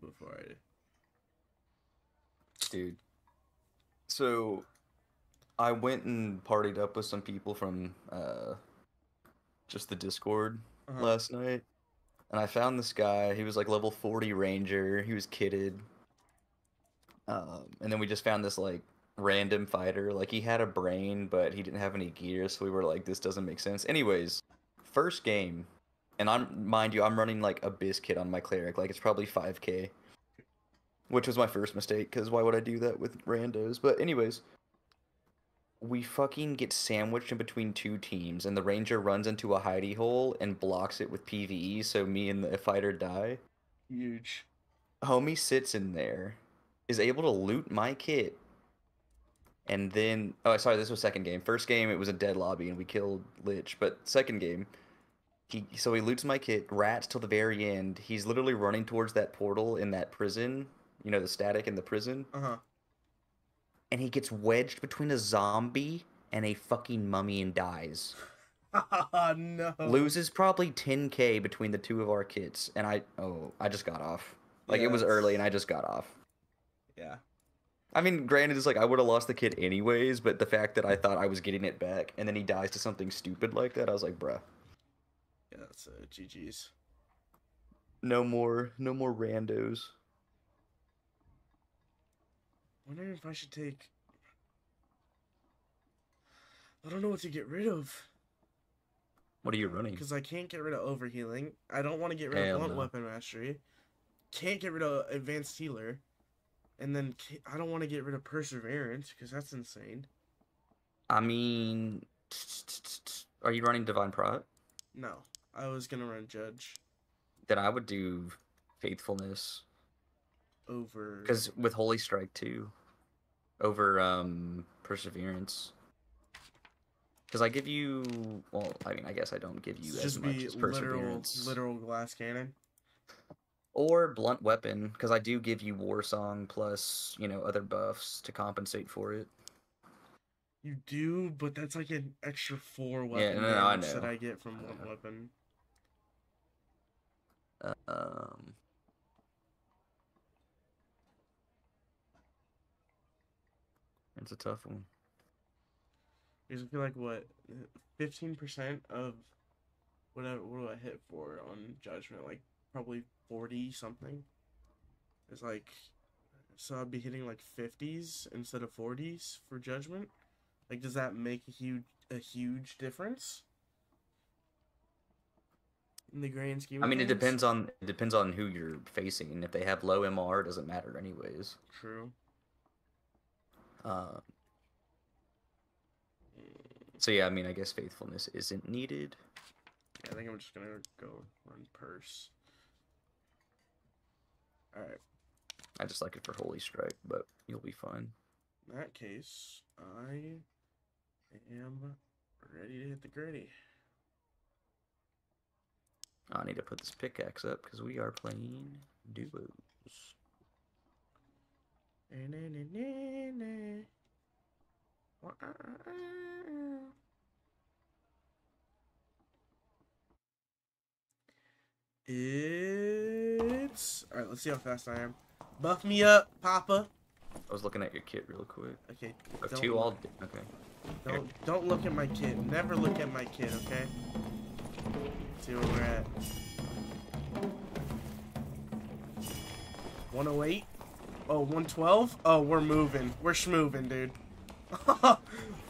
though before I. Dude. So, I went and partied up with some people from uh, just the Discord Uh-huh. last night, and I found this guy. He was like level forty ranger. He was kitted. Um, and then we just found this like random fighter. Like he had a brain, but he didn't have any gear. So we were like, this doesn't make sense. Anyways, first game, and I'm mind you, I'm running like Abyss kit on my cleric. Like it's probably five k, which was my first mistake. Because why would I do that with randos? But anyways, we fucking get sandwiched in between two teams, and the ranger runs into a hidey hole and blocks it with PVE. So me and the fighter die Huge. homie sits in there, is able to loot my kit, and then oh sorry, this was second game. First game it was a dead lobby and we killed Lich, but second game, he so he loots my kit, rats till the very end. He's literally running towards that portal in that prison, you know the static in the prison, Uh huh. and he gets wedged between a zombie and a fucking mummy and dies. no. Loses probably 10k between the two of our kits, and I oh I just got off. Like it was early and I just got off. Yeah. I mean, granted, it's like I would have lost the kid anyways, but the fact that I thought I was getting it back and then he dies to something stupid like that, I was like, bruh, Yeah, that's uh, GG's. no more, no more randos. Wondering if I should take. I don't know what to get rid of What are you running? because I can't get rid of overhealing. I don't want to get rid Hell of blunt no. weapon mastery. Can't get rid of advanced healer, and then ca- I don't want to get rid of perseverance because that's insane. I mean, are you running divine prot? No, I was gonna run judge Then I would do faithfulness over. because with holy strike too, over um perseverance. Because I give you, well, I mean, I guess I don't give you as much as perseverance. literal glass cannon. Or blunt weapon, because I do give you war song plus, you know, other buffs to compensate for it. You do, but that's like an extra four weapon no, no, I that. I get from one weapon. Um, it's a tough one. Because I feel like what fifteen percent of whatever what do I hit for on judgment? Like probably forty something. It's like so I'd be hitting like fifties instead of forties for judgment. Like does that make a huge a huge difference? In the grand scheme I mean, it depends on it depends on who you're facing. If they have low MR, it doesn't matter anyways. True. Uh, so yeah, I mean, I guess faithfulness isn't needed. Yeah, I think I'm just gonna go run purse. Alright. I just like it for holy strike, but you'll be fine. In that case, I am ready to hit the gritty. I need to put this pickaxe up because we are playing duos. It's all right. Let's see how fast I am. Buff me up, Papa. I was looking at your kit real quick. Okay. Oh, two all. Okay. Don't don't look at my kid. Never look at my kid. Okay. See where we're at. 108. Oh, 112. Oh, we're moving. We're schmoving, dude.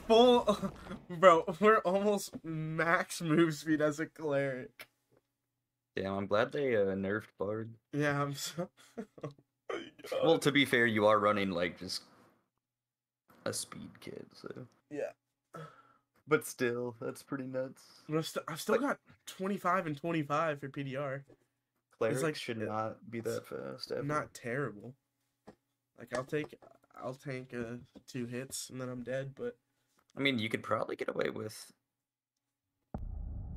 Full, bro. We're almost max move speed as a cleric. Damn, I'm glad they uh, nerfed Bard. Yeah, I'm so. oh. Well, to be fair, you are running like just a speed kit, so. yeah. But still, that's pretty nuts. I've, st- I've still got 25 and 25 for PDR. Clerics like- should it- not be that fast. Ever. Not terrible. Like I'll take, I'll tank uh, two hits and then I'm dead. But I mean, you could probably get away with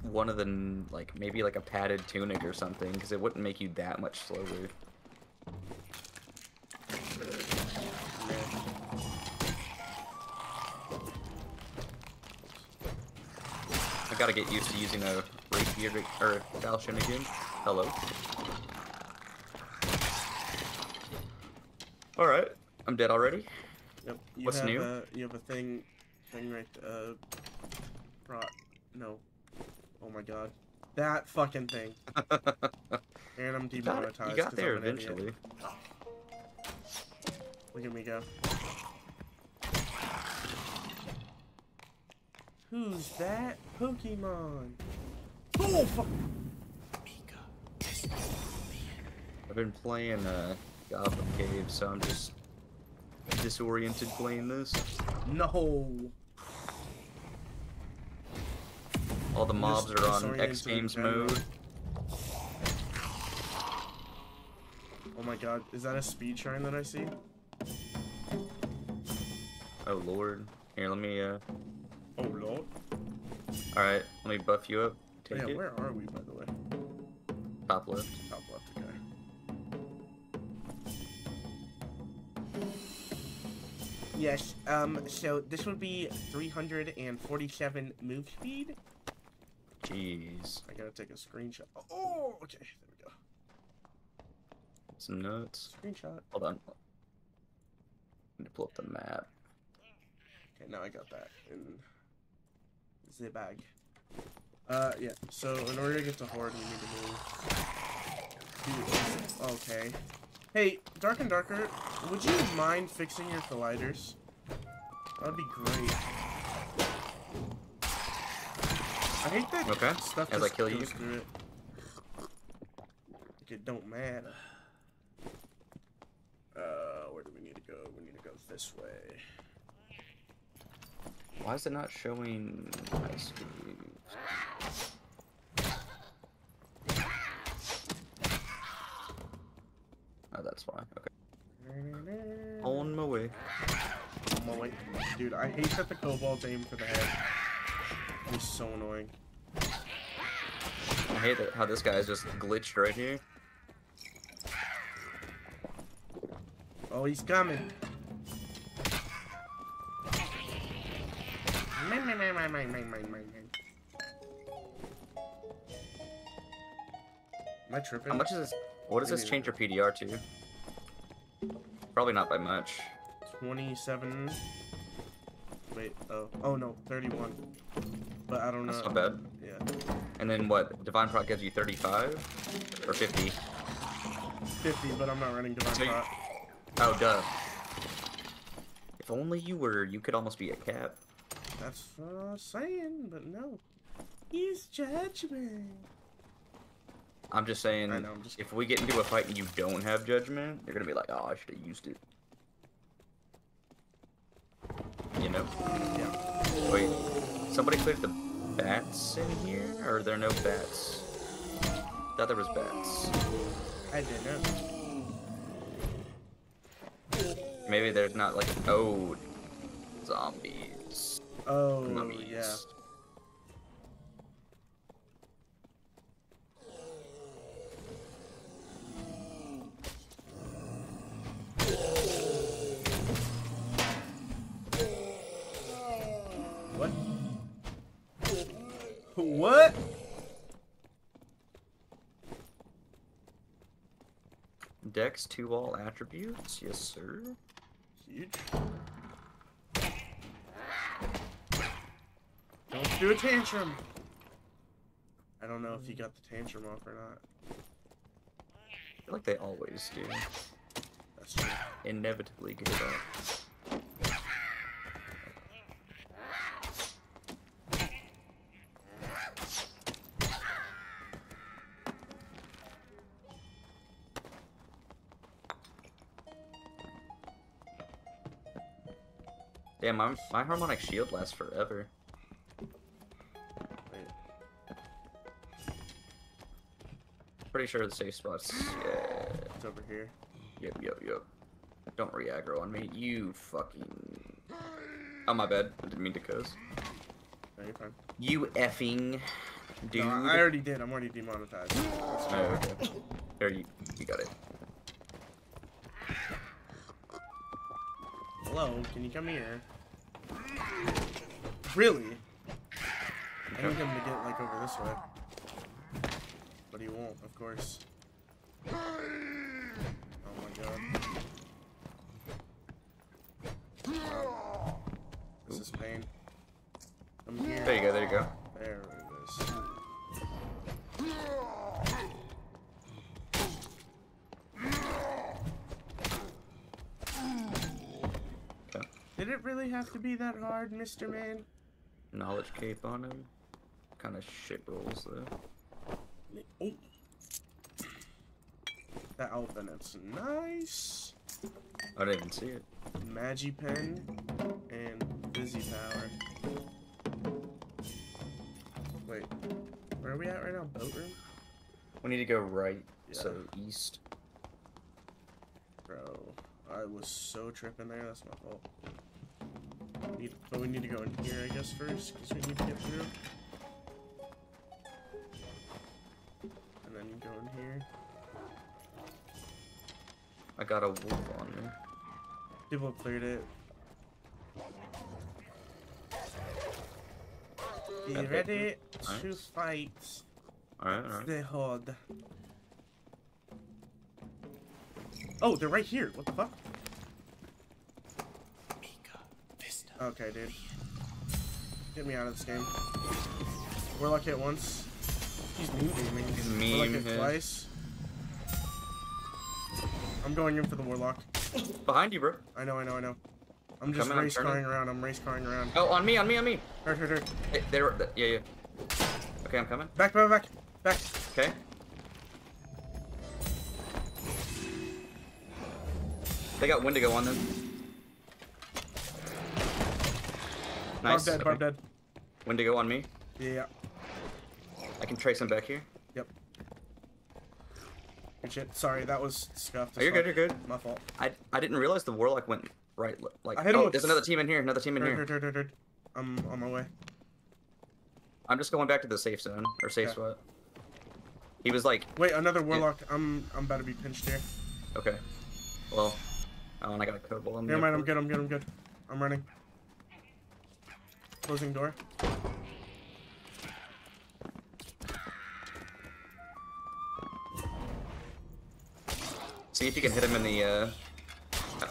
one of the like maybe like a padded tunic or something, because it wouldn't make you that much slower. I gotta get used to using a rapier or a falchion again. Hello. All right, I'm dead already. Yep. You What's have new? A, you have a thing, thing right. Uh, pro. No. Oh my god. That fucking thing. And I'm you got, demonetized. you got there I'm an idiot. eventually. Look at me go. Who's that Pokemon? Oh fuck! I've been playing uh, Goblin Cave, so I'm just disoriented playing this. No. All the mobs are on X Games mode. Oh my god, is that a speed shrine that I see? Oh lord. Here, let me. uh Oh lord. All right, let me buff you up. Take yeah, it. where are we by the way? Top left. Top left, okay. Yes, um, so this would be 347 move speed. Jeez, I gotta take a screenshot. Oh, okay, there we go. some nuts. Screenshot. Hold on. Need to pull up the map. Okay, now I got that the bag. Uh, yeah. So in order to get to Horde, we need to move. Dude, okay. Hey, Dark and Darker, would you mind fixing your colliders? That'd be great. I hate that Okay, stuff as I kill you. through it. Like it don't matter. Uh, where do we need to go? We need to go this way. Why is it not showing ice caves? Oh, that's why. Okay. On my way. On my way. Dude, I hate that the kobolds aim for the head. It's so annoying. I hate that how this guy's just glitched right here. Oh, he's coming. Am I tripping? How much is this? What does this change your PDR to? Probably not by much. 27. Wait, oh. Oh no, 31. But I don't know. That's not bad. Yeah. And then what? Divine Prot gives you 35 or 50? 50, but I'm not running Divine So you- Prot. Oh, duh. If only you were, you could almost be a cap. That's what I was saying, but no. He's judgment. I'm just saying, know, I'm just- if we get into a fight and you don't have judgment, you're gonna be like, oh, I should have used it. You know? Yeah. Wait, somebody cleared the bats in here? Or are there no bats? Thought there was bats. I didn't know. Maybe there's not like, oh, zombies. Oh, Mummies. yeah. What? What? Dex to all attributes? Yes, sir. Huge. Do a tantrum. I don't know if you got the tantrum off or not. I feel like they always do. That's true. Inevitably get it up. Damn, my, my harmonic shield lasts forever. Pretty sure the safe spots. Yeah. It's over here. Yep, yep, yep. Don't re-aggro on me. You fucking... Oh, my bad. I didn't mean to cuss. No, you're fine. You effing dude. No, I already did. I'm already demonetized. Oh, okay. There, you, you got it. Hello, can you come here? Really? I need him to get like over this way. But he won't, of course. Oh my god. This is pain. There you go, there you go. There it is. Did it really have to be that hard, Mr. Man? Knowledge cape on him. Kind of shit rolls though. That elephant, it's nice. I didn't even see it. Magi pen and busy power. Wait, where are we at right now? Boat room? We need to go right. Yeah. So east. Bro, I was so tripping there. That's my fault. Need, but we need to go in here, I guess, first, because we need to get through. Got a wolf on me. People cleared it. Be ready Nice. to fight Alright, alright. the horde. Oh, they're right here. What the fuck? Okay, dude. Get me out of this game. Warlock hit once. He's meme gaming. He's meme hit hit. twice. I'm going in for the Warlock. Behind you, bro. I know, I know, I know. I'm just Coming, I'm race turning. carring around. I'm race carring around. Oh, on me, on me, on me. Hurt, hurt, hurt. Hey, there. th- Yeah, yeah. Okay, I'm coming. Back, back, back, back. Okay. They got Wendigo on them. Nice. Barb dead, Barb okay. dead. Wendigo on me. Yeah, yeah. I can trace him back here. Shit. Sorry, that was scuffed. Oh, you're good. You're good. My fault. I I didn't realize the warlock went right. Like I hit him oh, with there's another team in here. Another team in here. hurt, hurt, hurt. I'm on my way. I'm just going back to the safe zone or safe Okay. spot. He was like, Wait, another warlock. I'm I'm about to be pinched here. okay, well, oh, and I got a on me. Never mind. I'm good. I'm good. I'm good. I'm running. Closing door. See if you can hit him in the uh,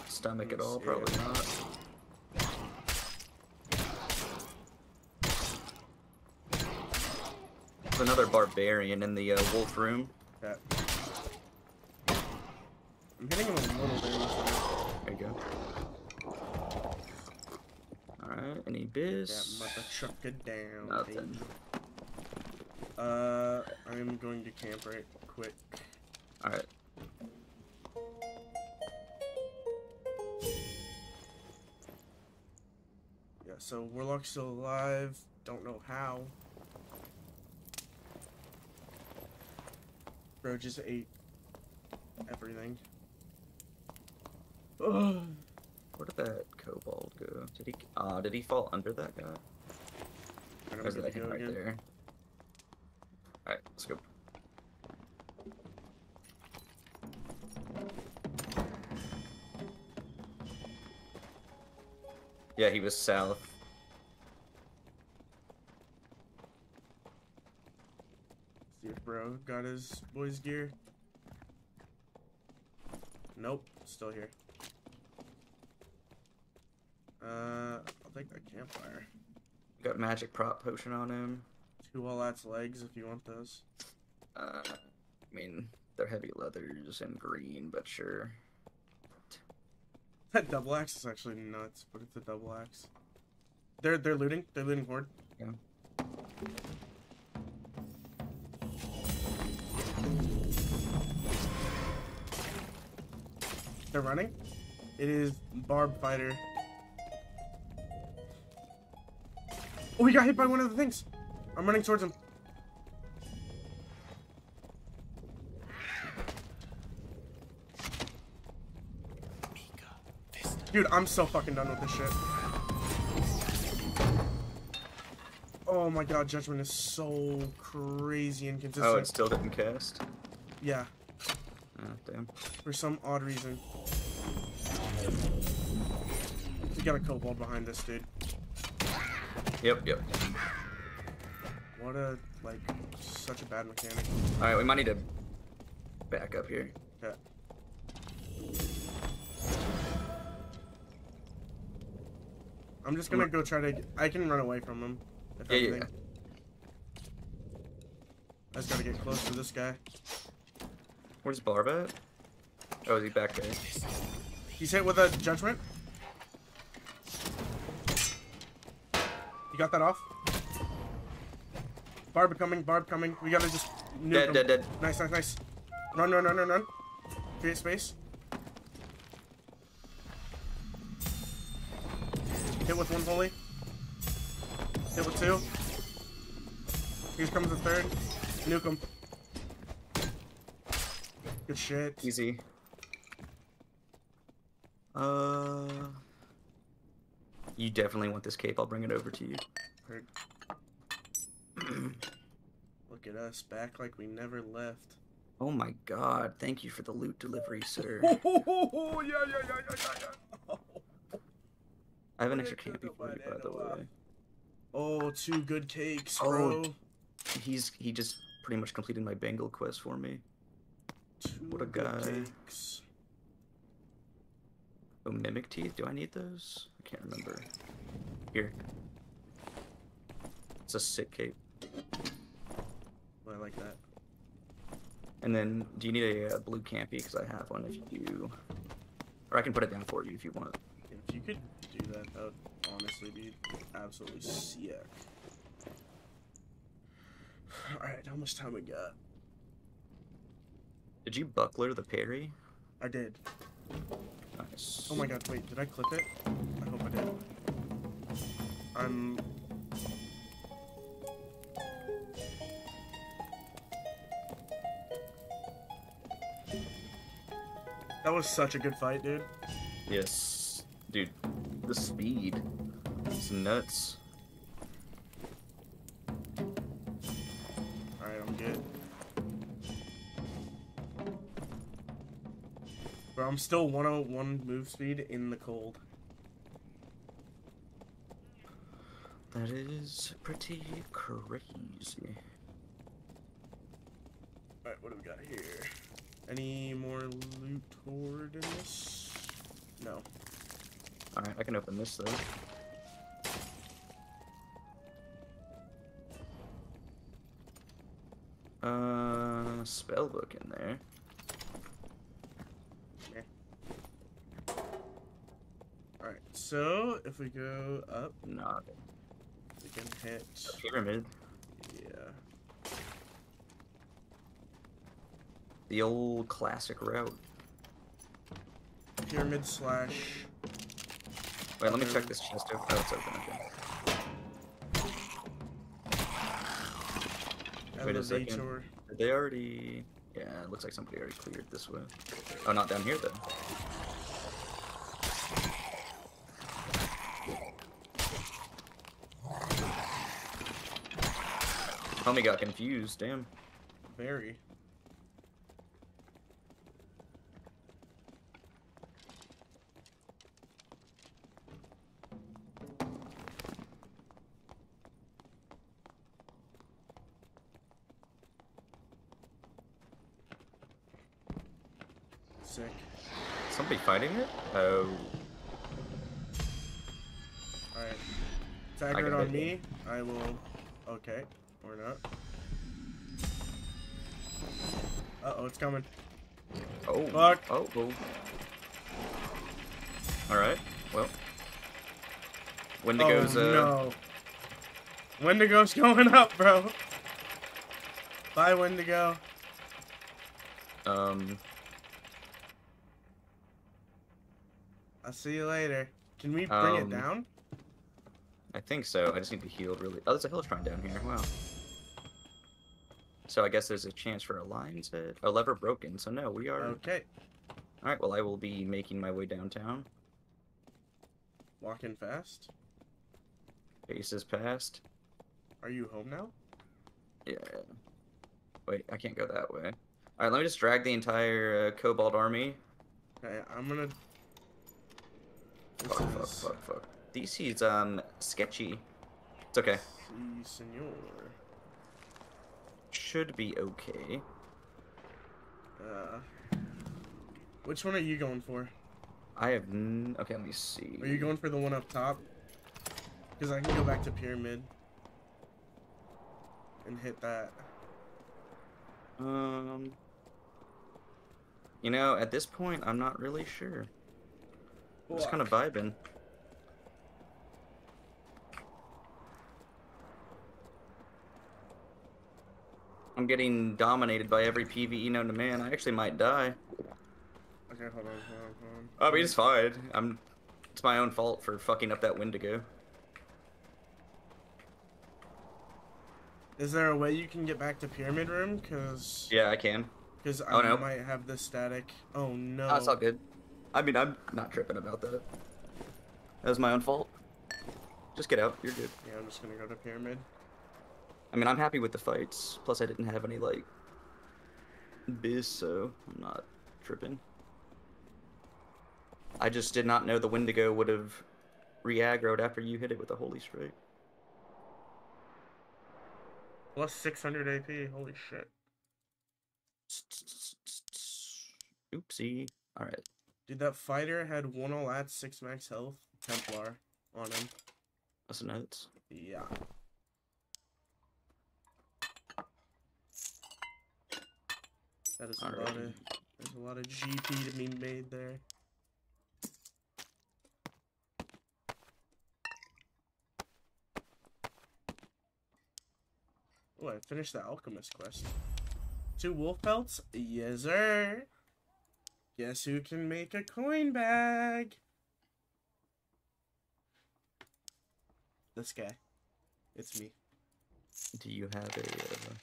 stomach at all. Yeah. Probably not. There's another barbarian in the uh, wolf room. That. I'm hitting him with a little damage. There you go. Alright, any Yeah, biz? mother chuck it down. Nothing. baby. Uh, I'm going to camp right quick. Alright. Yeah, so Warlock's still alive. Don't know how. Bro just ate everything. Ugh. Where did that kobold go? Did he? Ah, did he fall under that guy? I'm Or is gonna that him go right again. there? Alright, let's go. Yeah, he was south. See if bro got his boys gear. Nope, still here. Uh, I'll take that campfire. Got magic prop potion on him. Two all that's legs if you want those. Uh, I mean, they're heavy leathers and green, but sure. That double axe is actually nuts, but it's a double axe. They're they're looting. They're looting horde. Yeah. They're running. It is Barb Fighter. Oh, he got hit by one of the things. I'm running towards him. Dude, I'm so fucking done with this shit. Oh my god, Judgment is so crazy inconsistent. Oh, it still didn't cast? Yeah, Oh, damn. for some odd reason. We got a kobold behind this, dude. Yep, yep. What a, like, such a bad mechanic. Alright, we might need to back up here. Okay. I'm just gonna go try to. I can run away from him. If Yeah, yeah. I just gotta get close to this guy. Where's Barb at? Oh, is he back there? He's hit with a judgment. You got that off? Barb coming, Barb coming. We gotta just nuke Dead, him. dead, dead. Nice, nice, nice. Run, run, run, run, run. Create space. Hit with one volley. Hit with two. Here comes the third. Nuke him. Good shit. Easy. Uh. You definitely want this cape. I'll bring it over to you. Look at us, back like we never left. Oh my god, thank you for the loot delivery, sir. yeah, yeah, yeah, yeah, yeah. I have an extra campy for you, by the way. Oh, two good cakes, Oh, bro. He's he just pretty much completed my Bengal quest for me. Two what a guy. Cakes. Oh, mimic teeth? Do I need those? I can't remember. Here. It's a sick cape. I like that. And then, do you need a, uh blue campy? Because I have one if you... Or I can put it down for you if you want. If you could do that, that would honestly be absolutely sick. Alright, how much time we got? Did you buckler the parry? I did. Nice. Oh my god, wait, did I clip it? I hope I did. I'm. That was such a good fight, dude. Yes. Dude, the speed. It's nuts. Alright, I'm good. But I'm still 101 move speed in the cold. That is pretty crazy. Alright, what do we got here? Any more loot hoard in this? No. Alright, I can open this though. Uh, spellbook in there. Alright, so if we go up, Nah, we can hit. pyramid. Yeah. The old classic route. Pyramid slash. Wait, let me check this chest over. Oh, it's open. Okay. Wait a second. Did they already? Yeah, it looks like somebody already cleared this way. Oh, not down here though. Homie got confused. Damn. Very. Sick. Somebody fighting it? Oh. Alright. Tag it on me. I will. Okay. Or not. Uh oh, it's coming. Oh. Fuck. Oh. oh. All right. Well. Wendigo's. oh, uh, no. Wendigo's going up, bro. Bye, Wendigo. Um. I'll see you later. Can we bring Um, it down? I think so. I just need to heal really. Oh, there's a Hillshrine down here. Wow. So I guess there's a chance for a line to... A lever broken. So no, we are. Okay. All right. Well, I will be making my way downtown. Walking fast. Faces past. Are you home now? Yeah. Wait, I can't go that way. All right. Let me just drag the entire uh, Kobold army. Okay, I'm gonna. Fuck, fuck, fuck, fuck. DC's um sketchy. It's okay. Si, senor. Should be okay. Uh, which one are you going for? I have n- okay. Let me see. Are you going for the one up top? Because I can go back to pyramid and hit that. Um, you know, at this point, I'm not really sure. I'm just kind of vibing. I'm getting dominated by every PVE known to man. I actually might die. Okay, hold on, hold on, hold on. I mean, it's fine. I'm. It's my own fault for fucking up that Wendigo. Is there a way you can get back to pyramid room? Cause Yeah, I can. Cause Oh, I no. might have the static. Oh no. Oh, all good. I mean, I'm not tripping about that. That was my own fault. Just get out. You're good. Yeah, I'm just gonna go to pyramid. I mean, I'm happy with the fights. Plus, I didn't have any like biz, so I'm not tripping. I just did not know the Wendigo would have re-aggroed after you hit it with a Holy Strike. Plus 600 AP. Holy shit. Oopsie. All right. Dude, that fighter had one all at six max health. Templar on him. That's notes. Yeah. That is a lot Alright. of there's a lot of GP to be made there. Oh, I finished the alchemist quest. Two wolf pelts? Yes, sir. Guess who can make a coin bag? This guy. It's me. Do you have a uh,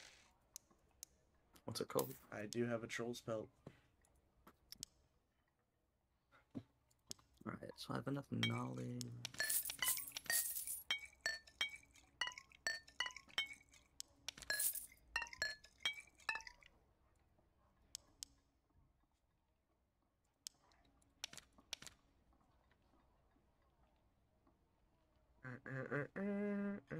what's it called? I do have a troll's pelt. All right. So I have enough knowledge. Uh, uh, uh, uh,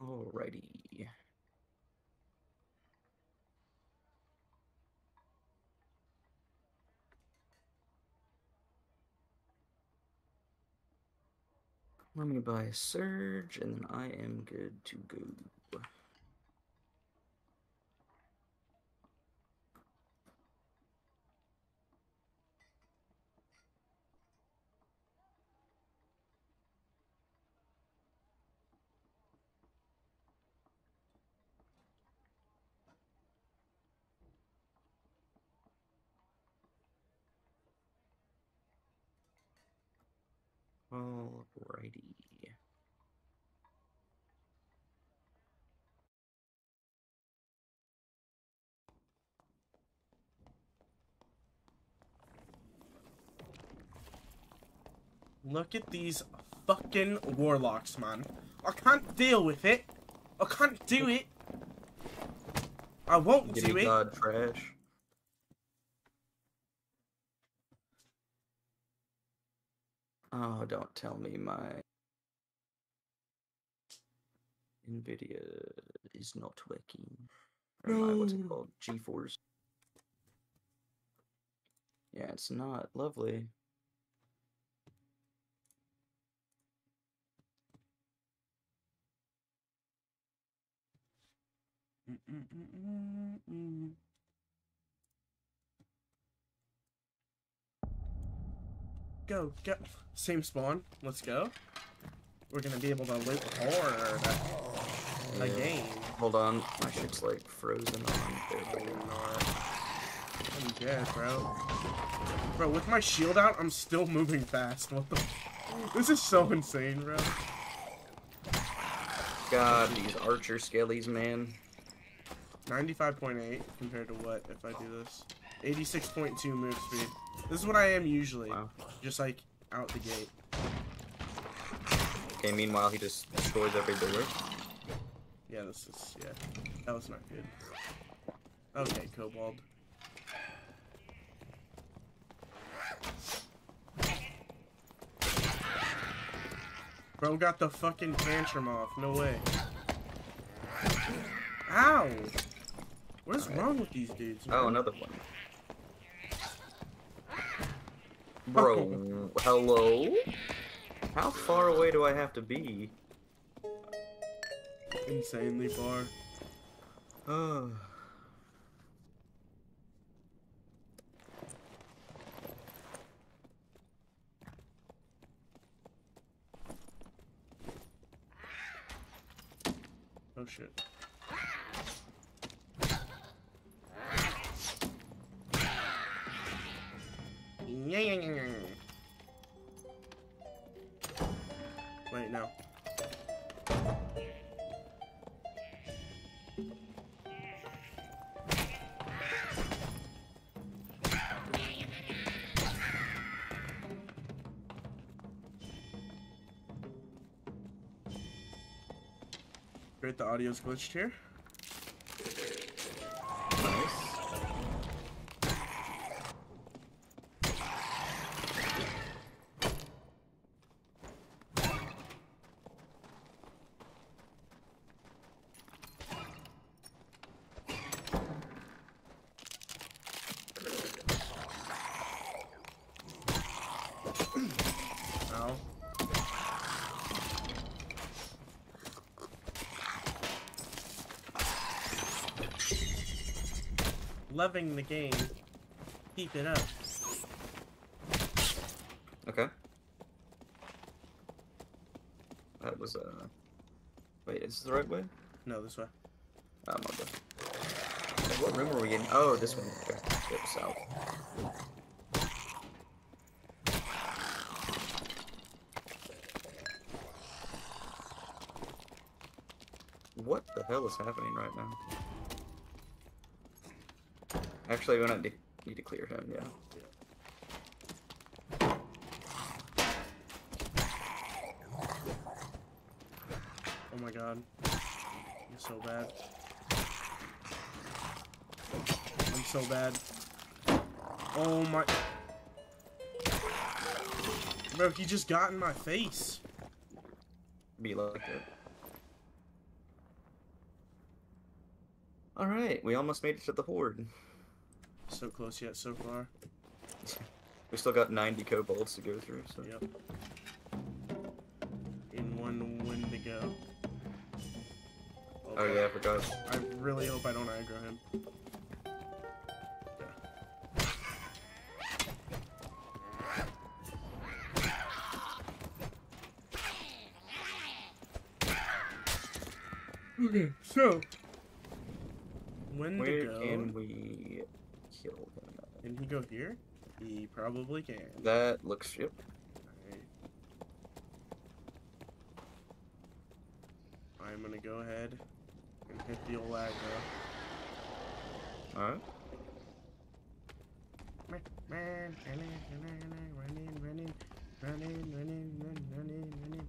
uh. Alrighty. Let me buy a surge, and then I am good to go. Alrighty. Look at these fucking warlocks, man. I can't deal with it. I can't do it. I won't do it. God trash. Oh, don't tell me my NVIDIA is not working. Or my, what's it No. called? GeForce. Yeah, it's not lovely. Mm-mm-mm-mm-mm. Go, go. Same spawn. Let's go. We're gonna be able to loot hard Yeah. again. Hold on, my shit's like frozen on there. I'm dead, bro. Bro, with my shield out, I'm still moving fast. What the? This is so insane, bro. God, these archer skellies, man. 95.8 compared to what if I do this? 86.2 move speed. This is what I am usually. Wow. Just like out the gate. Okay, meanwhile, he just destroys every door. Yeah, this is yeah. That was not good. Okay, Kobold. Bro got the fucking tantrum off. No way. Ow! What is Alright. wrong with these dudes? Oh, another one. Bro, hello? How far away do I have to be? Insanely far. Oh. Oh shit. Wait, no. Great, the audio's glitched here. Nice. Ow. Loving the game. Keep it up. Okay. That was, uh... Wait, is this the right way? No, this way. Oh, my bad. What room are we in? Oh, this one. Okay, go south. What the hell is happening right now? Actually, we don't need need to clear him, yeah. Oh my god. You're so bad. I'm so bad. Oh my. Bro, he just got in my face. Be like it. Alright, we almost made it to the horde. So close yet so far. We still got 90 kobolds to go through, so. Yep. In one win to go. Oh yeah, I forgot. I really hope I don't aggro him. Okay, so when Where to go? can we kill him? Can he go here? He probably can. That looks, yep. Alright. I'm gonna go ahead and hit the old aggro. Alright. Running, running, running, running, running, running, running.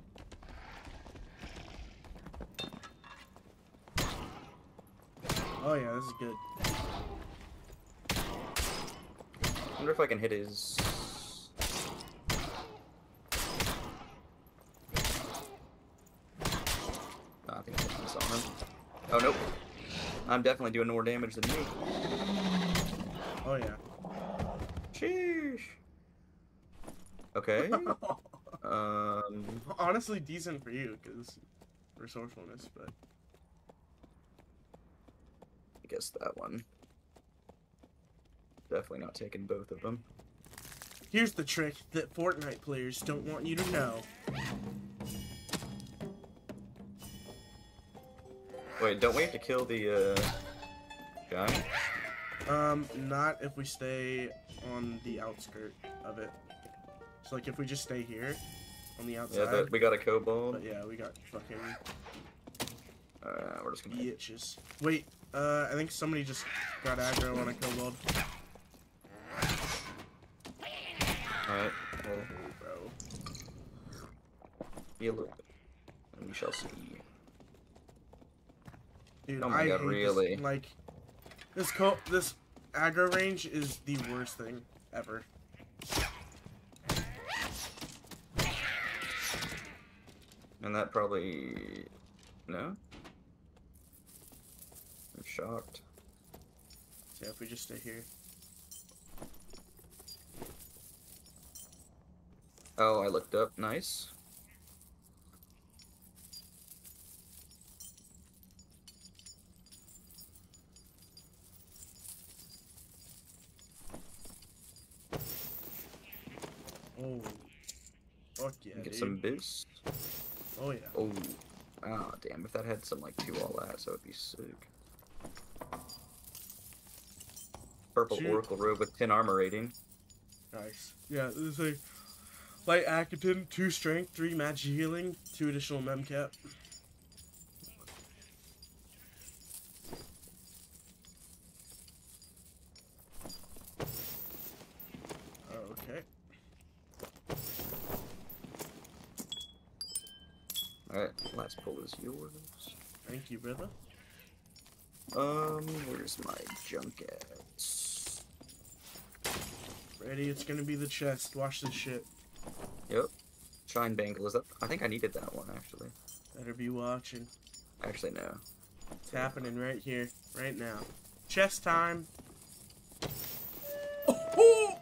Oh yeah, this is good. Wonder if I can hit his. No, I think I can saw him. Oh nope. I'm definitely doing more damage than me. Oh yeah. Sheesh. Okay. um. Honestly, decent for you, because resourcefulness, but I guess that one. Definitely not taking both of them. here's the trick that Fortnite players don't want you to know. Wait, don't we have to kill the uh, guy? Um, not if we stay on the outskirt of it. So like if we just stay here on the outside. Yeah, but we got a kobold. but yeah, we got fucking Uh, we're just gonna. bitches. Wait, uh, I think somebody just got aggro on a kobold. Oh, bro. be a little. And we shall see. Dude, Oh my I God, really? This, like, this co- this aggro range is the worst thing ever. And that probably. No? I'm shocked. So yeah, if we just stay here. Oh, I looked up. Nice. Oh, fuck yeah, Get dude. some boost. Oh yeah. Oh. Ah, damn. If that had some, like, two all outs, that would be sick. Purple Shoot. Oracle Robe with 10 armor rating. Nice. Yeah, this is like light Aketon, two strength, three magic healing, two additional mem cap. Okay. Alright, last pull is yours. Thank you, brother. Um, where's my junk at? Ready? It's gonna be the chest. Watch this shit. Yep. Shine Bangle, is that? I think I needed that one, actually. Better be watching. Actually, no. It's happening right here, right now. Chest time. Oh!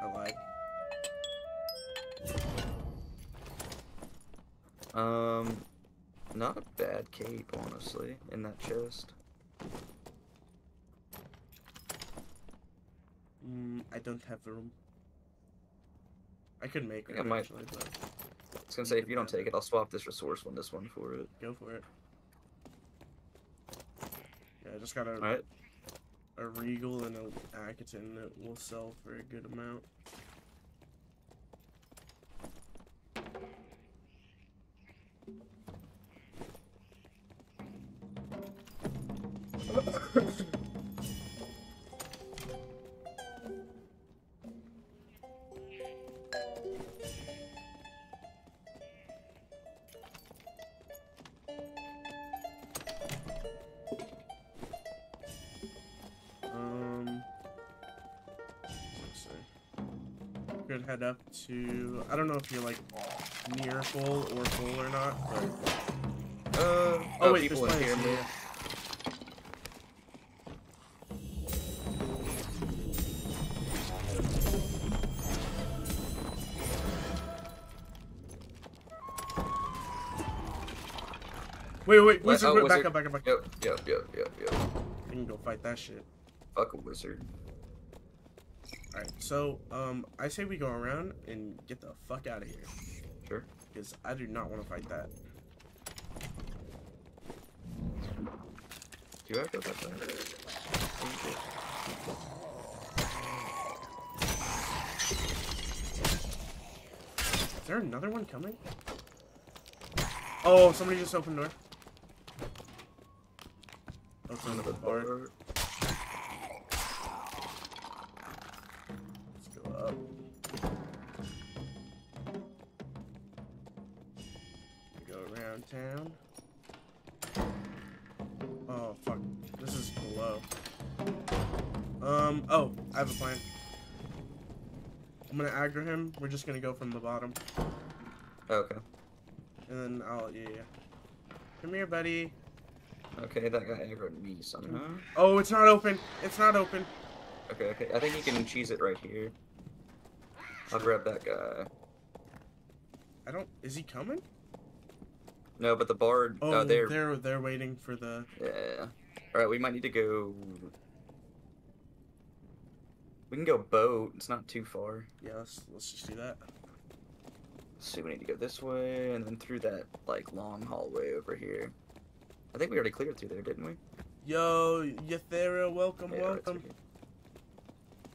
I like. Um, not a bad cape, honestly, in that chest. Mm, I don't have room. I could make room I might- actually, but I was gonna say, if you don't take it, I'll swap this resource one, this one for it. go for it. Yeah, I just got a, Alright. a Regal and a Aketon that will sell for a good amount. To. I don't know if you're like near full or full or not, but Uh, oh wait, people this here. Yeah. Wait, wait, wizard, Oh, wait, wizard. back up, back up, back up. Yep, yep, yep, yep, yep. I can go fight that shit. Fuck a wizard. Alright, so, um, I say we go around and get the fuck out of here. Sure. Because I do not want to fight that. Do you have to go that way? Is there another one coming? Oh, somebody just opened the door. Oh, bar. Aggro him. We're just gonna go from the bottom. Okay. And then I'll, yeah, yeah. Come here, buddy. Okay, that guy aggroed me somehow. Oh, it's not open. It's not open. Okay, okay. I think you can cheese it right here. I'll grab that guy. I don't. Is he coming? No, but the bard. Uh, oh, Oh, there. they're they're waiting for the. Yeah. Alright, we might need to go. We can go boat. It's not too far. Yeah, let's let's just do that. So we need to go this way and then through that like long hallway over here. I think we already cleared through there, didn't we? Yo, Yathera, welcome, Yeah, welcome. okay.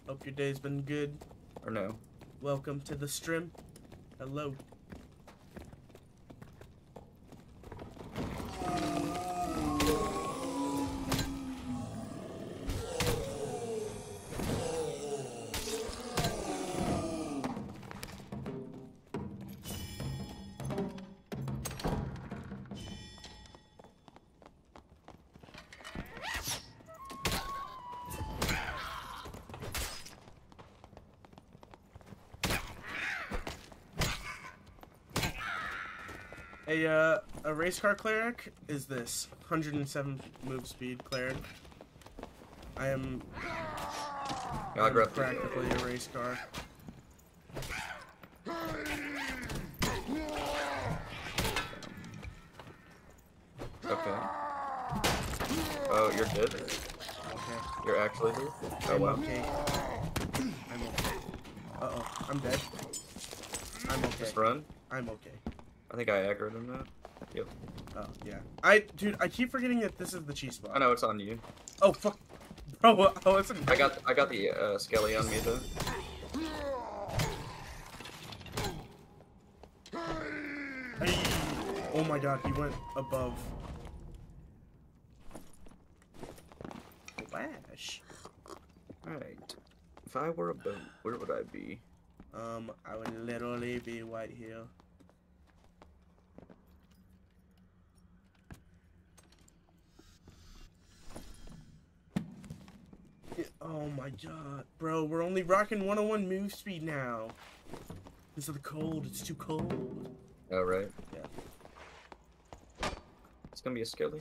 Hope your day's been good. Or no. Welcome to the stream. Hello. Uh, a race car cleric is this 107 move speed cleric. I am Yeah, I'll grab the, practically a race car. Okay. Oh, you're dead? Okay. You're actually dead? Oh, I'm wow. okay. I'm okay. Uh oh, I'm dead. I'm okay. Just run. I'm okay. I think I aggroed him now. Yep. Oh yeah. I dude, I keep forgetting that this is the cheese spot. I know it's on you. Oh fuck, bro. Oh, it's I got I got the uh, skelly on me though. Hey. Oh my god, he went above. Flash. Alright. If I were a boat, where would I be? Um, I would literally be White Hill. Oh my god, bro, we're only rocking 101 move speed now. This is the cold, it's too cold. Oh, right. Yeah. It's gonna be a skelly.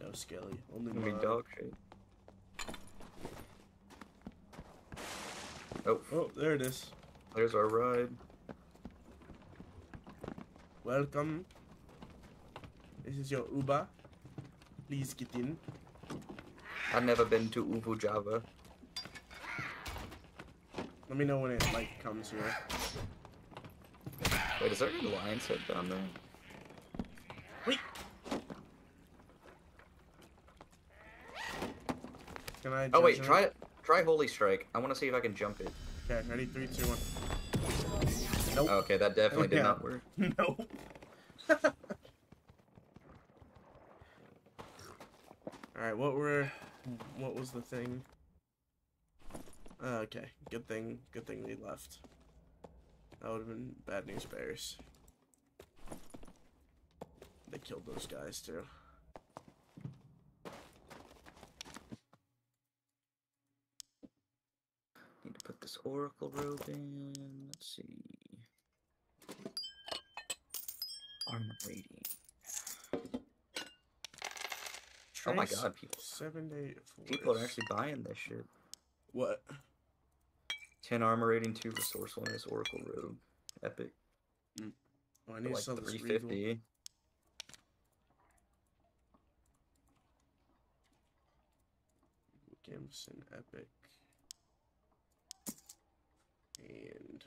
No skelly, only It's gonna be dog shit. Oh, Oh, there it is. there's our ride. Welcome. This is your Uber. Please get in. I've never been to Uvu Java. Let me know when it like comes here. Wait, is there a lion's head down there? Wait. Can I? Oh wait, try it. Try Holy Strike. I want to see if I can jump it. Okay, ready? Three, two, one. Nope. Okay, that definitely did Yeah. not work. no. All right, what were, what was the thing? Uh, okay, good thing, good thing we left. That would have been bad news bears. They killed those guys too. Need to put this Oracle robe in. Let's see. Armor rating. Oh my god, people, Seven day. people are actually buying this shit. What? 10 armor rating, 2 resourcefulness, Oracle robe. Epic. Oh, I need like sell this regal. 350. Gambeson Epic. And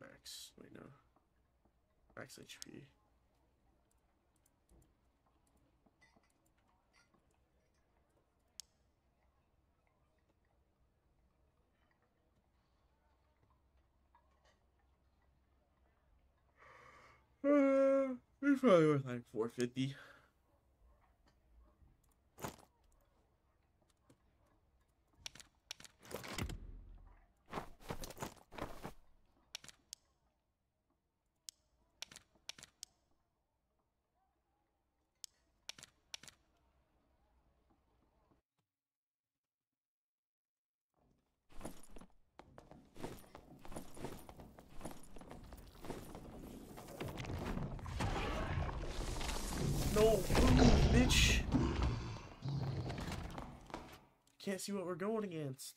Max wait no. Max HP. Uh, it's probably worth like 450. No, move, bitch. Can't see what we're going against.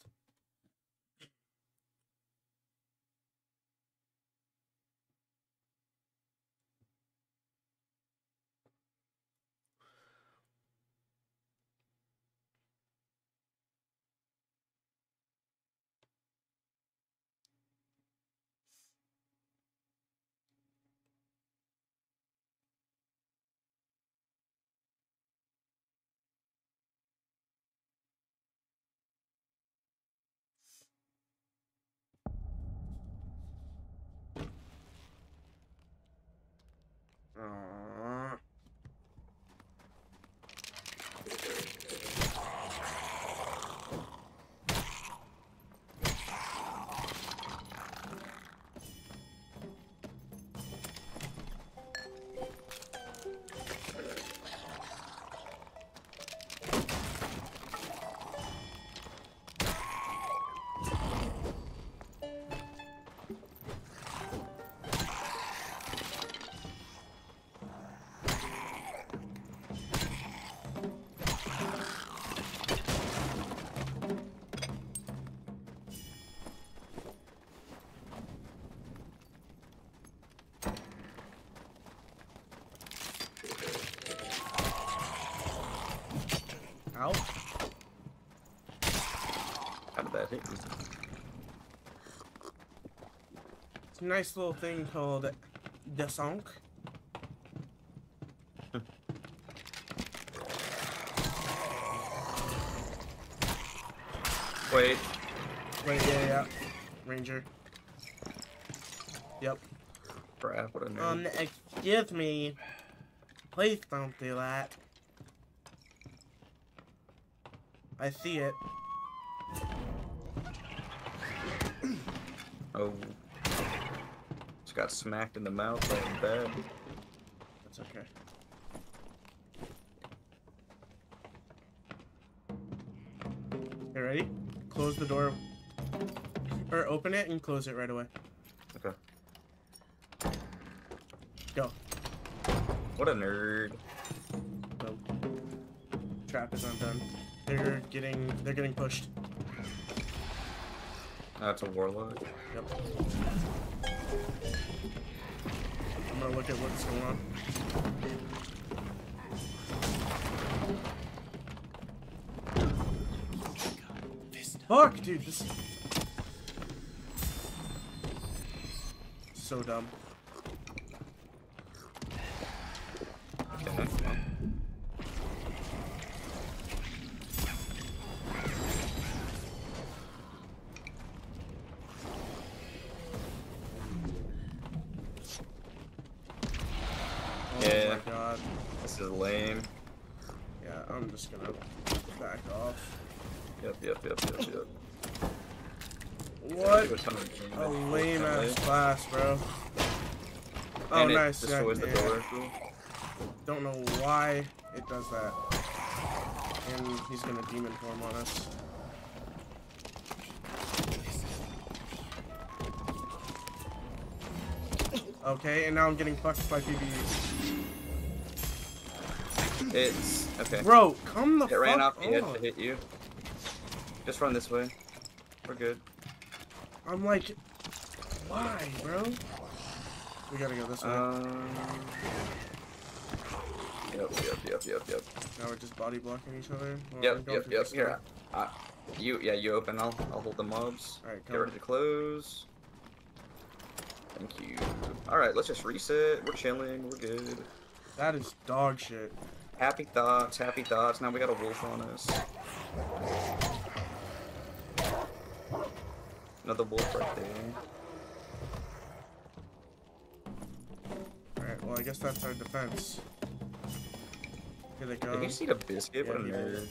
Uh, nice little thing called desonk. Wait. Wait, yeah, yeah. Ranger. Yep. Crap, what a nerd. Um, excuse me. Please don't do that. I see it. oh. Got smacked in the mouth a bed. That's okay. You ready? Close the door. Or open it and close it right away. Okay. Go. What a nerd. Boom. Trap is undone. They're getting they're getting pushed. That's a warlock. Yep. I'm gonna look at what's going on. Fuck, dude, this is so dumb. Just gonna back off. Yep, yep, yep, yep, yep. What? A ton of A damage, lame ass class, bro. Oh, and nice. yeah, the yeah. Don't know why it does that. And he's gonna demon form on us. Okay, and now I'm getting fucked by PBs. It's okay. Bro, come the It ran fuck off the edge to hit you. Just run this way. We're good. I'm like, why, bro? We gotta go this way. Um. Yep, yep, yep, yep, yep. now we're just body blocking each other. Well, Yep, yep, yep. Here, uh, you, yeah, you open. I'll, I'll hold the mobs. Alright, Get come. ready to close. Thank you. All right, let's just reset. We're chilling. We're good. That is dog shit. Happy thoughts. Happy thoughts. Now we got a wolf on us. Another wolf right there. Alright, well, I guess that's our defense. Here they go. Did you see the biscuit? what a yeah, he did. nerd.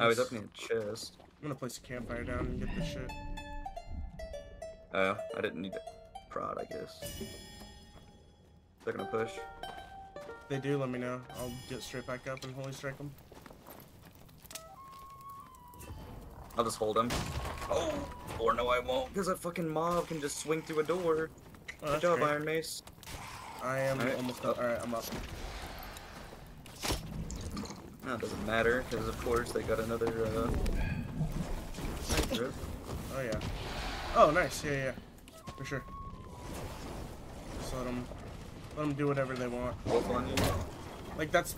Oh, he's Nice. opening a chest. I'm gonna place a campfire down and get this shit. Oh, I didn't need to prod, I guess. They're gonna push. If they do, let me know. I'll get straight back up and holy strike them. I'll just hold him. Oh, or no, I won't, because that fucking mob can just swing through a door. Oh, Good job, great. Iron Mace. I am Alright, almost up. up. Alright, I'm up. No, it doesn't matter, because of course they got another, uh... Oh, yeah. Oh, nice. Yeah, yeah. For sure. Just let them, let them do whatever they want. Wolf on you. Like, that's,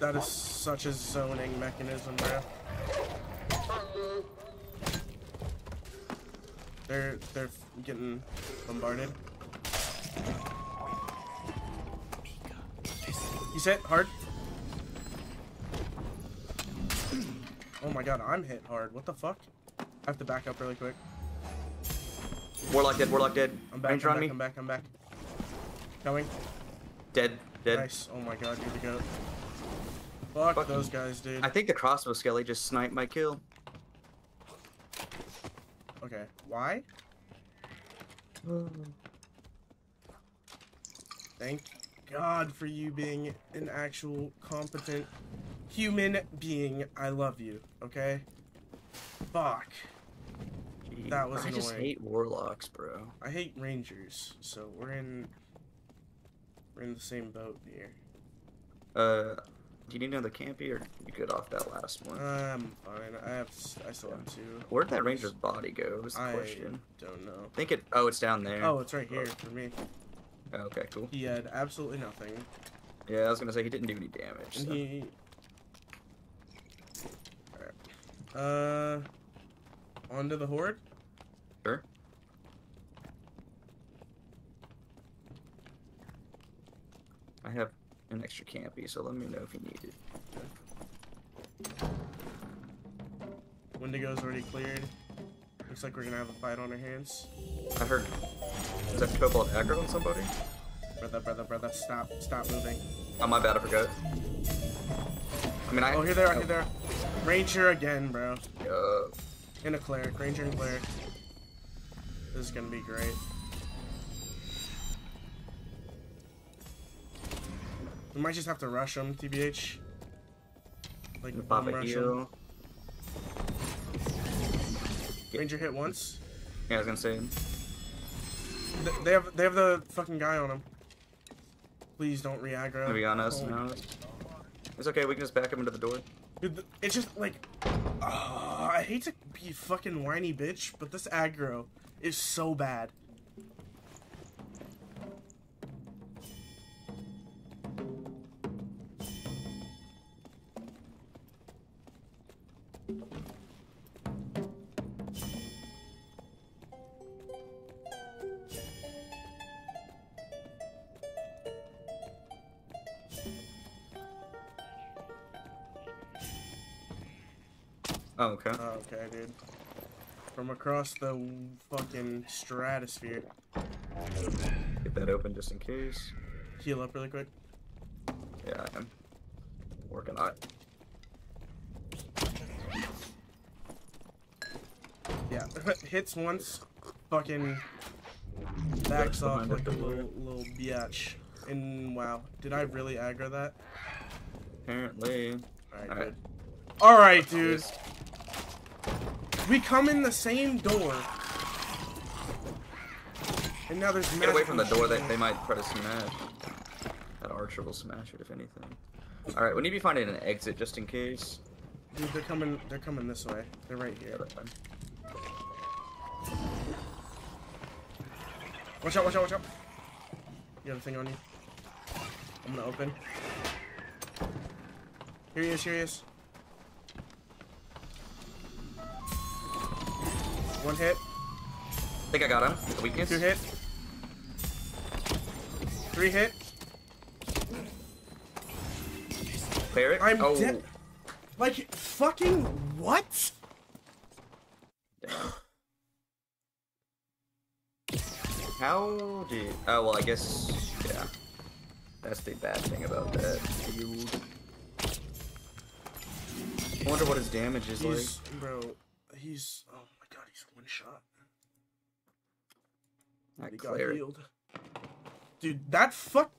that is such a zoning mechanism, bro. They're, they're getting bombarded. He's hit hard. Oh my god, I'm hit hard. What the fuck? I have to back up really quick. Warlock dead, Warlock dead. I'm back, Ranger I'm on back, me. I'm back, I'm back. Coming. Dead, dead. Nice. Oh my god, you're the goat. Fuck Fucking- those guys, dude. I think the crossbow skelly just sniped my kill. Okay, why? Thank God for you being an actual competent human being. I love you, okay? Fuck. That was I just hate warlocks, bro. I hate rangers, so we're in we're in the same boat here. Uh, do you need another campy, or you good off that last one? I'm fine. I have I still have two. Where'd that ranger's body go? Was the I question. don't know. I think it. Oh, it's down there. Oh, it's right here for me. Oh, okay, cool. He had absolutely nothing. Yeah, I was gonna say he didn't do any damage. And so- he Uh, onto the horde. Sure. I have an extra campy, so let me know if you need it. Wendigo's already cleared. Looks like we're gonna have a fight on our hands. I heard. Is that Kobold aggro on somebody? Brother, brother, brother, stop, stop moving. Oh, my bad, I forgot. I mean, I. Oh, here they are, here they are. Ranger again, bro. Uh, And a cleric, ranger and cleric. This is gonna be great. We might just have to rush them, TBH. Like, pop bum a rush heal. Ranger hit once. Yeah, I was gonna say. Th- They have they have the fucking guy on him. Please don't re-aggro. Maybe on us. Oh. No. It's okay. We can just back him into the door. Dude, it's just like, uh, I hate to be fucking whiny bitch, but this aggro is so bad. Oh, okay. Oh, okay, dude. From across the fucking stratosphere. Get that open just in case. Heal up really quick. Yeah, I am. Working on it. Yeah, hits once, fucking backs off like a little little biatch. And wow, did I really aggro that? Apparently. Alright, Alright. good. Alright, dude. We come in the same door. And now there's Get away from the door. They, they might try to smash. That archer will smash it if anything. Alright, we need to be finding an exit just in case. Dude, they're coming. They're coming this way. They're right here. Watch out! Watch out! Watch out! You have a thing on you. I'm gonna open. Here he is. Here he is. One hit. I think I got him. The weakness. Two hit. Three hit. Clear it. I'm oh, dead. Like fucking what? How did? Oh well, I guess yeah. That's the bad thing about that field. I wonder what his damage is He's bro. He's. He's one shot. like. He That got healed. Dude, that fuck.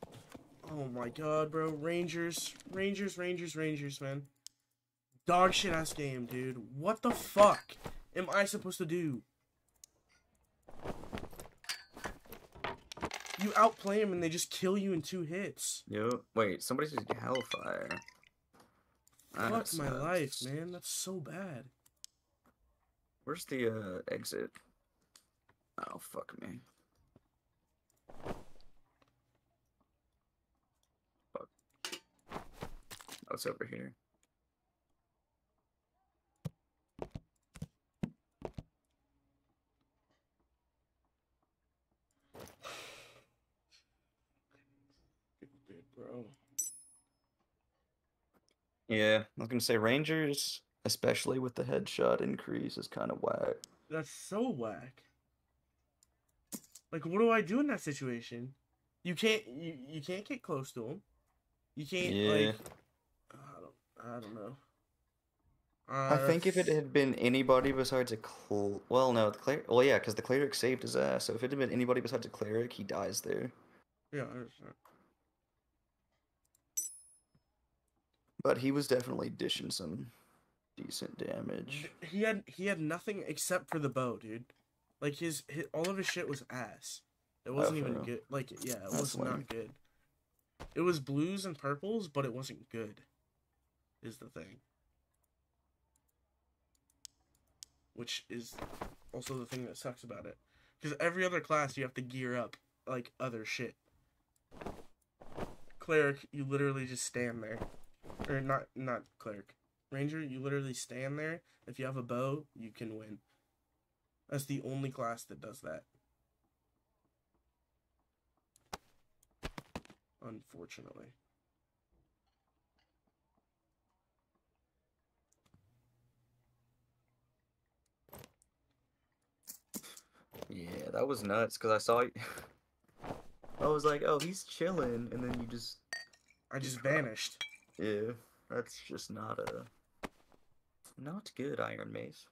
Oh my god, bro. Rangers, Rangers, Rangers, Rangers, man. Dog shit ass game, dude. What the fuck am I supposed to do? You outplay them and they just kill you in two hits. Yo, wait, somebody's using Hellfire. Fuck my life, man. That's so bad. Where's the uh, exit? Oh, fuck me. Fuck. Oh, it's over here. Yeah, I was gonna say Rangers, especially with the headshot increase, is kind of whack. That's so whack. Like, what do I do in that situation? You can't. You, you can't get close to him. You can't Yeah. like. I don't. I don't know. I Uh, think if it had been anybody besides a cl- well, no, the cleric. Well, yeah, because the cleric saved his ass. So if it had been anybody besides a cleric, he dies there. Yeah. I. But he was definitely dishing some decent damage. He had he had nothing except for the bow, dude. Like his, his all of his shit was ass. It wasn't oh, for even real? good. Like yeah, it That's was lame. not good. It was blues and purples, but it wasn't good. Is the thing. Which is also the thing that sucks about it. Because every other class you have to gear up like other shit. Cleric, you literally just stand there. Or not not cleric. Ranger, you literally stand there. If you have a bow, you can win. That's the only class that does that. Unfortunately. Yeah, that was nuts because I saw you. I was like, oh, he's chilling, and then you just. I just vanished. Yeah, that's just not a. Not good, Iron Mace.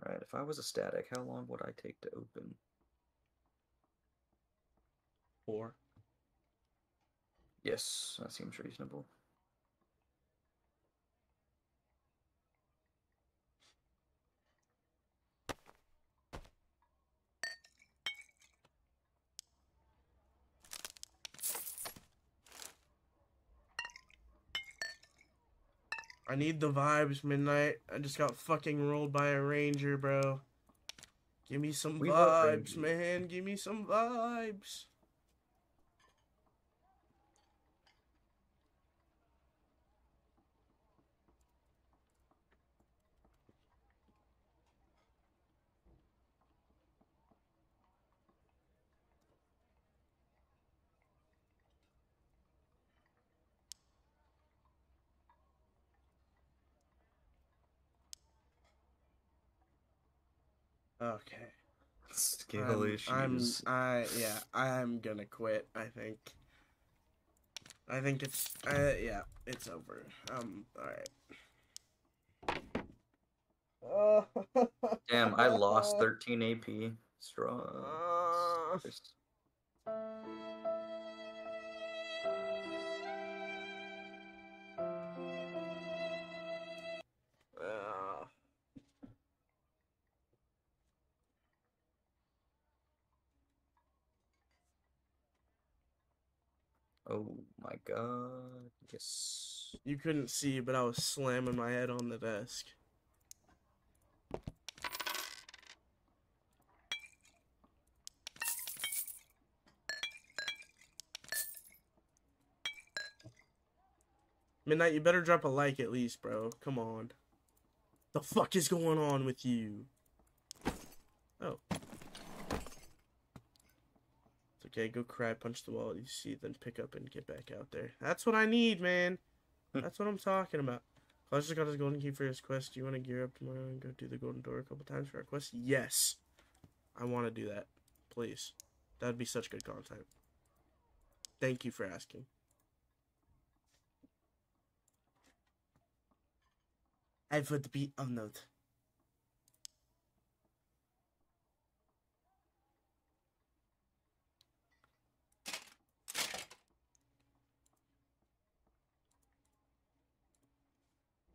Alright, if I was a static, how long would I take to open? Four. Yes, that seems reasonable. I need the vibes, Midnight. I just got fucking rolled by a ranger, bro. Give me some We vibes, man. Give me some vibes. Okay. Skill I'm, I'm. I yeah, I'm gonna quit, I think. I think it's uh yeah, it's over. Um alright. Damn, I lost 13 AP. Strong. Uh, Oh my god. Yes. you couldn't see, but I was slamming my head on the desk. Midnight, you better drop a like at least, bro. Come on. The fuck is going on with you? Oh. It's okay, go cry, punch the wall you see, then pick up and get back out there. That's what I need, man. Hmm. That's what I'm talking about. Clash just got his golden key for his quest. Do you want to gear up tomorrow and go do the golden door a couple times for our quest? Yes. I want to do that. Please. That'd be such good content. Thank you for asking. I would be honored.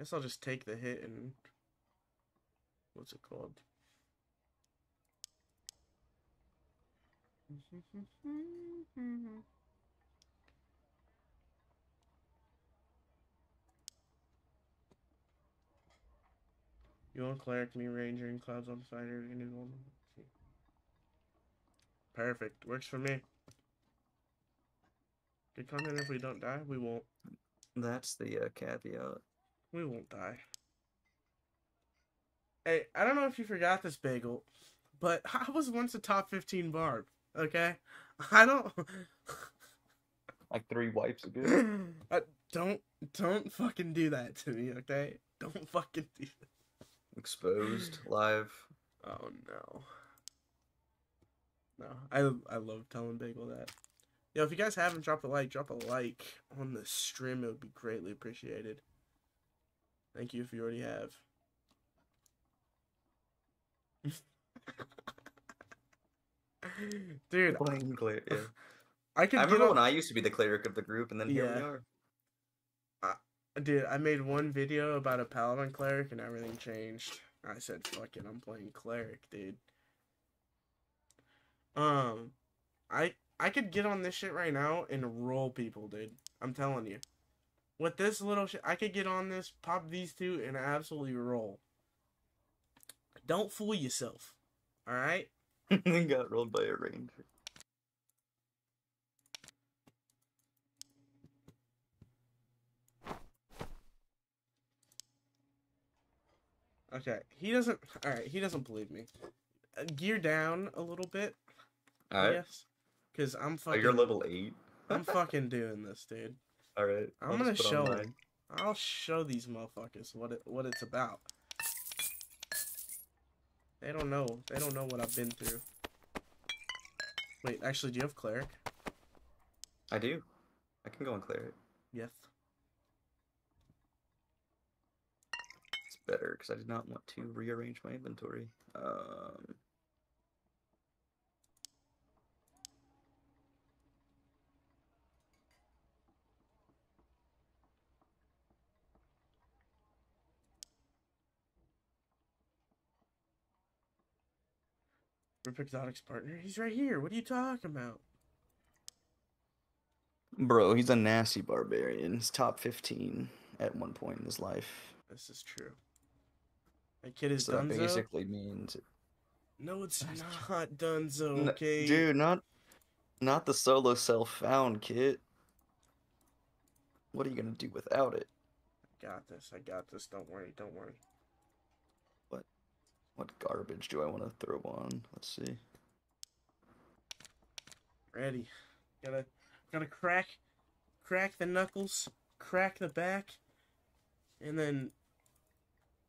Guess I'll just take the hit and what's it called? You want cleric, me ranger, and clouds on fighter, and one. Perfect. Works for me. Good content if we don't die, we won't. That's the uh, caveat. We won't die. Hey, I don't know if you forgot this bagel, but I was once a top 15 barb, okay? I don't Like three wipes ago. I, don't don't fucking do that to me, okay? Don't fucking do that. Exposed live. Oh no. No, I I love telling Bagel that. Yo, if you guys haven't dropped a like, drop a like on the stream. It would be greatly appreciated. Thank you if you already have. Dude, Playing cleric. Yeah. I could I remember when I used to be the cleric of the group, and then here we Yeah. are. Dude, I made one video about a paladin cleric and everything changed. I said, fuck it, I'm playing cleric, dude. Um, I I could get on this shit right now and roll people, dude. I'm telling you. With this little shit, I could get on this, pop these two, and absolutely roll. Don't fool yourself. Alright? and got rolled by a ranger. Okay, he doesn't. All right, he doesn't believe me. Uh, gear down a little bit, I Alright. guess, because I'm Oh, fucking. you're level eight. I'm fucking doing this, dude. Alright. I'm I'll gonna show mine. I'll show these motherfuckers what it what it's about. They don't know. They don't know what I've been through. Wait, actually, do you have cleric? I do. I can go and clear it. Yes. It's better because I did not want to rearrange my inventory. Um, Rip Exotic's partner. He's right here. What are you talking about? bro, he's a nasty barbarian. He's top 15 at one point in his life. This is true. That kid is So that basically means, No, it's not Dunzo. Okay, dude, not not the solo self found kit. What are you gonna do without it? I got this. I got this. Don't worry. Don't worry. What garbage do I want to throw on? Let's see. Ready. Gotta, gotta crack, crack the knuckles, crack the back, and then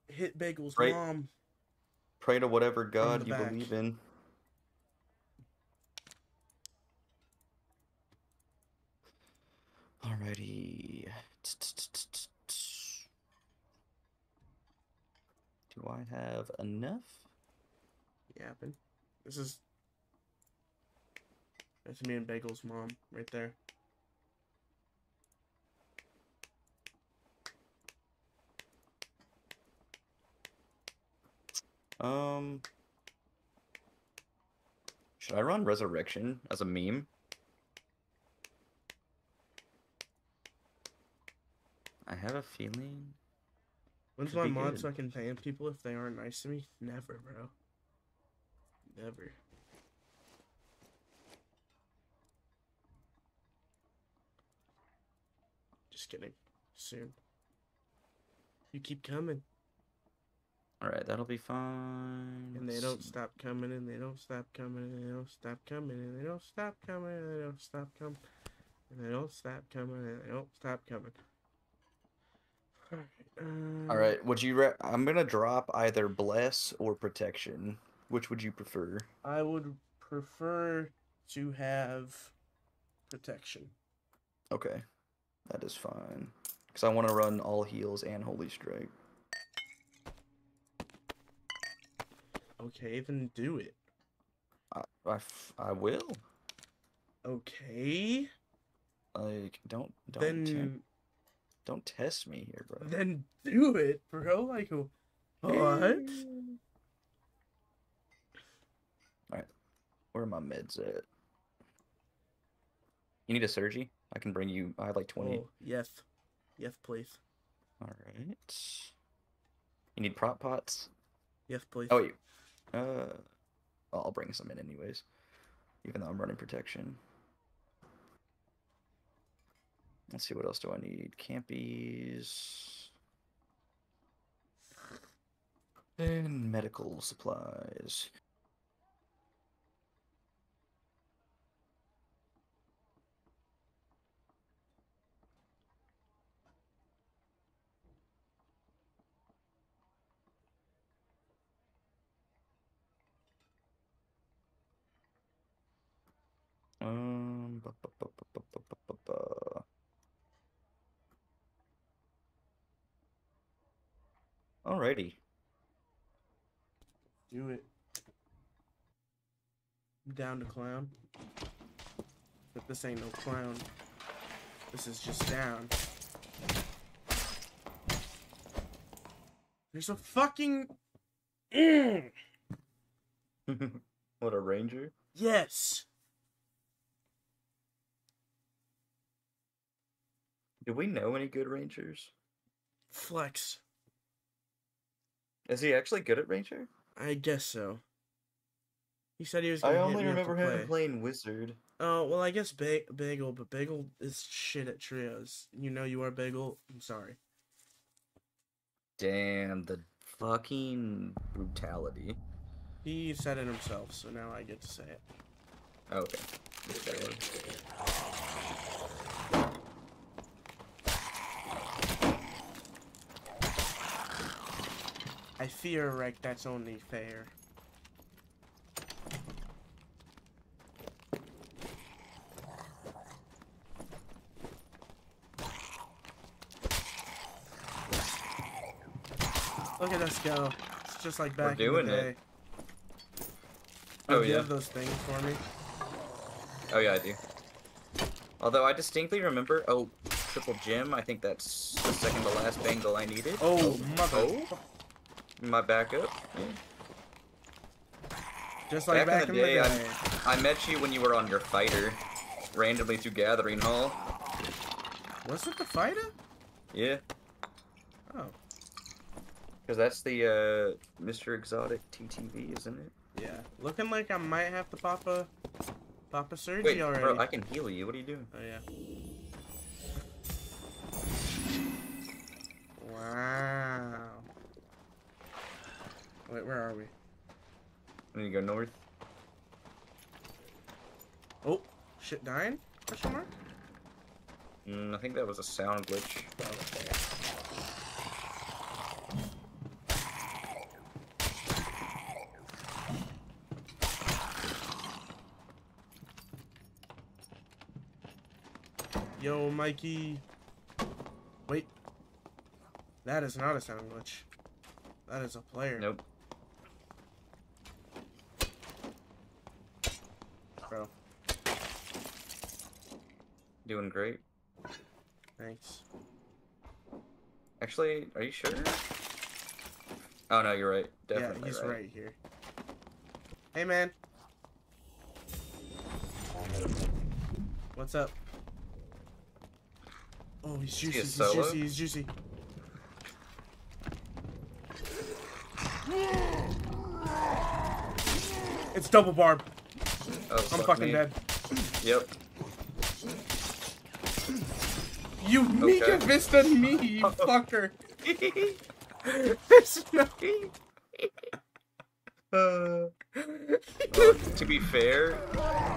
hit Bagel's mom. Pray to whatever god you back. believe in. Alrighty. Do I have enough? Yapping. This is. That's me and Bagel's mom right there. Um. Should I run Resurrection as a meme? I have a feeling. When's my mod good. so I can ban people if they aren't nice to me? Never, bro. Never. Just kidding. Soon. You keep coming. Alright, that'll be fine. And they don't stop coming, and they don't stop coming, and they don't stop coming, and they don't stop coming, and they don't stop coming, and they don't stop coming, and they don't stop coming. Alright. Um, Alright, would you. Re- I'm gonna drop either Bless or Protection. Which would you prefer? I would prefer to have protection. Okay, that is fine. Because I want to run all heals and Holy Strike. Okay, then do it. I, I, f- I will. Okay, Like, don't don't then tempt- don't test me here, bro. then do it, bro. Like what? Alright. Where are my meds at? You need a surgery? I can bring you. I have like twenty. Oh, yes, yes, please. All right. You need prot pots. Yes, please. Oh wait. Uh, I'll bring some in anyways, even though I'm running protection. Let's see what else do I need. Campies. And medical supplies. Um, ba- ba- ba- ba- ba- ba. Alrighty. Do it. I'm down to clown. But this ain't no clown. This is just down. There's a fucking. Mm. what a ranger. Yes. Do we know any good rangers? Flex. Is he actually good at ranger? I guess so. He said he was. I only me up to remember him play. playing Wizard. Oh well, I guess ba- Bagel, but Bagel is shit at trios. You know you are Bagel. I'm sorry. Damn, the fucking brutality. He said it himself, so now I get to say it. Okay. I fear, like that's only fair. Look at us go. It's just like back We're doing in the it. day. Oh, oh, do you yeah. have those things for me? Oh yeah, I do. Although I distinctly remember, oh, triple gem. I think that's the second to last bangle I needed. Oh, oh. mother. Oh, my backup. Yeah. Just like Back back, in in the the day, day. I met you when you were on your fighter, randomly through Gathering Hall. Was it the fighter? Yeah, Oh, because that's the uh, Mr. Exotic TTV, isn't it? yeah. Looking like I might have to pop a pop a surgery Wait, already. bro, I can heal you. What are you doing? Oh yeah. Wow. Wait, where are we? I need to go north. Oh, shit, dying? Question mark? Mm, I think that was a sound glitch. Yo, Mikey. Wait. That is not a sound glitch. That is a player. Nope. Bro, Doing great. thanks. Actually, are you sure? Oh no, you're right. Definitely yeah, he's right. right. here. Hey, man. What's up? Oh, he's he juicy. He's solo? juicy. He's juicy. It's double barb. Oh, I'm fuck fucking me. dead. Yep. You Okay. Vista me, you fucker. There's no. Uh, well, to be fair,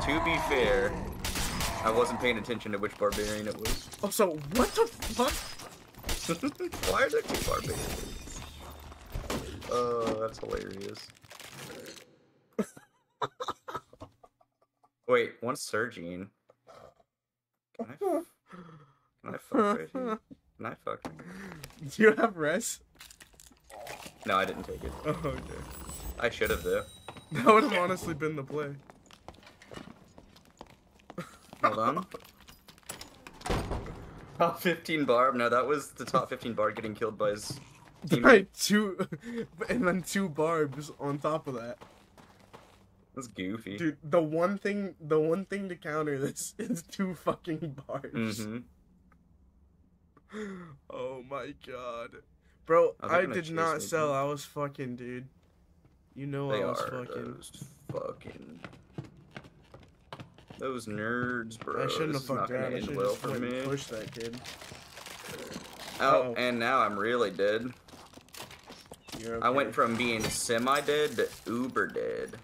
to be fair, I wasn't paying attention to which barbarian it was. Oh, so what the fuck? Why are there two barbarians? Oh, that's hilarious. Wait, one's surging. Can I, can I fuck here? Can I fuck? Do you have res? No, I didn't take it. Oh, okay. I should have though. That would have honestly been the play. Hold on. Top 15 barb. No, that was the top 15 barb getting killed by his teammate. Right, two, and then two barbs on top of that. That's goofy. Dude, the one thing, the one thing to counter this is two fucking bars. Mm-hmm. Oh my god, bro! I did not sell. I was fucking, dude. You know They I was fucking. those fucking those nerds, bro. I shouldn't this have fucked around. I should well for me. pushed that kid. Oh, Uh-oh. and now I'm really dead. You're I went from being semi-dead to uber dead.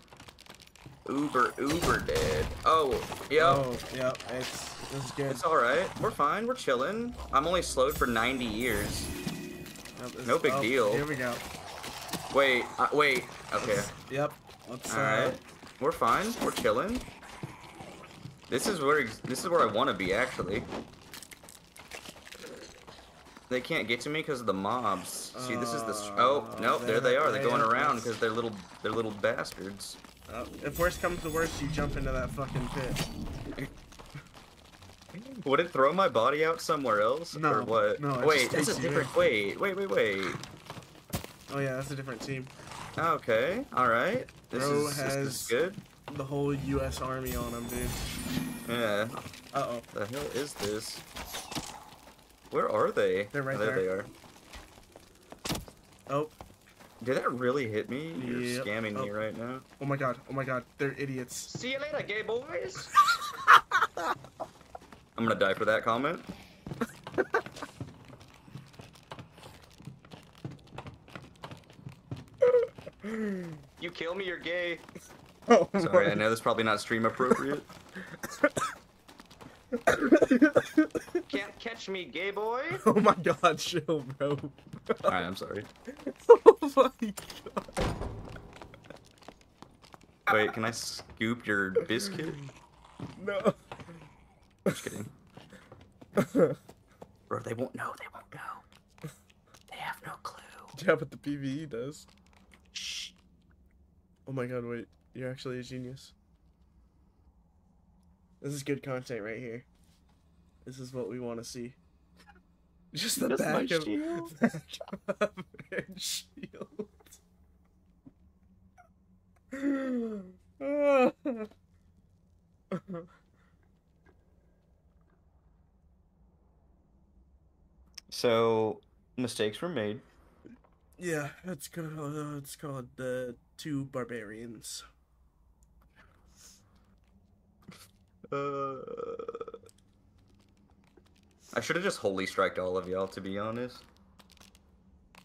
Uber, uber dead. Oh, yep. Oh, yep. It's it's good. It's alright. We're fine. We're chilling. I'm only slowed for 90 years. Yep, no big oh, deal. Here we go. Wait, uh, wait. Okay. Yep. Let's. Uh, Alright. We're fine. We're chilling. This is where this is where I want to be actually. They can't get to me because of the mobs. See, this is the. Oh Uh, no, there they are. They're going around because they're little. They're little bastards. Uh, if worst comes to worst, you jump into that fucking pit. Would it throw my body out somewhere else No, or what? no, it wait, just that's a different. Wait, wait, wait, wait. Oh yeah, that's a different team. Okay, all right. This Bro is this is good. The whole U.S. Army on them, dude. Yeah. Uh oh. The hell is this? Where are they? They're right oh, there. there. they are. Oh. Did that really hit me? You're Yep. scamming me Oh. right now. Oh my god, oh my god, they're idiots. See you later, gay boys. I'm gonna die for that comment. You kill me, you're gay. Oh Sorry, I know this is probably not stream appropriate. Can't catch me, gay boy. Oh my god, chill, bro. Alright, I'm sorry. oh my god. Wait, can I scoop your biscuit? No. Just kidding. Bro, they won't know. They won't know. They have no clue. yeah, but the PVE does. Shh. Oh my god, wait. You're actually a genius. This is good content right here. This is what we want to see. Just the Just back of shield. back of shield. So, mistakes were made. yeah, it's called uh, it's called the two barbarians. Uh, I should have just holy striked all of y'all, to be honest.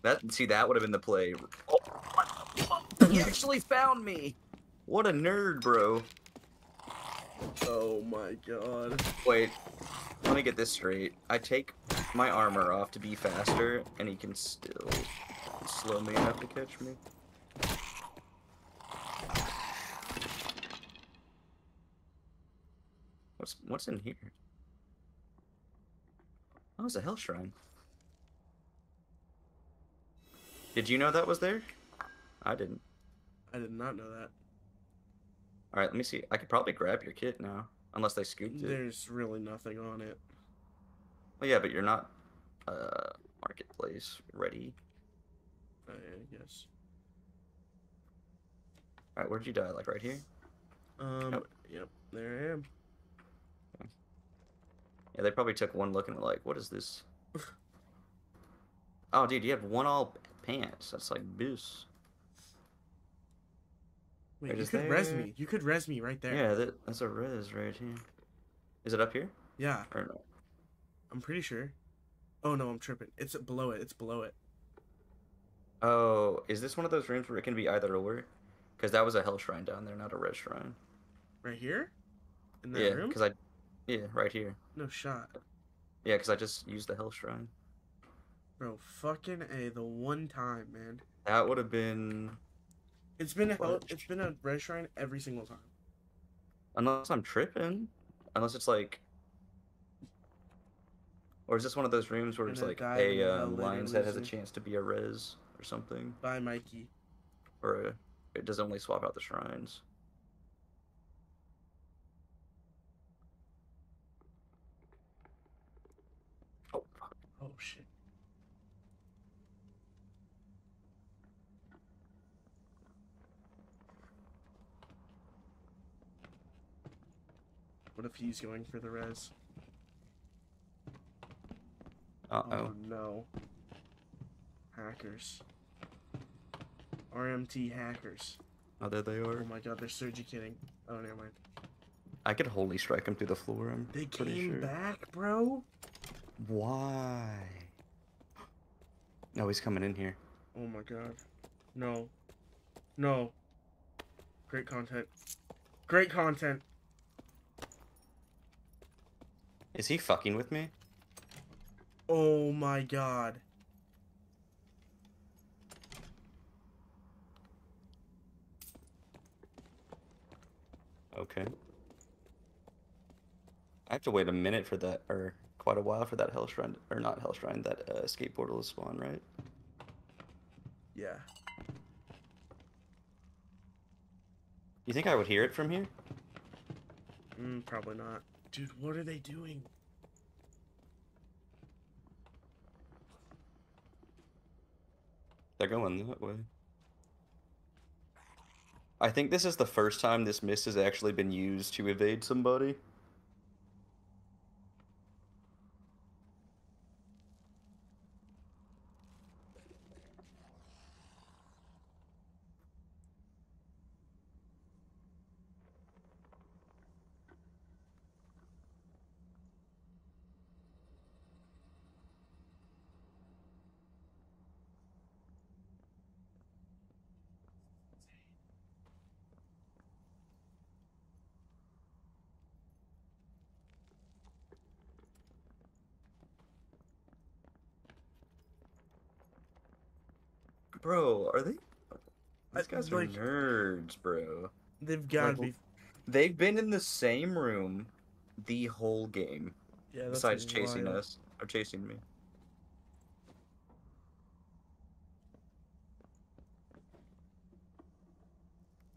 That see, that would have been the play. Oh, he actually found me. What a nerd, bro. Oh my god. Wait, let me get this straight. I take my armor off to be faster, and he can still slow me enough to catch me. What's what's in here? Oh, it's a hell shrine. Did you know that was there? I didn't. I did not know that. All right, let me see. I could probably grab your kit now, unless they scooped it. There's really nothing on it. Well, yeah, but you're not uh marketplace ready. I guess. All right, where'd you die? Like right here? Um. Yep. Yep. There I am. Yeah, they probably took one look and were like, "What is this?" oh, dude, you have one all pants. That's like boost. Wait, you could res me. You could res me right there. Yeah, that, that's a res right here. Is it up here Yeah, or no? I'm pretty sure. Oh no, I'm tripping. It's below it. It's below it. Oh, is this one of those rooms where it can be either or? Because that was a hell shrine down there, not a res shrine. Right here? In that yeah, room? because I, yeah, right here. No shot. Yeah, because I just used the hell shrine. Bro, fucking A the one time, man. That would have been It's been a hell, it's been a red shrine every single time. unless I'm tripping, unless it's like. Or is this one of those rooms where it's like dive a um, lion's head has a chance to be a res or something, Bye, Mikey. or a, it doesn't only swap out the shrines. What if he's going for the res? Uh Oh oh. no. Hackers. RMT hackers. Oh, there they are. Oh my god, they're surgy kidding. Oh, never mind. I could holy strike him through the floor. I'm They came sure. back, bro? Why? No, he's coming in here. Oh my god. No. No. Great content. Great content. Is he fucking with me? Oh my god. Okay. I have to wait a minute for that, or quite a while for that hell shrine, or not hell shrine, that uh, escape portal to spawn, right? Yeah. You think I would hear it from here? Mm, probably not. Dude, what are they doing? They're going that way. I think this is the first time this mist has actually been used to evade somebody. Bro, are they? These guys are like- nerds, bro. They've got to Like, be. They've been in the same room the whole game, Yeah, that's besides chasing wild. us or chasing me.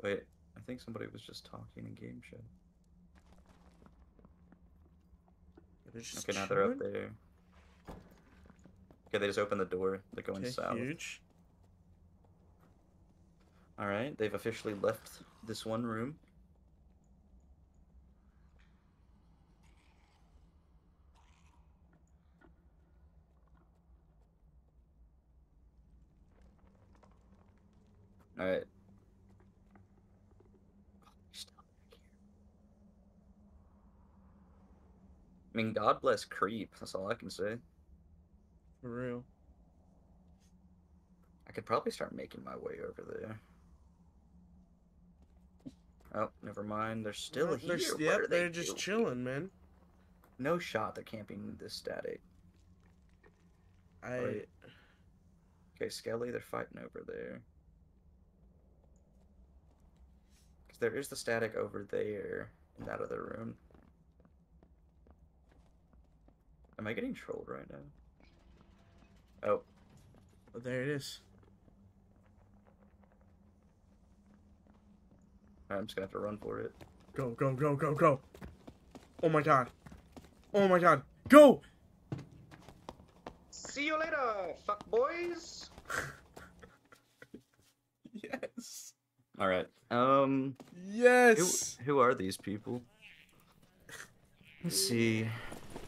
Wait, I think somebody was just talking in game chat. They're just Okay, now they're up there. Okay, they just opened the door. They're going Okay, south. huge. All right, they've officially left this one room. All right. Still back here. I mean, God bless Creep. That's all I can say. For real. I could probably start making my way over there. Oh, never mind. They're still Well, here. They're, s- What yep, are they they're just chilling, man. No shot. They're camping this static. I. Right. Okay, Skelly, they're fighting over there. Because there is the static over there in that other room. Am I getting trolled right now? Oh, oh, there it is. I'm just gonna have to run for it. Go, go, go, go, go. Oh my god. Oh my god. Go! See you later, fuck boys. Yes. All right. Um, Yes. who are these people? Let's see.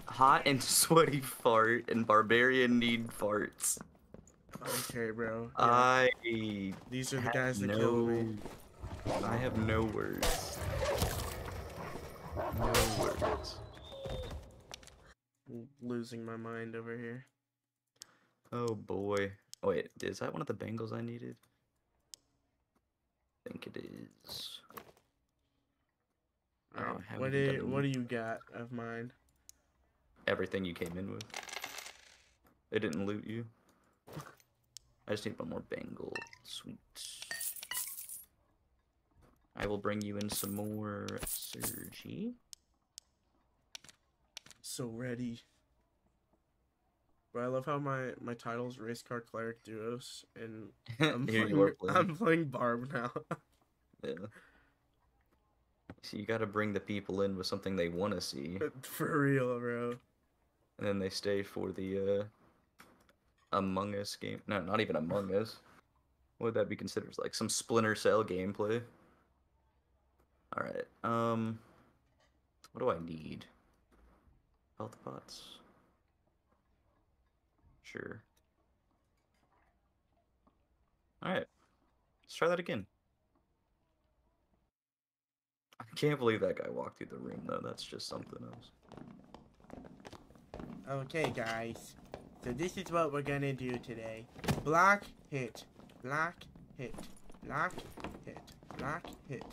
Hot and sweaty fart and barbarian need farts. Okay, bro. Yeah, I These are the guys that no, killed me. I have no words. No words. Losing my mind over here. Oh boy. Oh, wait, is that one of the bangles I needed? I think it is. Oh, haven't what do done what do you got of mine? Everything you came in with. They didn't loot you. I just need one more bangle. Sweet. I will bring you in some more Sergi. So ready. But I love how my my title's race car cleric duos, and I'm playing, playing. I'm playing Barb now. Yeah. So you gotta bring the people in with something they want to see, For real, bro. and then they stay for the uh, Among Us game. No, not even Among Us. What would that be considered? Like some Splinter Cell gameplay. All right. Um, what do I need? Health pots. Sure. All right. Let's try that again. I can't believe that guy walked through the room though. That's just something else. Okay, guys. So this is what we're gonna do today. Block, hit. Block, hit. Block, hit. Block, hit.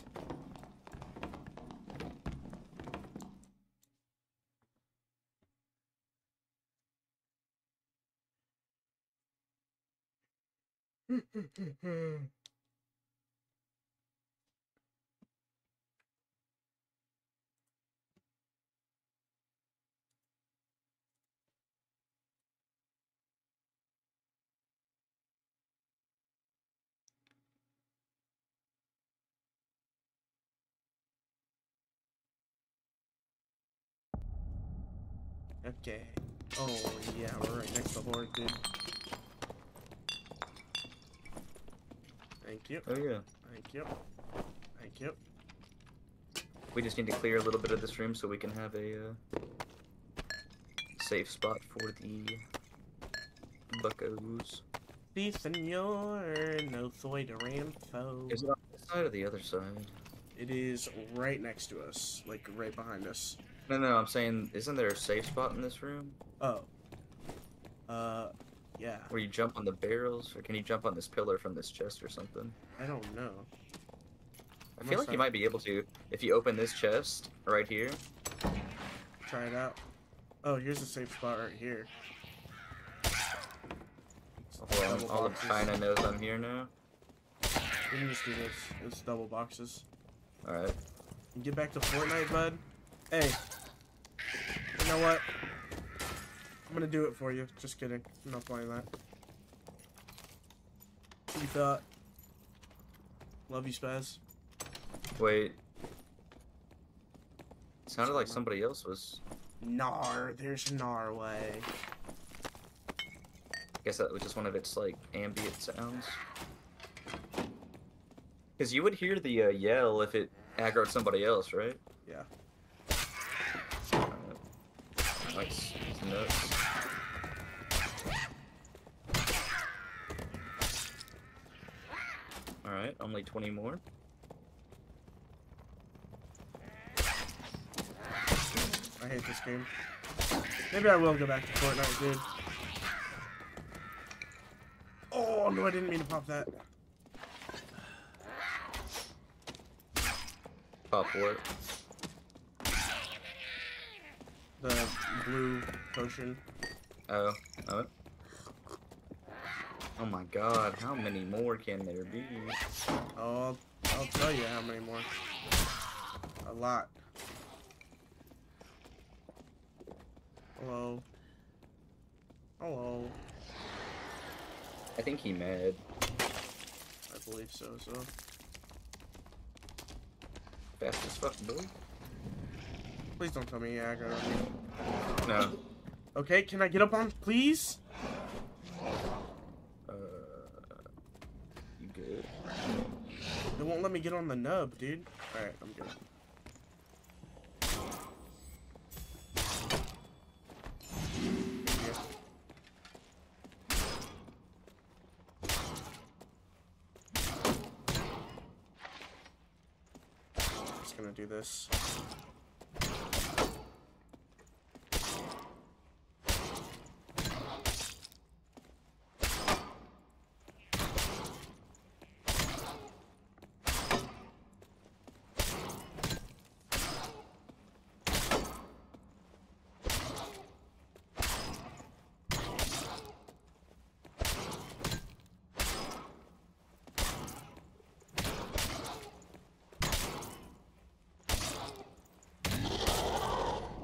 Okay. Oh yeah, we're right next to Horde, dude. Thank you. Oh yeah. Thank you. Thank you. We just need to clear a little bit of this room so we can have a uh, safe spot for the buckos. Sí, senor. No soy de Ramfo. Is it on this side or the other side? It is right next to us, like right behind us. No, no, I'm saying, isn't there a safe spot in this room Oh. Uh, yeah. where you jump on the barrels, or can you jump on this pillar from this chest or something? I don't know. I feel like you might be able to if you open this chest right here. Try it out. Oh, here's a safe spot right here. Well, all of. China knows I'm here now. We can just do this. It's double boxes. Alright. Get back to Fortnite, bud. Hey. You know what? I'm gonna do it for you. Just kidding. I'm not playing that. You thought. Love you, Spaz. Wait. It Sounded like somebody else was. Nar. There's Narway. I guess that was just one of its like ambient sounds. Because you would hear the uh, yell if it aggroed somebody else, right? Yeah. Nice. Nuts. Alright, only 20 more. I hate this game. Maybe I will go back to Fortnite, dude. Oh, no, I didn't mean to pop that. Pop what? The blue potion. Oh, oh. Oh my god, how many more can there be? Oh, I'll, I'll tell you how many more. A lot. Hello. Hello. I think he mad. I believe so, so. Fast as fuck, boy. Please don't tell me aggro on me. No. Okay, can I get up on, please? It won't let me get on the nub, dude. Alright, I'm good. Just gonna do this.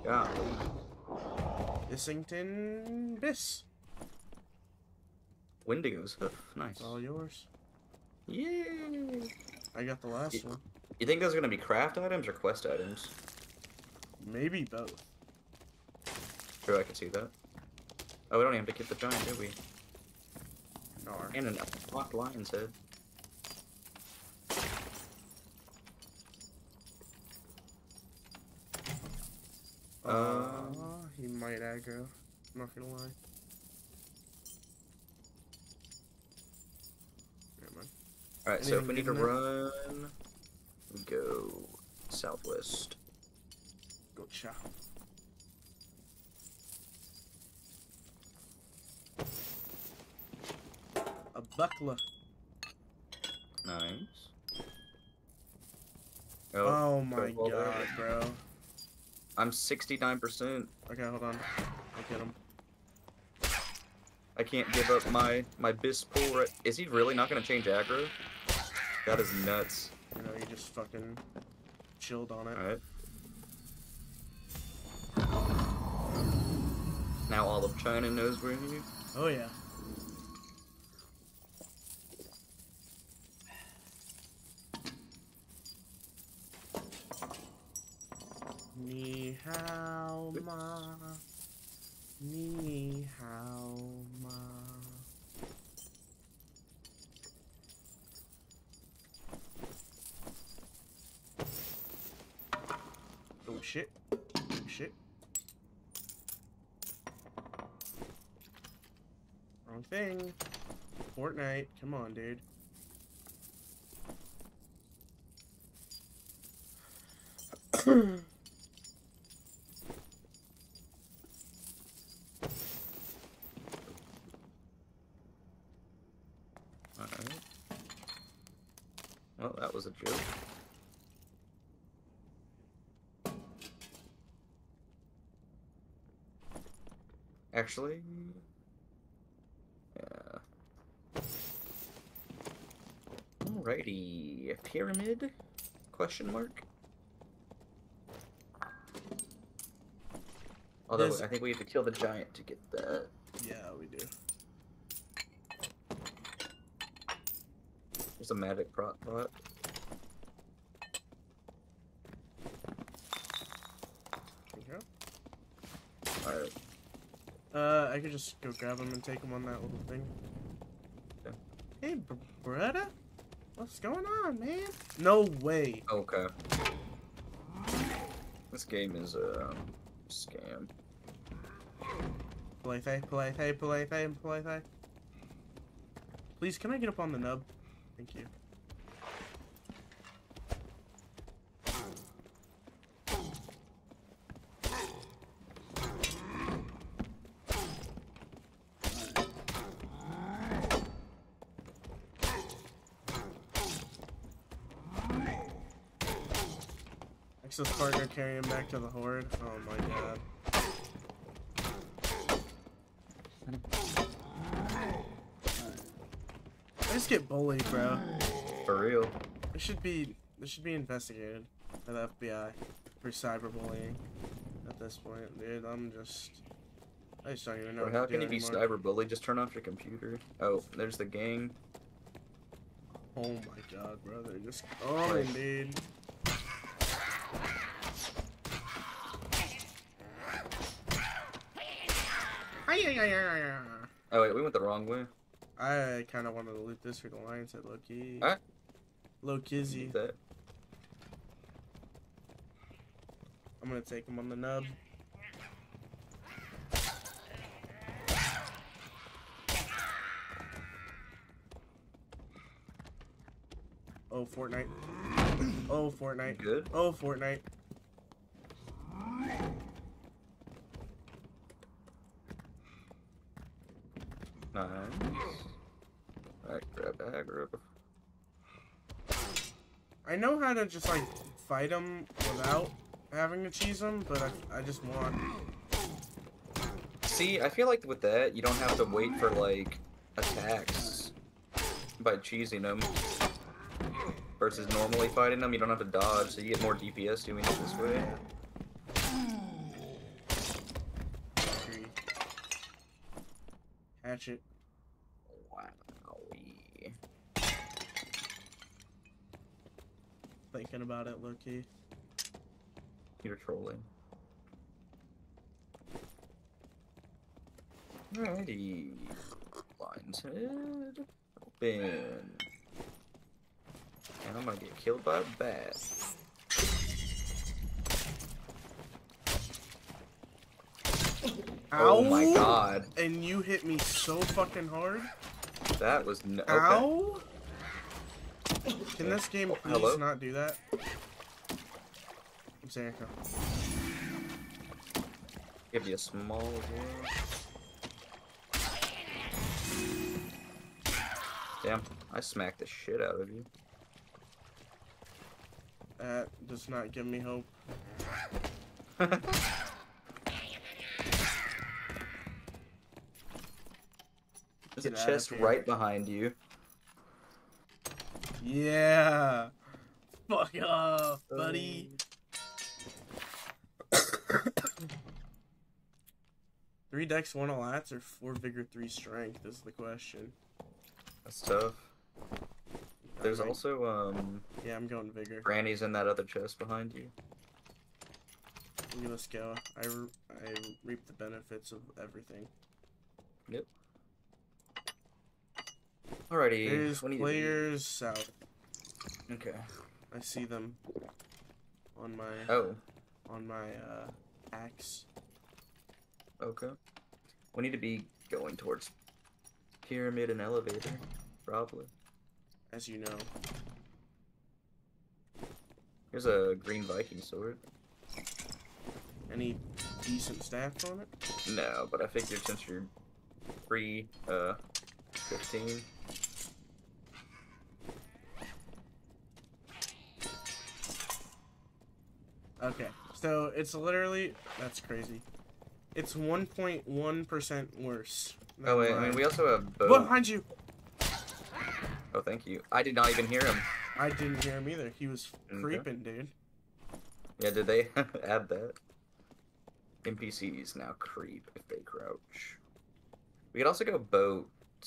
Yeah. Bissington Biss. Wendigo's hoof. Nice. It's all yours. Yeah. I got the last Yeah. one. You think those are gonna be craft items or quest items? Maybe both. Sure, I could see that. Oh, we don't even have to get the giant, do we? Nar. And an locked lion's head. Eh? Uh, Um, he might aggro. I'm not gonna lie. Alright, so if we need to good in there? run, we go southwest. Gotcha. A buckler. Nice. Oh, oh my god, bro. I'm 69%. Okay, hold on. I'll get him. I can't give up my my bis pull. Right. Is he really not gonna change aggro? That is nuts. You know, he just fucking chilled on it. Alright. Now all of China knows we're here. Oh, yeah. Ni hao ma. Ni hao ma. Oh shit. Oh shit. Wrong thing. Fortnite. Come on, dude. Alright. Well, that was a joke. Actually, yeah. Alrighty, pyramid? Question mark. Although There's- I think we have to kill the giant to get that. Yeah, we do. There's a magic prot pot. There you go. Alright. Uh, I could just go grab him and take him on that little thing. Okay. Hey, Beretta? What's going on, man? No way. Okay. This game is a um, scam. Polithe, polithe, polithe, polithe. Please, can I get up on the nub? Thank you. Exo's partner carry him back to the horde. Oh my god. I just get bullied, bro. For real. This should be this should be investigated by the FBI for cyberbullying. At this point, dude, I'm just I just don't even know. What how can you be cyberbullied? Just turn off your computer. Oh, there's the gang. Oh my god, bro, they're just oh, dude. Oh wait, we went the wrong way. I kind of wanted to loot this for the Lions head, low key. Alright. Low kizzy. I'm gonna take him on the nub. Oh, Fortnite. Oh, Fortnite. Good. Oh, Fortnite. Nice. Alright, grab aggro. I know how to just like fight them without having to cheese them, but I, I just want. See, I feel like with that, you don't have to wait for like attacks by cheesing them. Versus normally fighting them, you don't have to dodge, so you get more DPS doing it this way. Hatchet. Thinking about it, Loki. You're trolling. Alrighty. Lion's head. Open. And I'm gonna get killed by a bat. Oh my god. And you hit me so fucking hard. That was no. Okay. Ow! Can this game Oh, please hello? not do that? I'm Give you a small one. Damn, I smacked the shit out of you. That does not give me hope. There's a Get outta chest right behind you. Yeah! Fuck off, buddy! three dex, one alats, or four vigor, three strength is the question. That's tough. There's Alright. also um Yeah, I'm going vigor. Granny's in that other chest behind you. Okay, Let's go. I, re- I reap the benefits of everything. Alrighty. There's we need to players south. Okay. I see them on my Oh, on my uh, axe. okay. We need to be going towards pyramid and elevator, probably. As you know, Here's a green Viking sword. any decent stats on it? No, but I figured since you're free, uh, 15. Okay, so it's literally that's crazy. It's 1.1 percent worse. Oh wait, I mean we also have bow. Behind you? Oh, thank you. I did not even hear him. I didn't hear him either. He was Okay. creeping, dude. Yeah, did they add that? NPCs now creep if they crouch. We could also go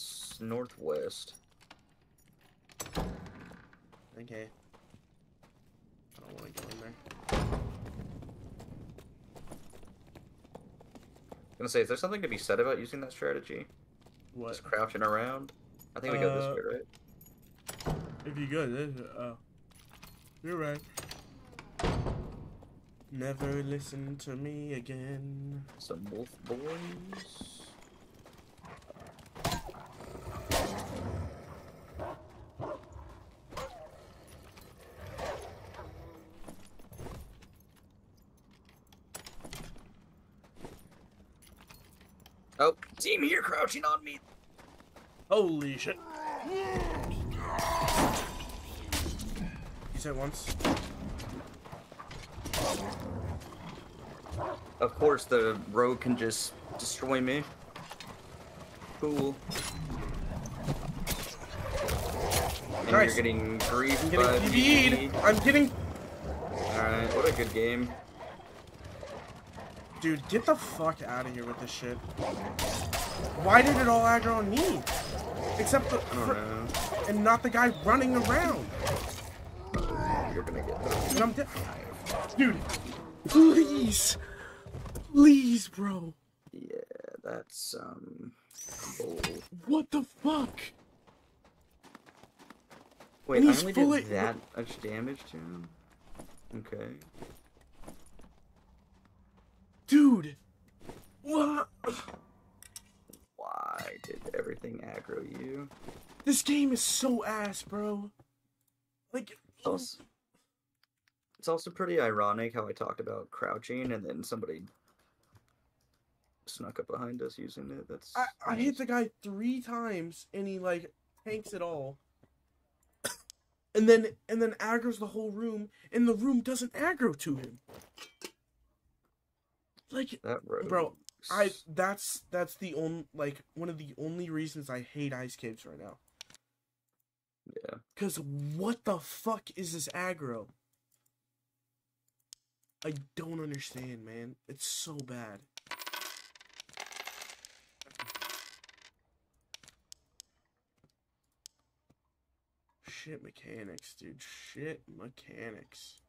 boats northwest. Okay. I don't want to go in there. gonna say, is there something to be said about using that strategy? What? Just crouching around? I think we go Uh, this way, right? If you go this, uh, you're right. Never listen to me again. Some wolf boys. Team here crouching on me. Holy shit. You said once? Of course, the rogue can just destroy me. Cool. And Nice. you're getting grief I'm by getting me. PV'd. I'm getting. Alright, what a good game. Dude, get the fuck out of here with this shit. Why did it all aggro on me? Except the. I don't know. and not the guy running around. You're gonna get the And I'm. Dude, please. Please, bro. Yeah, that's um. What the fuck? Wait, And I only fully- did that much damage to him? Okay. Dude. What? Why did everything aggro you? This game is so ass, bro. Like, It's also, it's also pretty ironic how I talked about crouching and then somebody snuck up behind us using it. That's I, I hit the guy three times and he like tanks it all. And then and then aggro's the whole room and the room doesn't aggro to him. Like that road. Bro, I that's that's the only like one of the only reasons I hate ice caves right now. yeah. Cause what the fuck is this aggro? I don't understand, man. It's so bad. Shit mechanics, dude. Shit mechanics.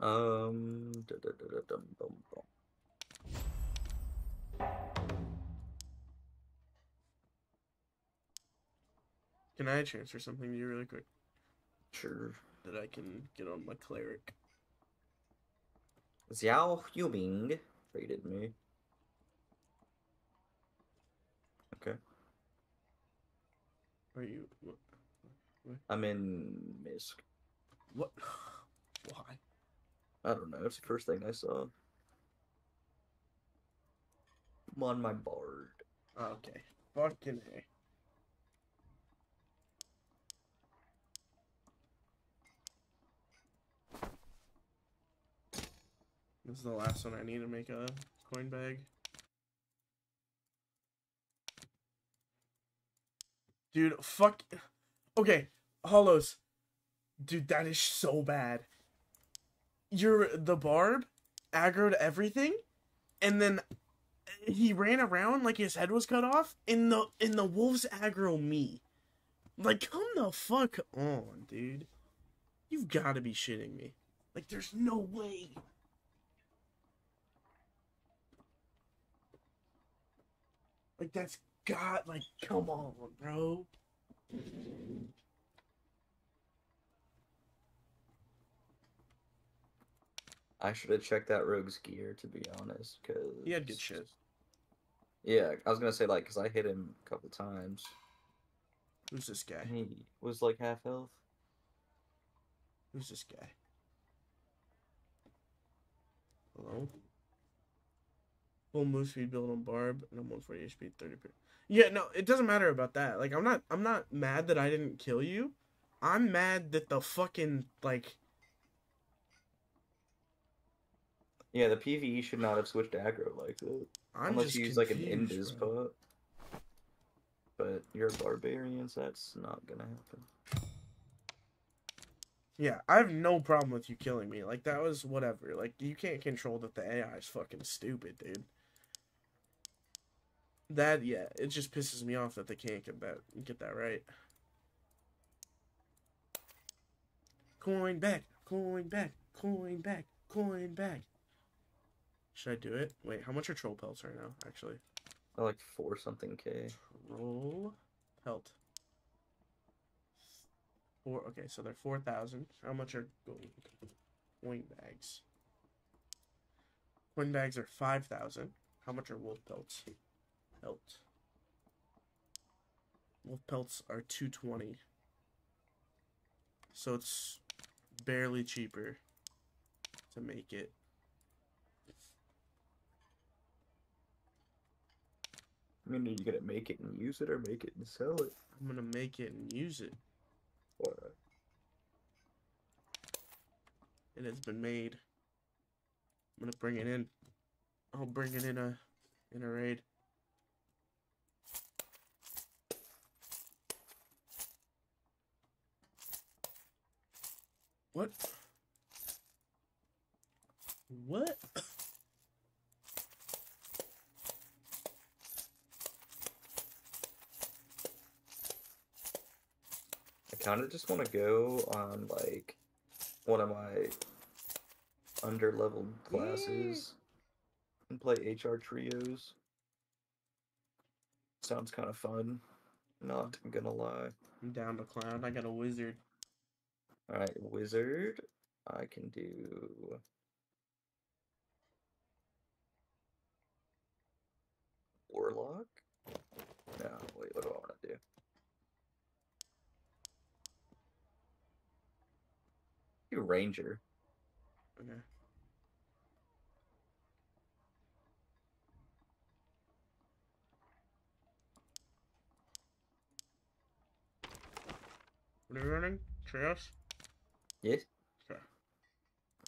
Um. da- da- da- da- dum, bum, bum. Can I transfer something to you really quick Sure. that I can get on my cleric? Xiao Yuming raided me. Okay. Are you what? I'm in Misk. what? Why? I don't know. It's the first thing I saw. I'm on my bard. Okay. Fucking A. This is the last one I need to make a coin bag. Dude, fuck. Okay, Hollows. Dude, that is so bad. You're the barb, aggroed everything, and then he ran around like his head was cut off, and the and the wolves aggro me. Like, come the fuck on, dude. You've got to be shitting me. Like, there's no way. Like, that's got like, come on, bro. I should have checked that rogue's gear to be honest, because He had good shit. Yeah, I was gonna say like, cause I hit him a couple times. Who's this guy? He was like half health. Who's this guy? Hello? Full move speed build on Barb and I'm 140 HP 30 per Yeah, no, it doesn't matter about that. Like I'm not I'm not mad that I didn't kill you. I'm mad that the fucking like Yeah, the PVE should not have switched aggro like that. I'm Unless just you use like an confused, Invis pot. But you're barbarians, that's not gonna happen. Yeah, I have no problem with you killing me. Like that was whatever. Like you can't control that the AI is fucking stupid, dude. That yeah, it just pisses me off that they can't get that get that right. Coin back, coin back, coin back, coin back. Should I do it? Wait, how much are troll pelts right now? Actually, I like four something K. troll pelt. Four. Okay, so they're four thousand. How much are gold coin bags? Coin bags are five thousand. How much are wolf pelts? Pelt. Wolf pelts are two twenty. So it's barely cheaper to make it. I mean, are you gonna make it and use it or make it and sell it? I'm gonna make it and use it. Or uh, It has been made. I'm gonna bring it in. I'll bring it in a in a raid. What? What? kind of just want to go on like one of my under-leveled classes and play HR trios. Sounds kind of fun. Not gonna lie. I'm down to clown. I got a wizard. All right, wizard. I can do. Warlock. No, wait. What do I want to do? Do ranger. Okay. What are you running? Trios? Yes. Okay.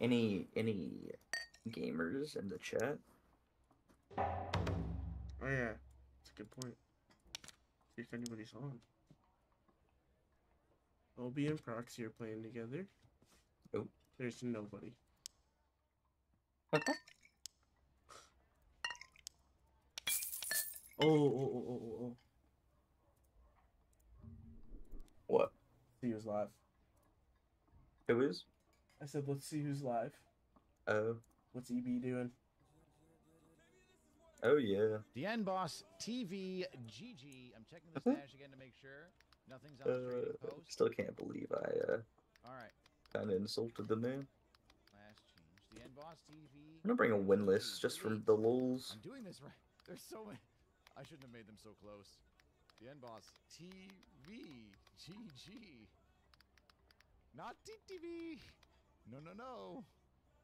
Any any gamers in the chat? Oh yeah, that's a good point. See if anybody's on. Obi and Proxy are playing together. Oh. There's nobody. Oh, oh, oh, oh, oh, oh. What? See who's live. Who is? I said, let's see who's live. Oh. What's EB doing? Oh yeah. The End Boss TV GG. I'm checking the Mhm. stash again to make sure nothing's on the Uh, post. still can't believe I uh All right, kind of insulted the man. last change. The End Boss TV. I'm gonna bring a Windlass just from the lulz. I'm doing this right. There's so many. I shouldn't have made them so close. The End Boss TV GG. Not TTV. No, no, no.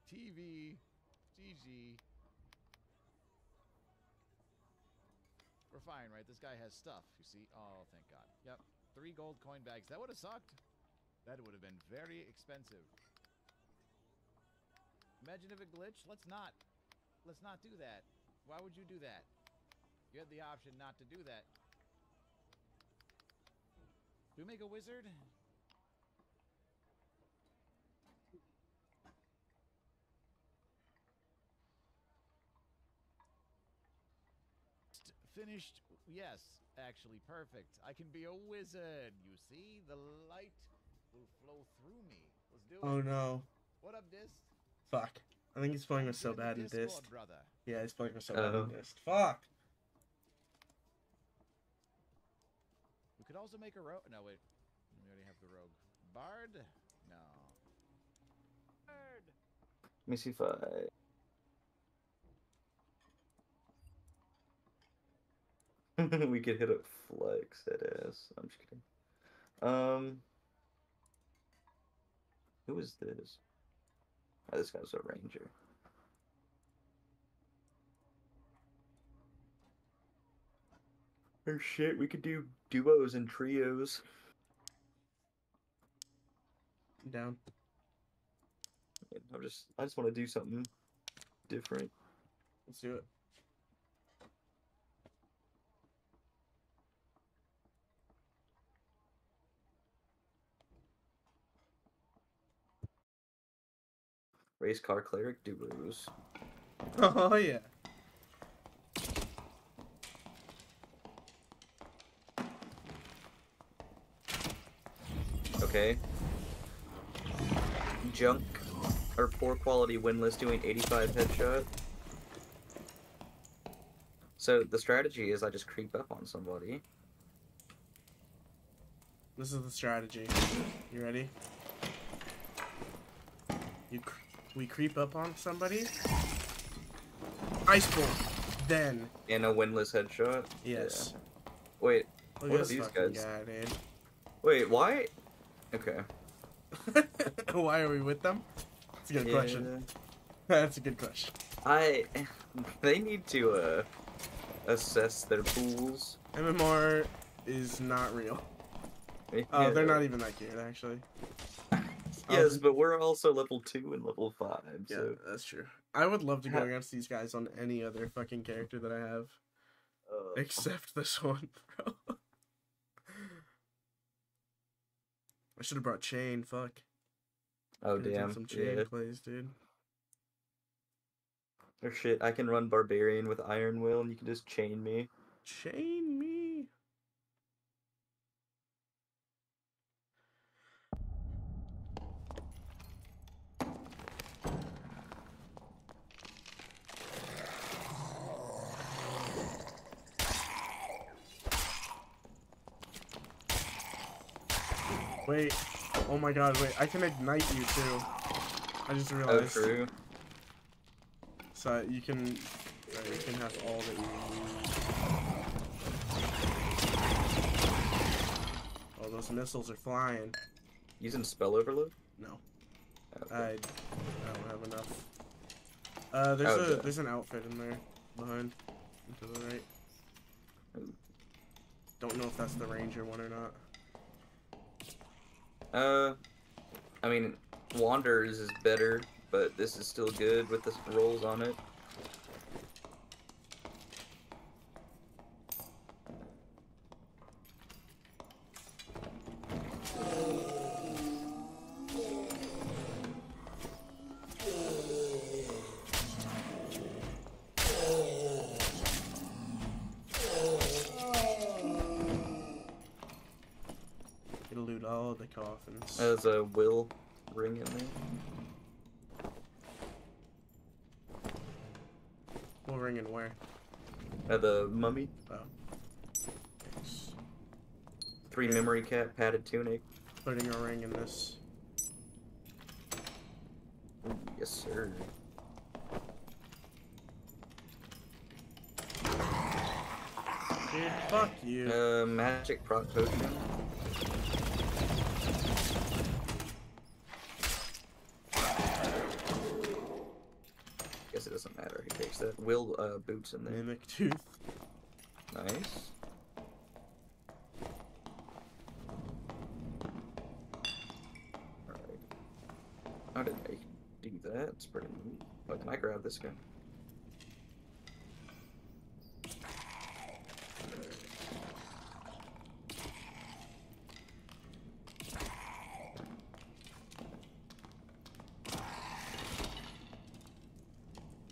TV GG. We're fine, right? This guy has stuff, you see? Oh, thank God. Yep. Three gold coin bags. That would have sucked. That would have been very expensive. Imagine if it glitched. Let's not. Let's not do that. Why would you do that? You had the option not to do that. Do we make a wizard? Finished. Yes, actually, perfect. I can be a wizard. You see, the light will flow through me. Let's do it. Oh no. What up, Dist? Fuck. I think he's playing I'm with so bad in Discord, Dist. brother. Yeah, he's playing with so bad Oh. in Dist. Fuck. We could also make a rogue. No, wait. We already have the rogue. Bard? No. Bard! Let me see if I. we could hit up flex that ass. I'm just kidding. Um, who is this? Oh, this guy's a ranger. Oh shit, we could do duos and trios. I'm down. I'm just, I just want to do something different. Let's do it. Race car cleric duos. Oh yeah. Okay. Junk or poor quality Windlass doing 85 headshot. So the strategy is I just creep up on somebody. This is the strategy. You ready? You we creep up on somebody. Ice bolt. Then In a Windlass headshot. yes. Wait, Look What at are these guys? guy, dude. wait, why? Okay. Why are we with them? That's a good question. That's a good question. I they need to uh assess their pools. MMR is not real. Oh, Yeah. they're not even that good, actually. Yes, Um, but we're also level two and level five. Yeah, So that's true. I would love to go against these guys on any other fucking character that I have, uh, except this one, bro. I should have brought chain. Fuck. oh Could've damn. Some chain Yeah. plays, dude. Or shit, I can run barbarian with iron will, and you can just chain me. Chain me. Wait. Oh my god, wait. I can ignite you too. I just realized. Oh, realized. true. So you can, you can have all that you need. Oh, those missiles are flying. Using spell overload. No, Okay. I, I don't have enough. Uh, there's Oh, a there's an outfit in there behind, to the right. Don't know if that's the ranger one or not. Uh, I mean, Wanderers is better, but this is still good with the rolls on it. There's a will ring in there. we'll ring in where? Uh, the mummy, Thanks. three memory cap, padded tunic. Putting a ring in this. Ooh, yes, sir. Dude, fuck you. Uh, magic prot potion. Will uh, boots in there. Mimic tooth. Nice. Alright. How did I do that? It's pretty neat. Oh, can I grab this guy?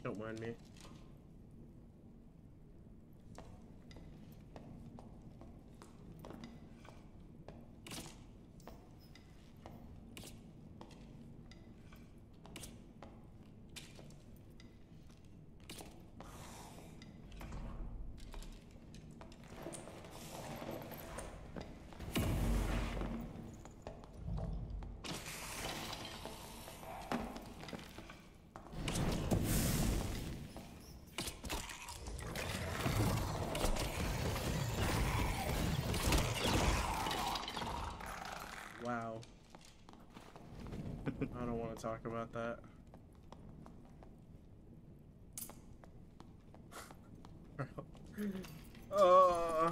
Don't mind me. Wow. I don't want to talk about that. uh,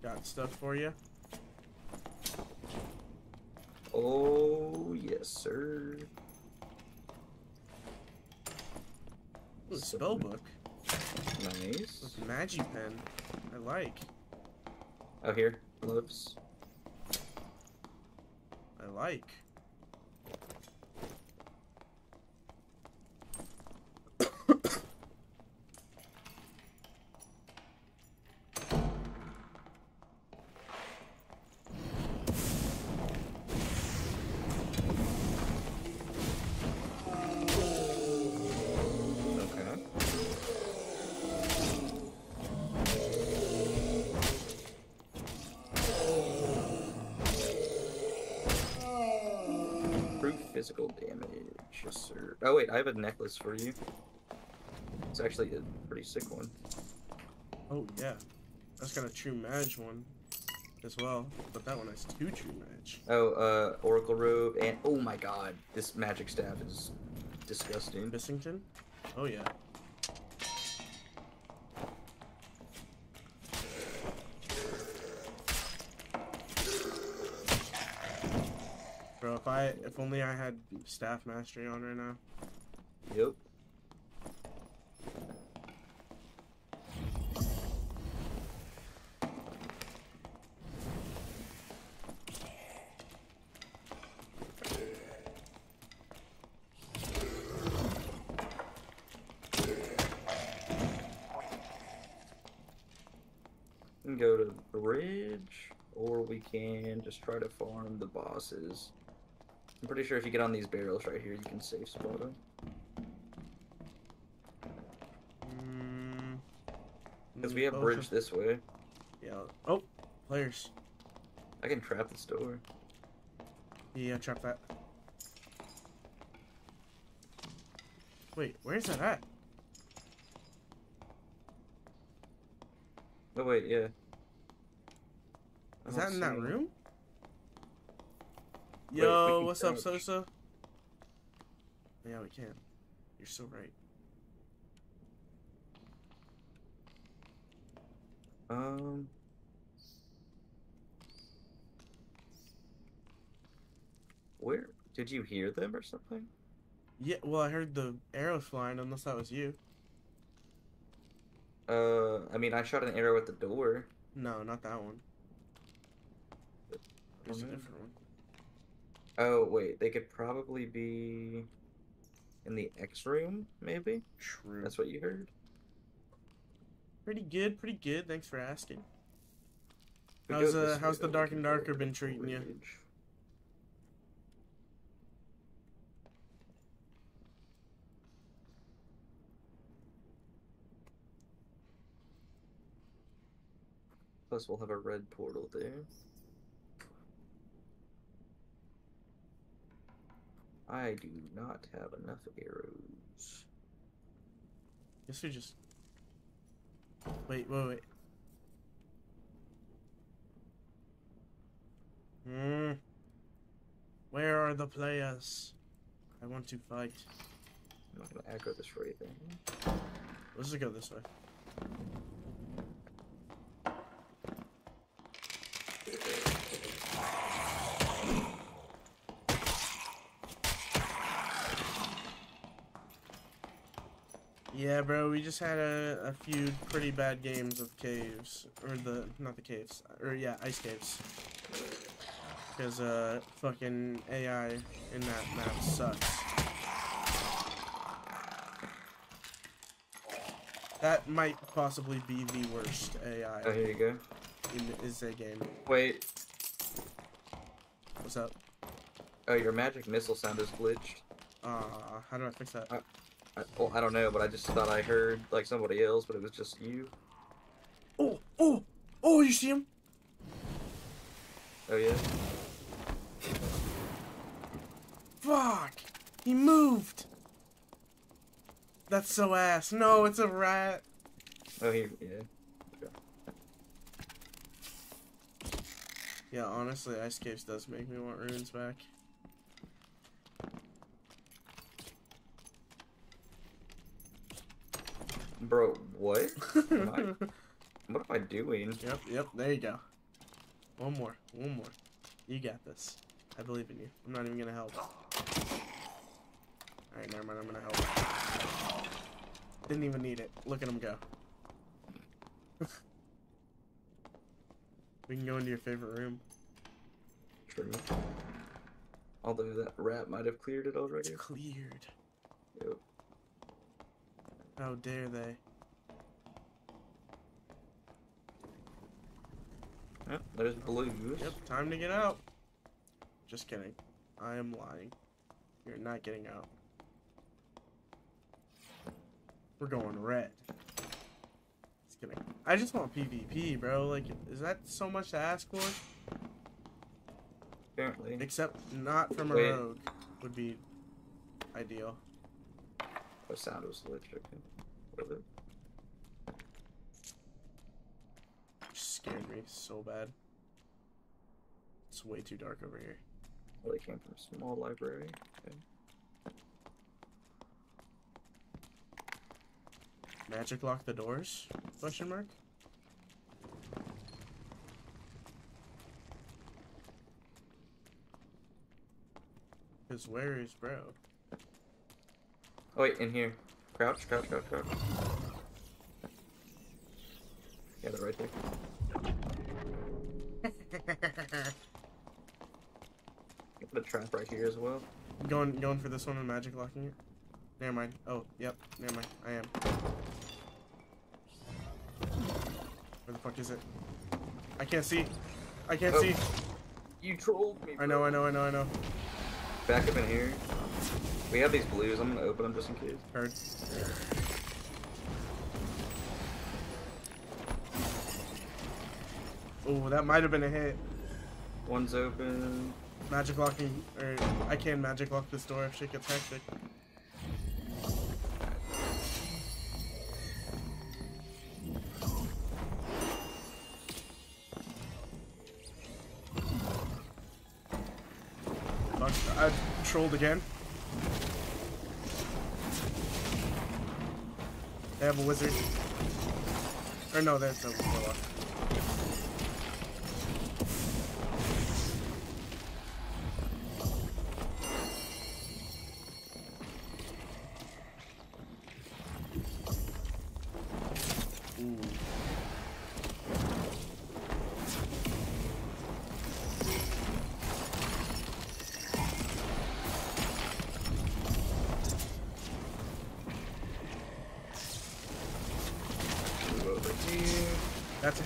got stuff for you. Oh, yes, sir. Ooh, spell book Nice. with a magi pen. I like. Oh, here. Gloves. I like. Oh, wait, I have a necklace for you. It's actually a pretty sick one. Oh yeah, that's got a true mage one as well, but that one has two true mage. Oh, uh, Oracle Robe, and oh my god, this magic staff is disgusting. Bissington? Oh yeah. I if only I had staff mastery on right now. Yep. We can go to the bridge, or we can just try to farm the bosses. I'm pretty sure if you get on these barrels right here, you can save spot them. Mm, Because we have both bridge this way. Yeah. Oh, players. I can trap this door. Yeah, trap that. Wait, where's that at? Oh wait, yeah. I Is that in that room? We Yo, can what's up. Sosa? Yeah, we can. You're so right. Um. Where did you hear them or something? Yeah, well, I heard the arrows flying, unless that was you. Uh, I mean, I shot an arrow at the door. No, not that one. There's a different one. Oh wait, they could probably be in the X room, maybe. True. That's what you heard. pretty good, pretty good. Thanks for asking. We How's, uh, how's the Dark and Darker been treating you? Plus, we'll have a red portal there. I do not have enough arrows. Guess we just. Wait, wait, wait. Hmm. Where are the players? I want to fight. I'm not gonna echo this for then. Let's just go this way. Yeah, bro, we just had a, a few pretty bad games of caves. Or the, not the caves, or yeah, ice caves. Because, uh, fucking AI in that map sucks. That might possibly be the worst AI Oh, here you go. in is a game. Wait. What's up? Oh, your magic missile sound is glitched. Uh, how do I fix that? I, well, I don't know, but I just thought I heard like somebody else, but it was just you. Oh, oh, oh! You see him? Oh yeah. Fuck! He moved. That's so ass. No, it's a rat. Oh here, yeah. Yeah, honestly, Ice Caves does make me want runes back. Bro, what? Am I- What am I doing? Yep, yep. There you go. One more, one more. You got this. I believe in you. I'm not even gonna help. Alright, never mind, I'm gonna help. Didn't even need it. Look at him go. we can go into your favorite room. True. Although that rat might have cleared it already. It's cleared. Yep. How dare they? Yep, there's blues. Yep, time to get out. Just kidding. I am lying. You're not getting out. We're going red. Just kidding. I just want PvP, bro. Like, is that so much to ask for? Apparently. Except not from a Wait. rogue would be ideal. The sound was electric. Was it? Scared me so bad. It's way too dark over here. Well, they came from a small library. Okay. Magic lock the doors? Question mark. Cause where is bro? Oh wait, in here. Crouch, crouch, crouch, crouch. Yeah, they're right there. Put a trap right here as well. going going for this one and magic locking it. Never mind. Oh, yep. Never mind. I am. Where the fuck is it? I can't see. I can't Oh. see. You trolled me. I know. I know. I know. I know. Back up in here. We have these blues. I'm gonna open them just in case. Heard. Oh, that might have been a hit. One's open. Magic locking, or I can magic lock this door if shit gets hectic. Fuck, I trolled again. They have a wizard. Or no, that's a warlock.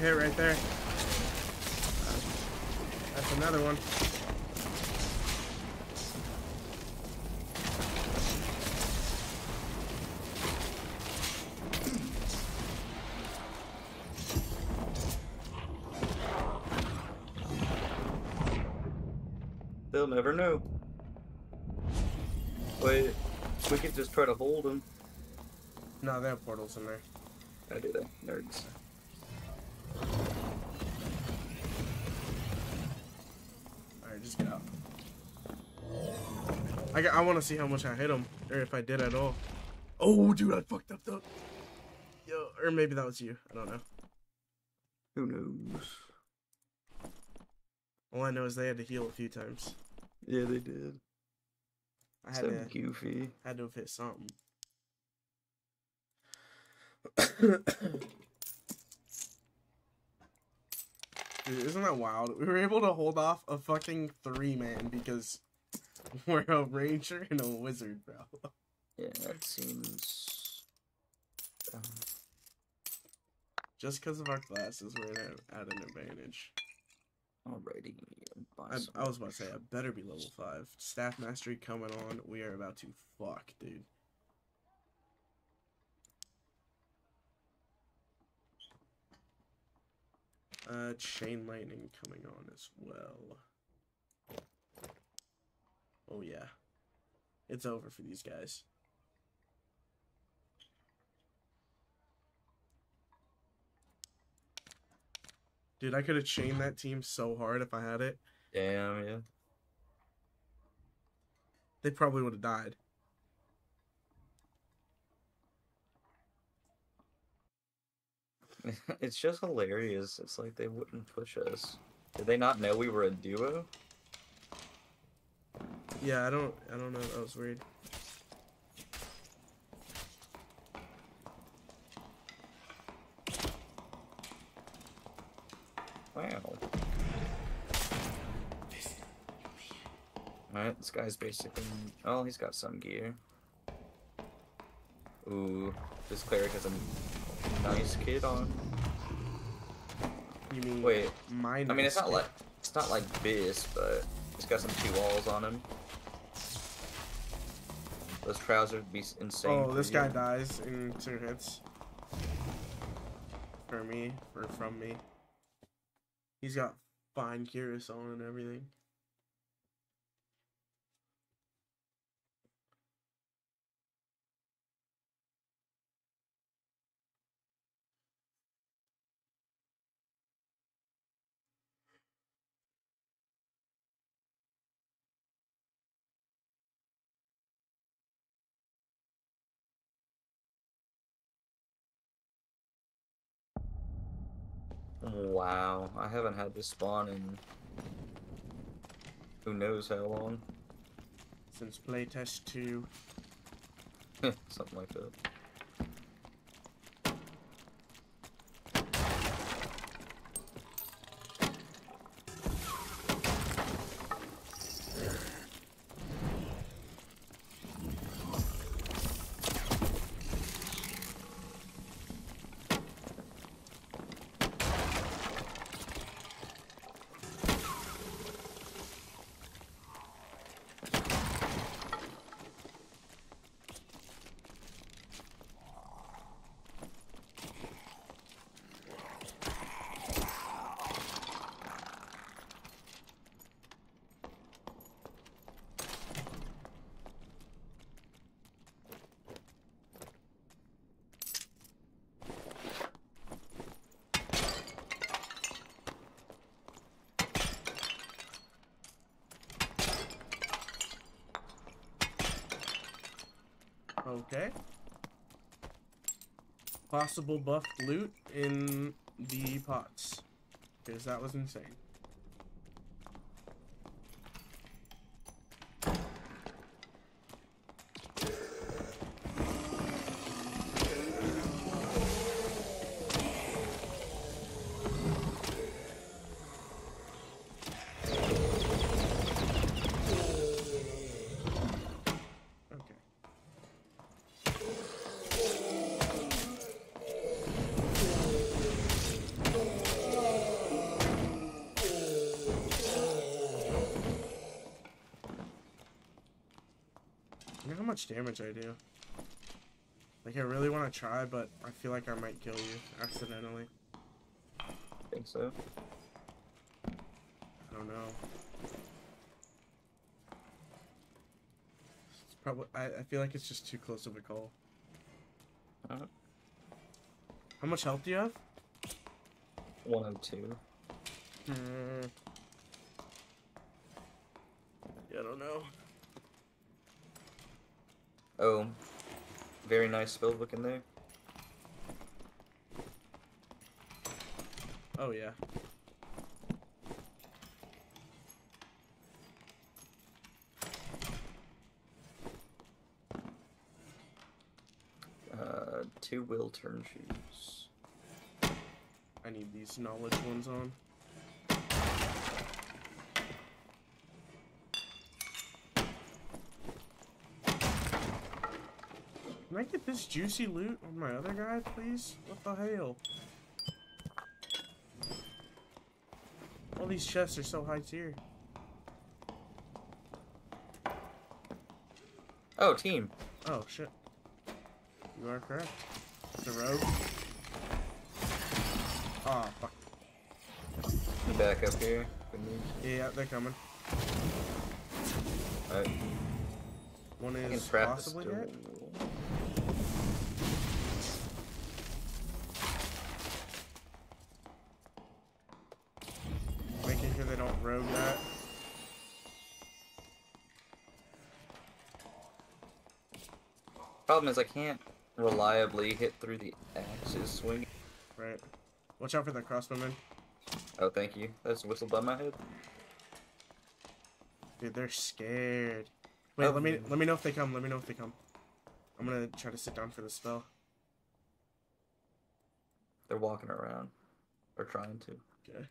Hit right there. I, I want to see how much I hit him, or if I did at all. Oh, dude, I fucked up though. Yo, or maybe that was you. I don't know. Who knows? All I know is they had to heal a few times. Yeah, they did. I had So to goofy. had to have hit something. Dude, isn't that wild? We were able to hold off a fucking three man because we're a ranger and a wizard, bro. Yeah, that seems. Um, Just because of our classes, we're at, at an advantage. alrighty. I, I was about to say, I better be level five. Staff mastery coming on. We are about to fuck, dude. Uh, chain lightning coming on as well. Oh yeah, it's over for these guys. Dude, I could have chained that team so hard if I had it. Damn, yeah. They probably would have died. it's just hilarious. It's like they wouldn't push us. Did they not know we were a duo? Yeah, I don't. I don't know. That was weird. Wow. Alright, this guy's basically. Oh, he's got some gear. Ooh, this cleric has a nice kit on. You mean Wait, mine? I mean, it's not like it's not like this, but it's got some two walls on him. Those trousers would be insane. Oh, this you. guy dies in two hits. For me, or from me. He's got fine Cuirass on and everything. Wow, I haven't had this spawn in who knows how long. Since playtest 2. Something like that. Okay. Possible buffed loot in the pots. Because that was insane. Damage I do? Like, I really want to try, but I feel like I might kill you accidentally. I think so. I don't know. It's probably. I, I feel like it's just too close of a call. Uh, How much health do you have? 102. Hmm. Yeah, I don't know. Oh, very nice spell book in there. Oh yeah. Uh, two will turn shoes. I need these knowledge ones on. I get this juicy loot on my other guy, please? What the hell? All these chests are so high tier. Oh, team. Oh shit. You are correct. It's a rogue. Ah, fuck. You back up here. Good news. Yeah, they're coming. Alright, One is possibly hit. Problem is, I can't reliably hit through the axes swing. Right. Watch out for the crossbowmen. Oh, thank you. That's whistled by my head. Dude, they're scared. Wait, Oh. let me let me know if they come. Let me know if they come. I'm gonna try to sit down for the spell. They're walking around. Or trying to. Okay.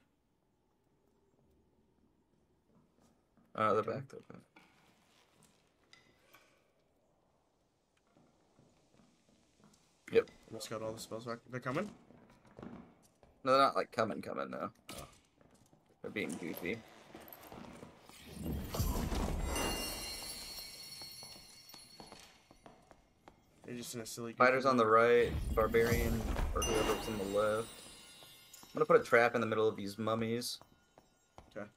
Oh, they're Okay. back. They're back. Almost got all the spells back. They're coming. No, they're not like coming, coming, no. They're being goofy. They're just in a silly. Fighters on the right, barbarian, or whoever's on the left. I'm gonna put a trap in the middle of these mummies. Okay.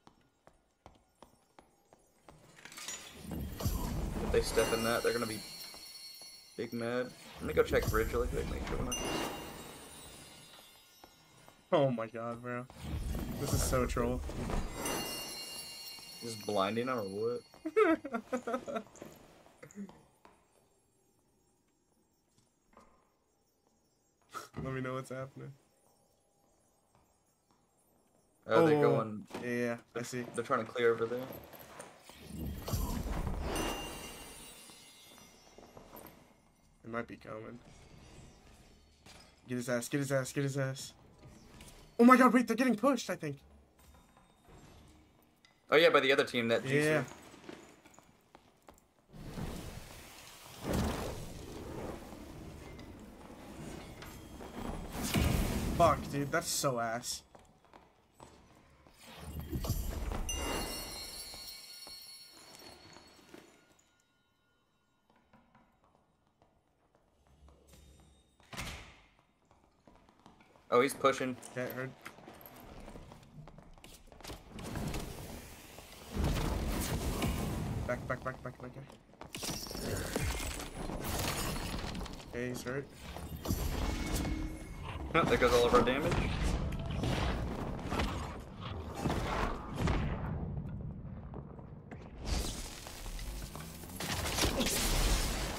If they step in that, they're gonna be big mad. Let me go check bridge really quick, make sure we're not. Oh my god, bro. This is so troll. Just blinding or what? Let me know what's happening. Oh, they're Oh. going. Yeah, yeah, I see. They're trying to clear over there. It might be coming. Get his ass, get his ass, get his ass. Oh my god, wait, they're getting pushed, I think. Oh yeah, by the other team that. Yeah. Fuck, dude, that's so ass. Oh, he's pushing. Okay, heard. Back, back, back, back, back. back. Okay, he's hurt. Oh, there goes all of our damage.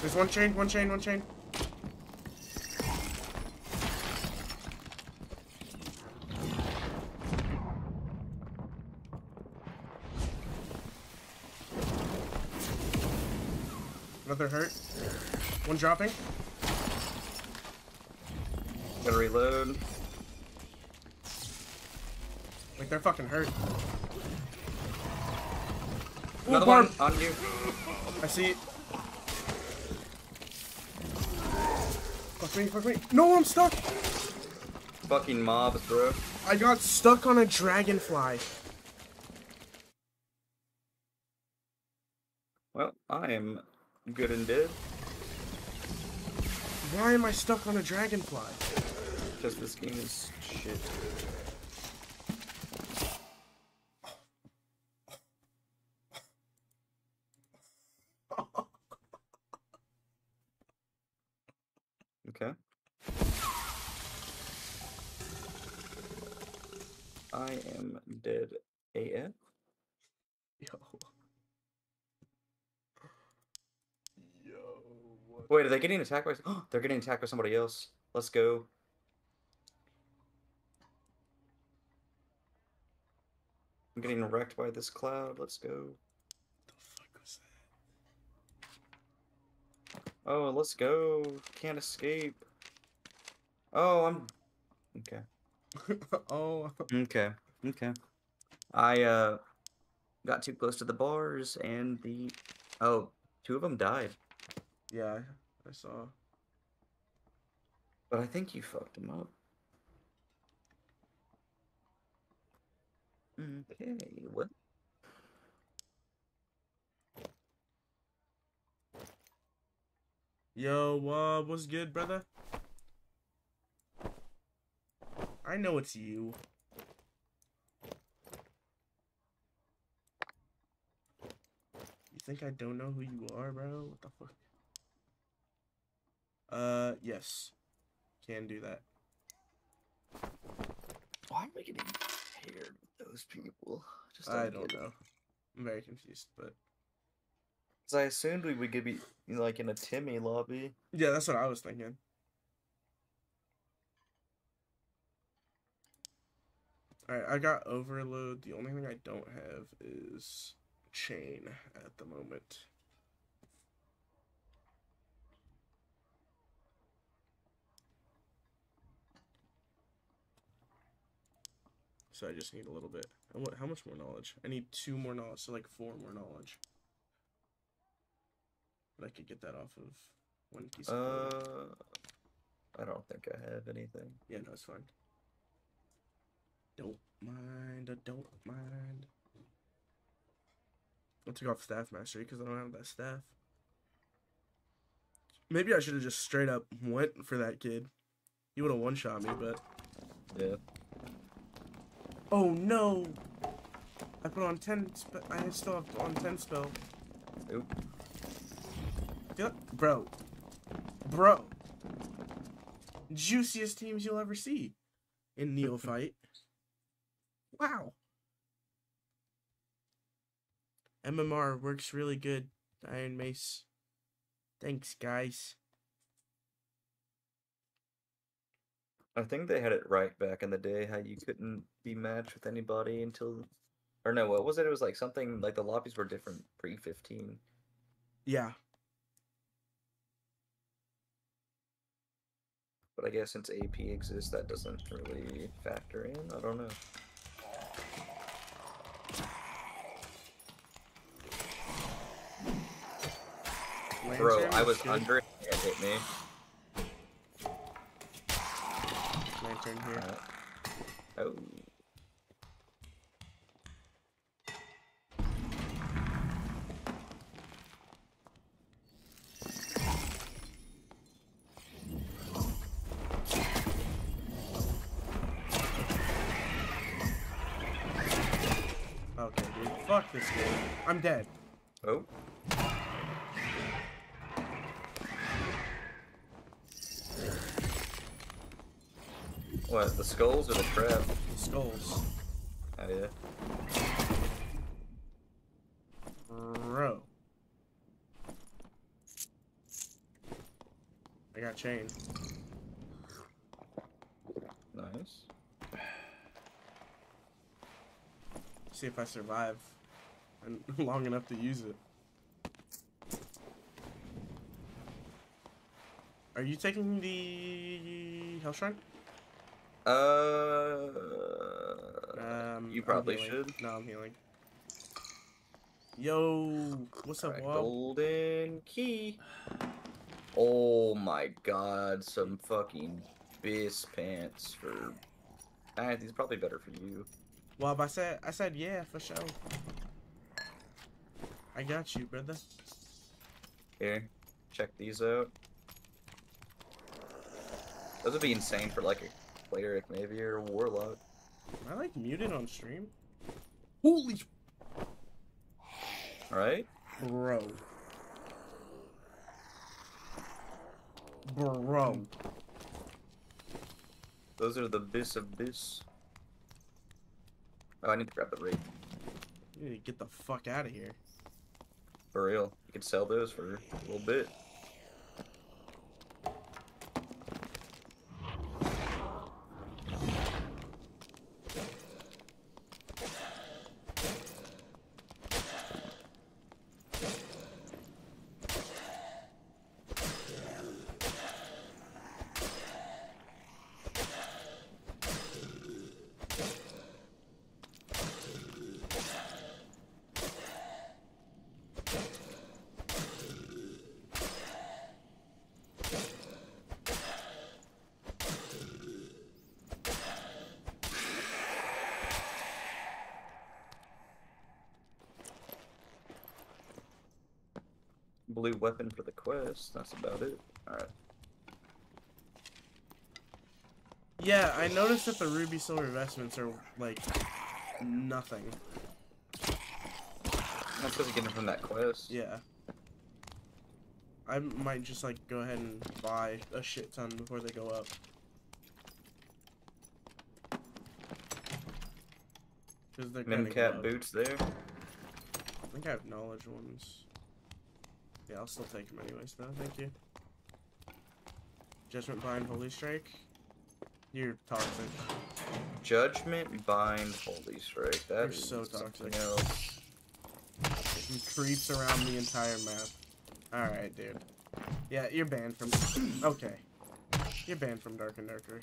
There's one chain, one chain, one chain. Another hurt. One dropping. Gotta reload. Like they're fucking hurt. Another barb. one on you. I see it. Fuck me, fuck me. No, I'm stuck. Fucking mobs, bro. I got stuck on a dragonfly. Well, I am good and dead. Why am I stuck on a dragonfly? Because this game is shit. Okay. I am dead AF. Yo. Yo. What? Wait, are they getting attacked by? Oh, they're getting attacked by somebody else. Let's go. I'm getting wrecked by this cloud. Let's go. the fuck was that? Oh, let's go. Can't escape. Oh, I'm. Okay. oh. Okay. Okay. I uh got too close to the bars and the oh, two of them died. Yeah, I saw. But I think you fucked him up. Okay, what? Yo, uh, what's good, brother? I know it's you. You think I don't know who you are, bro? What the fuck? Uh, yes. Can do that. Why am I getting paired with those people? Just I don't get it. know. I'm very confused, but 'Cause I assumed we would be like in a Timmy lobby. yeah, that's what I was thinking. Alright, I got overload. The only thing I don't have is chain at the moment. So I just need a little bit. And what? How much more knowledge? I need two more knowledge, so like four more knowledge. But I could get that off of one piece of. Uh, I don't think I have anything. Yeah, no, it's fine. Don't mind, I don't mind. I took off staff mastery because I don't have that staff. Maybe I should have just straight up went for that kid. He would have one shot me, but Yeah. Oh no! I put on ten. Spe- I still have on ten spell. Oop. Bro, bro. Juiciest teams you'll ever see in Neophyte. wow. MMR works really good. Ironmace. Thanks, guys. I think they had it right back in the day how you couldn't be matched with anybody until or no, what was it? It was like something like the lobbies were different pre fifteen. Yeah. But I guess since AP exists that doesn't really factor in. I don't know. Bro, I was under it and it hit me. Lantern here. Uh, oh. I'm dead. Oh. What, the skulls or the trap? Skulls. Oh yeah. Bro. I got chain. Nice. See if I survive and long enough to use it. Are you taking the Hell Shrine? Uh, Um, you probably should. No, I'm healing. Yo, what's up, Alright, Wob? golden key. Oh my god, some fucking bis pants for. Ah, these are probably better for you. Wob, I said, I said, yeah, for sure. I got you, brother. Here, check these out. Those would be insane for like a player, cleric, maybe, or a warlock. Am I like muted on stream? Holy Right? bro. Bro. Those are the bis of bis. Oh, I need to grab the rate. You need to get the fuck out of here. For real. You could sell those for a little bit. Blue weapon for the quest. That's about it. Alright. Yeah, I noticed that the ruby silver vestments are like nothing. That's because you get them from that quest. Yeah. I might just like go ahead and buy a shit ton before they go up. Because they're Mimcat boots there. I think I have knowledge ones. I'll still take him anyways though. Thank you. Judgment Bind Holy Strike. You're toxic. Judgment bind holy strike. That You're is so something toxic. else. He creeps around the entire map. Alright, dude. Yeah, you're banned from... Okay. You're banned from Dark and Darker.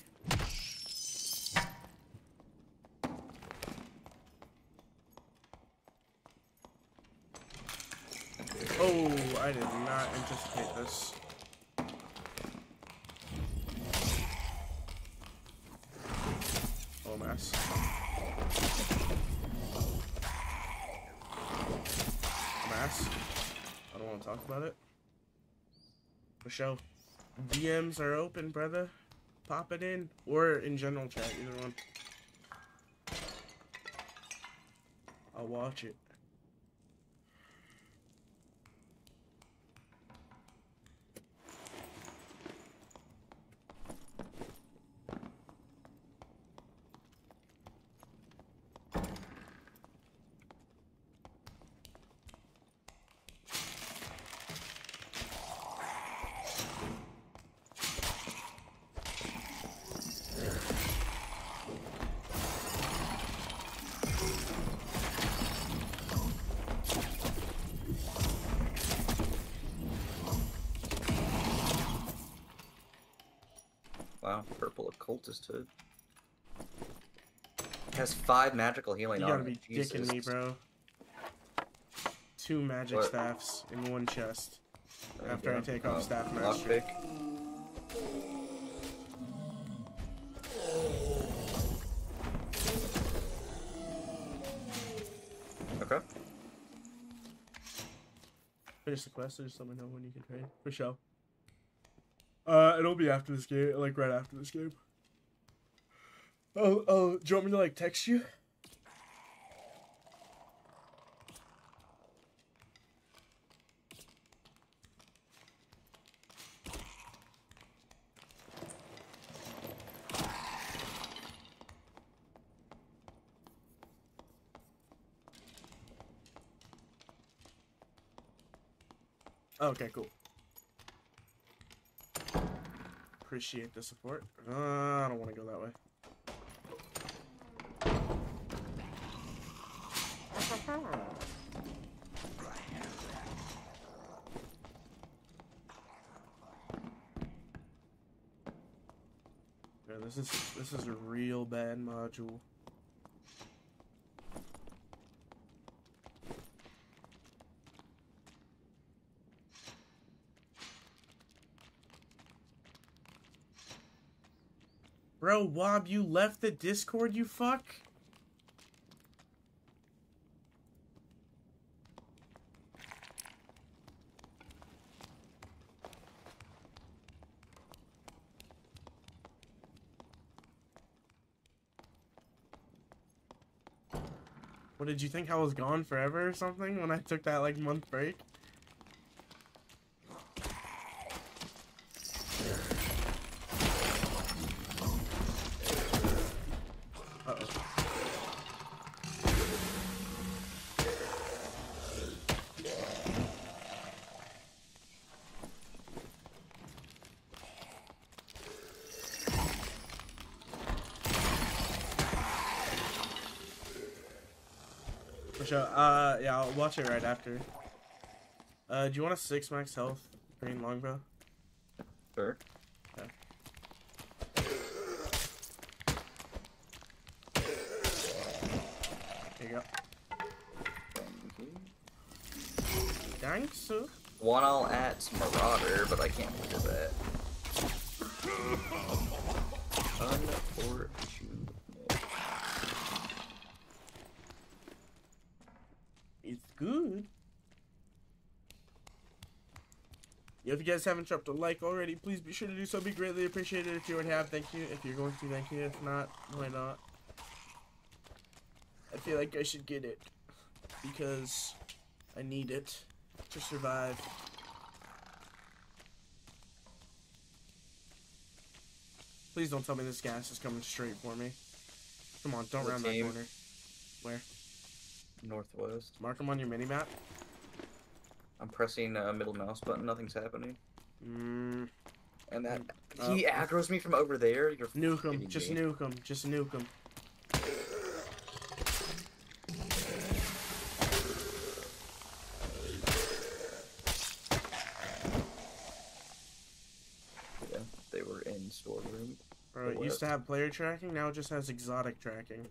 Oh, I did not anticipate this. Oh, mess. Mass. I don't want to talk about it. Michelle. DMs are open, brother. Pop it in. Or in general chat, either one. I'll watch it. Wow, purple occultist hood. Has five magical healing You gotta be dicking me, bro. Two magic What? staffs in one chest. There After I take off Oh, staff master. lockpick. Okay. Finish the quest, so just let me know when you can trade. For sure. Uh, it'll be after this game, like right after this game. Oh, oh, do you want me to like text you? Okay, cool. Appreciate the support. Uh, I don't want to go that way. Yeah, this is this is a real bad module. Bro, Wob, you left the Discord, you fuck? Did you think I was gone forever or something when I took that like month break? Sure. Uh, yeah, I'll watch it right after. Uh, do you want a six max health green longbow? Sure. Here you go. Thanks, sir. One all at Marauder, but I can't do that. Unfortunate. It's good. Yo, if you guys haven't dropped a like already, please be sure to do so. Be greatly appreciated if you already have. Thank you. If you're going to, thank you. If not, why not? I feel like I should get it because I need it to survive. Please don't tell me this gas is coming straight for me. Come on, don't The round that corner. Where? Northwest. Mark them on your mini map. I'm pressing uh, middle mouse button. Nothing's happening. Mm. And that mm. uh, he aggroes me from over there. You're nuke him. Just me. nuke him. Just nuke him. Yeah, they were in storeroom. Bro, it used to have player tracking. Now it just has exotic tracking.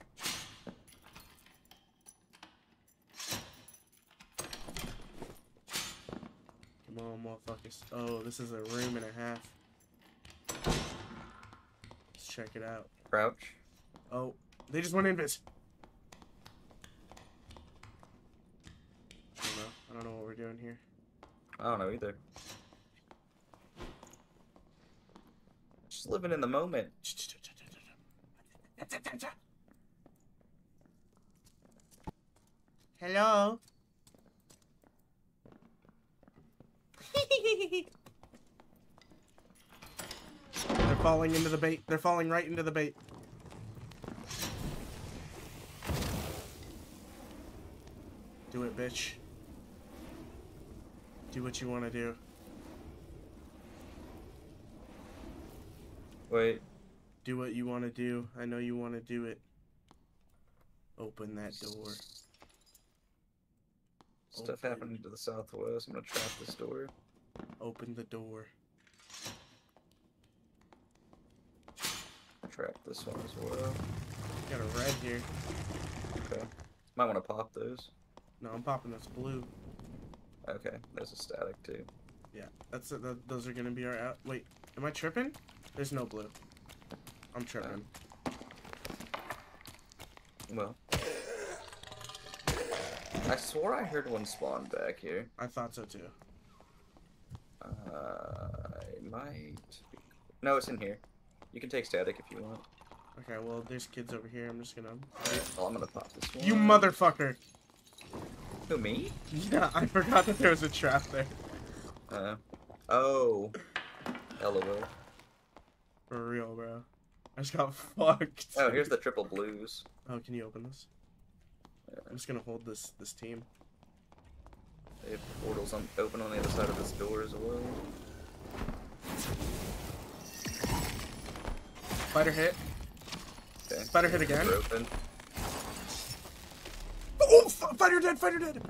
Oh, this is a room and a half. Let's check it out. Crouch. Oh, they just went invis. I don't know. I don't know what we're doing here. I don't know either. Just living in the moment. Hello. They're falling into the bait. They're falling right into the bait. Do it, bitch. Do what you want to do. Wait. Do what you want to do. I know you want to do it. Open that door. Stuff Open. happening to the southwest. I'm gonna trap this door. Open the door. Trap this one as well. Got a red here. Okay. Might want to pop those. No, I'm popping this blue. Okay. There's a static too. Yeah, that's uh, it. Th- those are gonna be our out. Wait, am I tripping? There's no blue. I'm tripping. Uh, well. I swore I heard one spawn back here. I thought so too. Uh, I might. Be... No, it's in here. You can take static if you want. Okay, well, there's kids over here. I'm just gonna. Oh, I'm gonna pop this one. You motherfucker! Who me? Yeah, I forgot that there was a trap there. Uh. Oh. LOL. For real, bro. I just got fucked. Oh, here's the triple blues. Oh, can you open this? I'm just gonna hold this this team. They have portals on, open on the other side of this door as well. Spider hit. Okay. Spider hit again. Open. Oh, fighter dead! Fighter dead!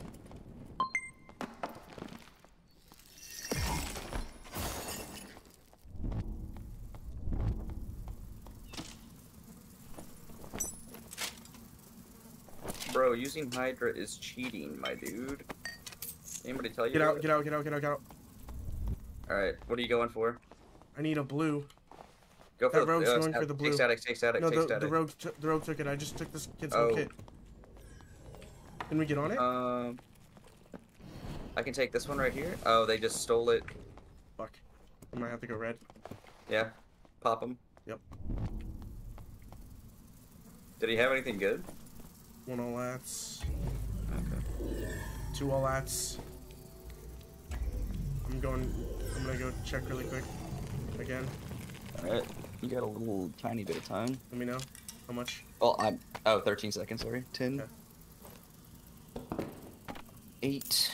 Bro, using Hydra is cheating, my dude. Anybody tell you? Get out! Get out! Get out! Get out! Get out! Alright, what are you going for? I need a blue. Go for That the rogue's uh, going for the blue. static, take static, No, take the, static. the rogue the rogue took it. I just took this kid's Oh. kit. Can we get on it? Um, I can take this one right here. Oh, they just stole it. Fuck. I might have to go red. Yeah, pop him. Yep. Did he have anything good? One all lats. Okay. Two all lats. I'm going. I'm gonna go check really quick. Again. Alright, you got a little tiny bit of time. Let me know how much. Well, I'm. Oh, 13 seconds, sorry. 10. Okay. 8.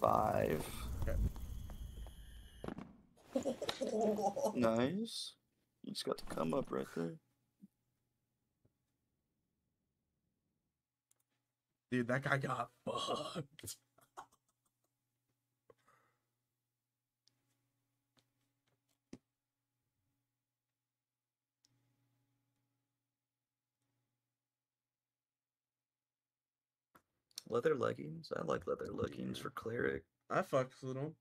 5. Nice. You just got to come up right there. Dude, that guy got fucked. Leather leggings? I like leather leggings for cleric. I fucked with him.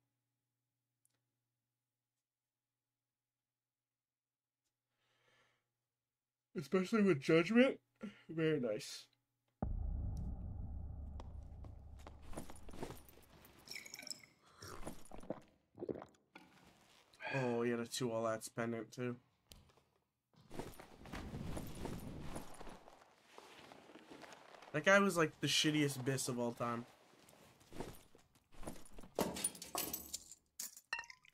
Especially with judgment. Very nice. Oh, he had a two all that's pendant too. That guy was like the shittiest biss of all time.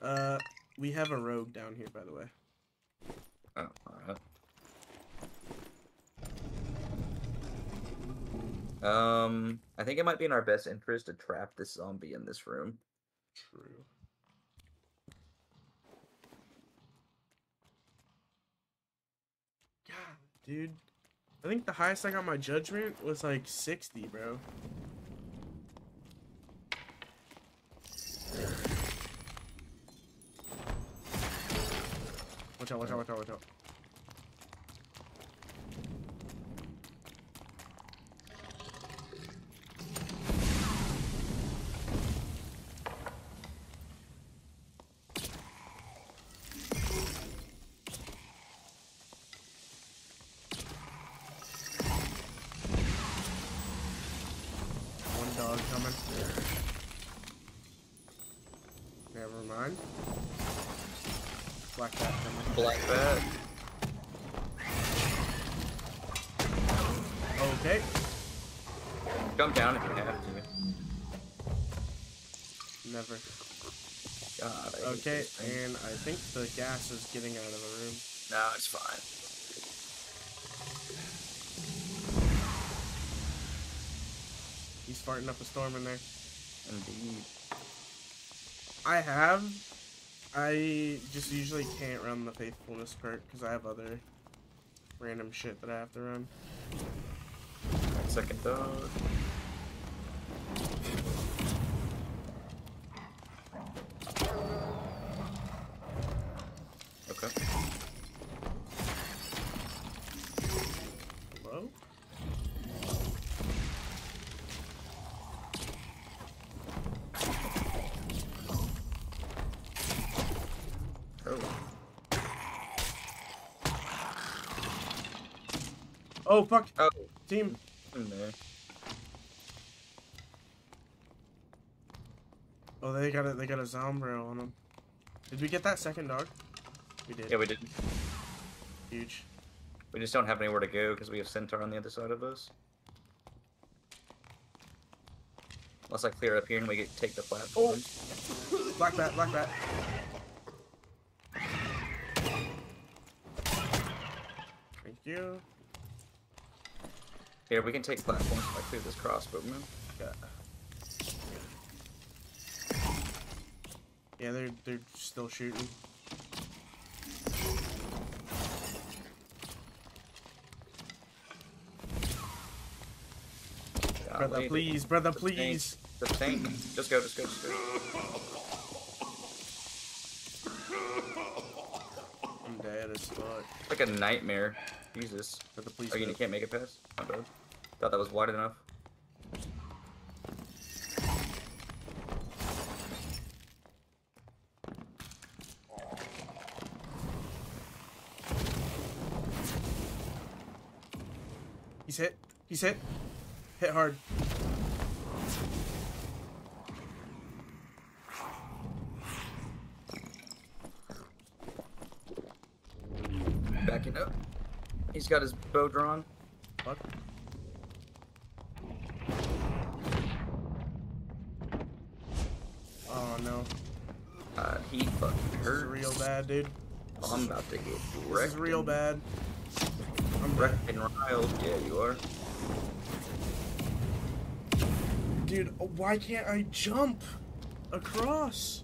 Uh, we have a rogue down here, by the way. Oh, alright. Um, I think it might be in our best interest to trap this zombie in this room. True. God, dude. I think the highest I got my judgment was like 60, bro. Watch out, watch out, watch out, watch out. The gas is getting out of the room. No, it's fine. He's farting up a storm in there. Indeed. I have. I just usually can't run the faithfulness perk because I have other random shit that I have to run. Second dog. Okay. Hello? Oh. Oh fuck! Oh. Team. In there. Oh, they got a they got a Zombro on them. Did we get that second dog? We did. Yeah, we did. Huge. We just don't have anywhere to go because we have Centaur on the other side of us. Unless I clear up here and we get take the platform. Oh! Black bat, black bat. Thank you. Here, we can take platforms if I clear this crossbow man. Yeah. Yeah, they're they're still shooting. Brother, please, brother, please. The tank. Just go, just go, just go. I'm dead as fuck. Like a nightmare. Jesus. Brother, please. Oh, you can't make it past? My bad. Thought that was wide enough. He's hit. He's hit. Hit hard. Backing up. He's got his bow drawn. Fuck. Oh no. Uh, he fucking This hurts. is real bad, dude. Oh, I'm about to get This wrecked. is real bad. I'm dead. Wrecked and riled. Yeah, you are. Dude, why can't I jump across?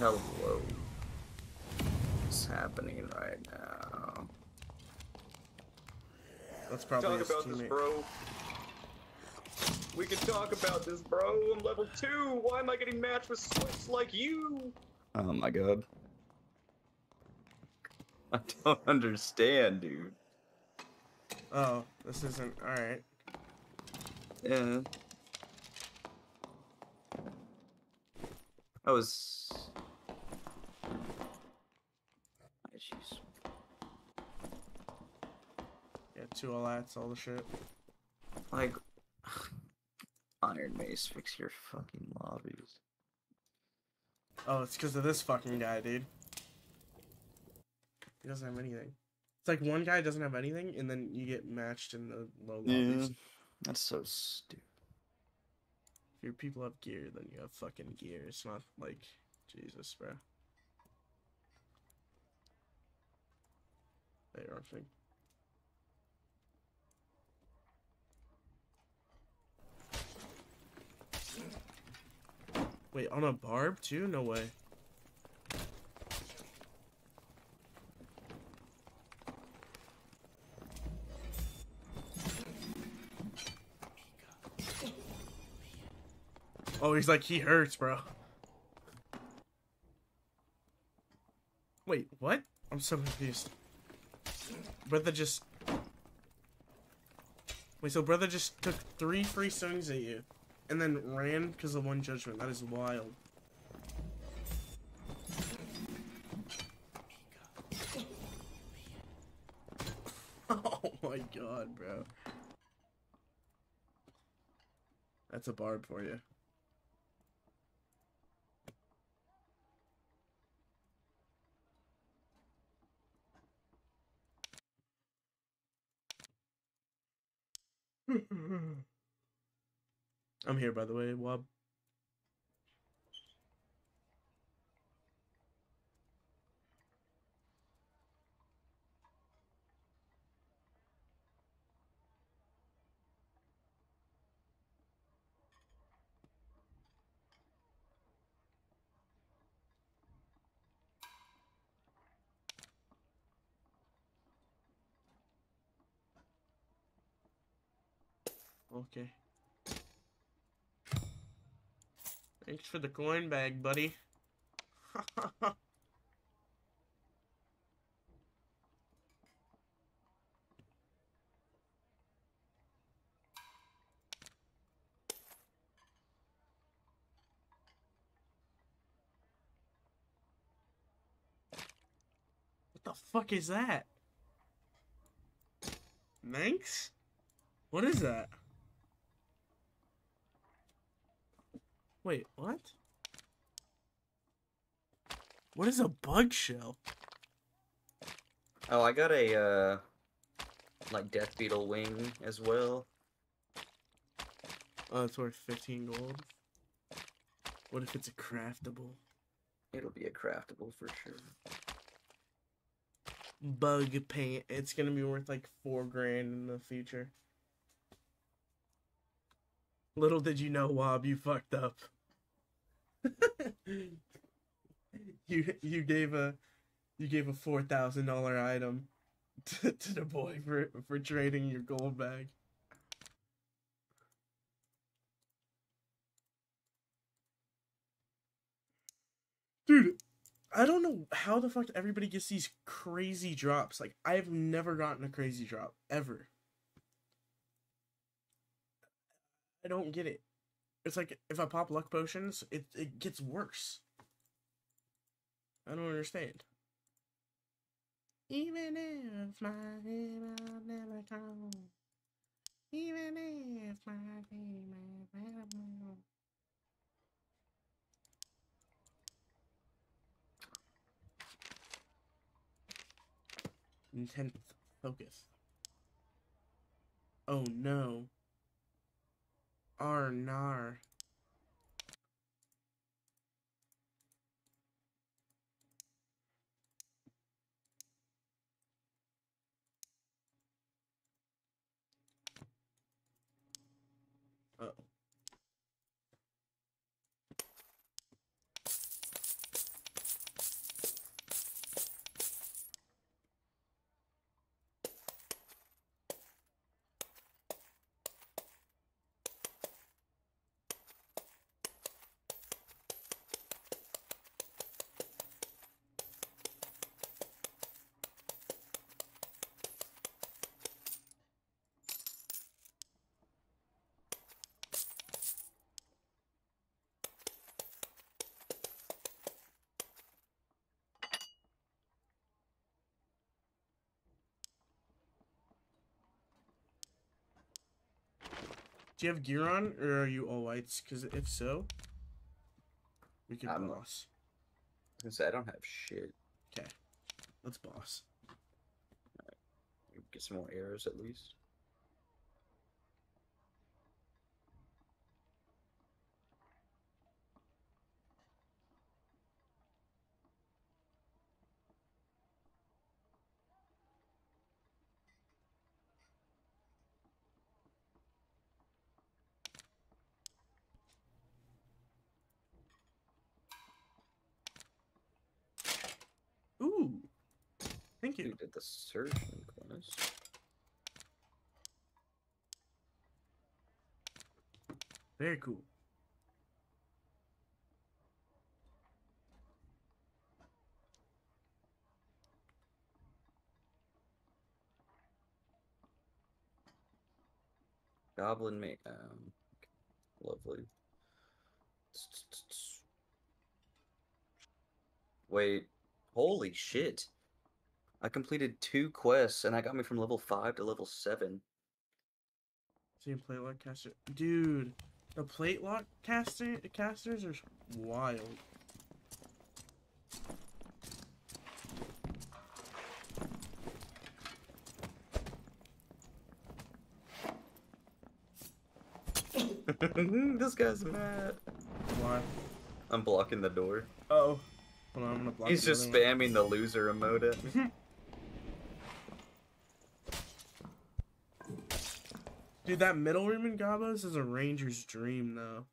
Hello. What's happening right now? That's probably his teammate. This, bro. We can talk about this, bro. I'm level two. Why am I getting matched with Swiss like you? Oh my god. I don't understand, dude. Oh, this isn't alright. Yeah. I was. Jeez. Yeah, two alats, all the shit. Like, Ironmace, fix your fucking lobbies. Oh, it's because of this fucking guy, dude. He doesn't have anything. It's like one guy doesn't have anything, and then you get matched in the low lobbies. That's so stupid. Your people have gear, then you have fucking gear. It's not like Jesus, bro. They are thing. Wait, on a barb too? No way. Oh, he's like, he hurts, bro. Wait, what? I'm so confused. Brother just. Wait, so brother just took three free swings at you, and then ran because of one judgment. That is wild. Oh my god, bro. That's a barb for you. I'm here, by the way, Wob. Okay. Thanks for the coin bag, buddy. what the fuck is that? Manx? What is that? Wait, what? What is a bug shell? Oh, I got a uh, like death beetle wing as well. Oh, it's worth 15 gold. What if it's a craftable? It'll be a craftable for sure. Bug paint. It's gonna be worth like four grand in the future. Little did you know, Wob, you fucked up. you you gave a you gave a four thousand dollar item to, to the boy for for trading your gold bag. Dude, I don't know how the fuck everybody gets these crazy drops. Like I've never gotten a crazy drop ever. I don't get it. It's like if I pop luck potions, it it gets worse. I don't understand. Even if my name I'll never come. Even if my name I'll never come. Intense focus. Oh no. Arnar. Do you have gear on, or are you all whites? Because if so, we could I'm- boss. I was say I don't have shit. Okay, let's boss. Get some more arrows at least. Very cool. Goblin mate. Um, lovely. Wait. Holy shit. I completed two quests and I got me from level 5 to level 7. Same play what caster? Dude the plate lock caster casters are wild. this guy's mad. Why? I'm blocking the door. Oh. Hold on, I'm gonna block He's the just other one. spamming the loser emote at me. Dude, that middle room in Gabos is a ranger's dream, though.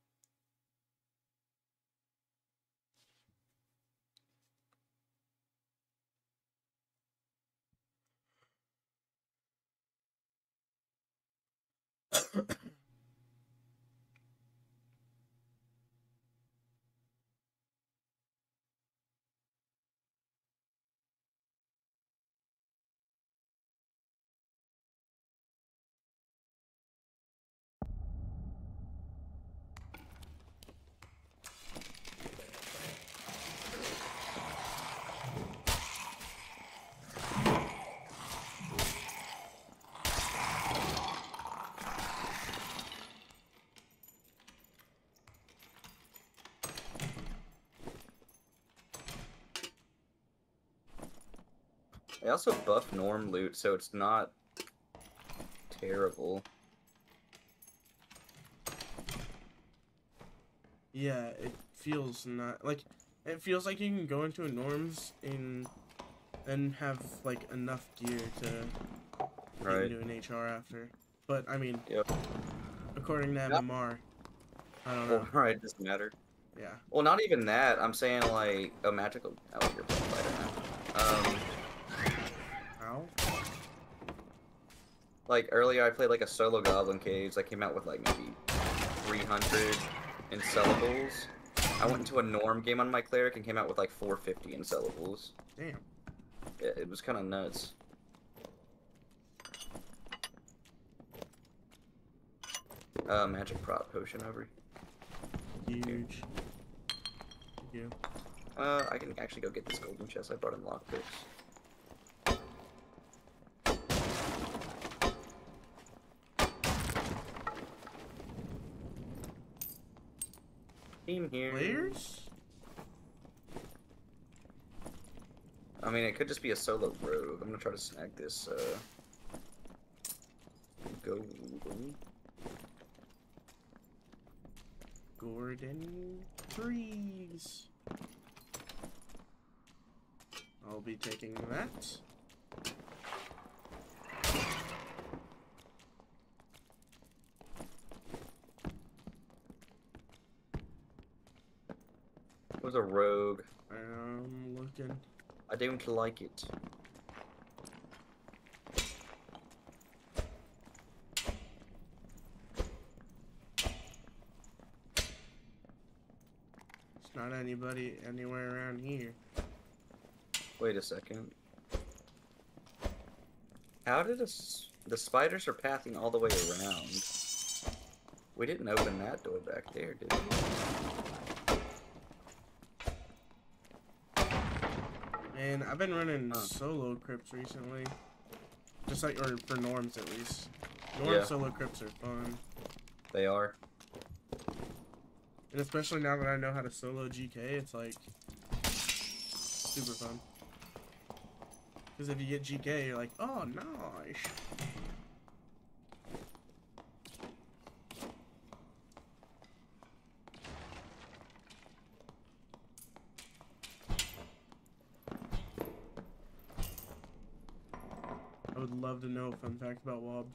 They also buff norm loot, so it's not terrible. Yeah, it feels not like it feels like you can go into a norms and and have like enough gear to Right. into an HR after. But I mean, Yep. according to Yep. MMR, I don't know. Well, right, doesn't matter. Yeah. Well, not even that. I'm saying like a magical. Oh, you're playing fighter now. Um, How? like earlier, I played like a solo Goblin Caves. I came out with like maybe 300 in syllables. I went into a norm game on my cleric and came out with like 450 in syllables. Damn. It, it was kind of nuts. Uh, magic prot potion over. Huge. Thank you. Uh, I can actually go get this golden chest. I brought in lockpicks. Team here. Players? I mean, it could just be a solo rogue. I'm gonna try to snag this. Uh, go. Gordon Freeze. I'll be taking that. Was a rogue. I'm looking. I don't like it. It's not anybody anywhere around here. Wait a second. How did us? The spiders are pathing all the way around. We didn't open that door back there, did we? And I've been running Huh. solo crypts recently. Just like, or for norms at least. Norm Yeah. solo crypts are fun. They are. And especially now that I know how to solo GK, it's like super fun. Because if you get GK, you're like, oh, nice. I would love to know a fun fact about Wob.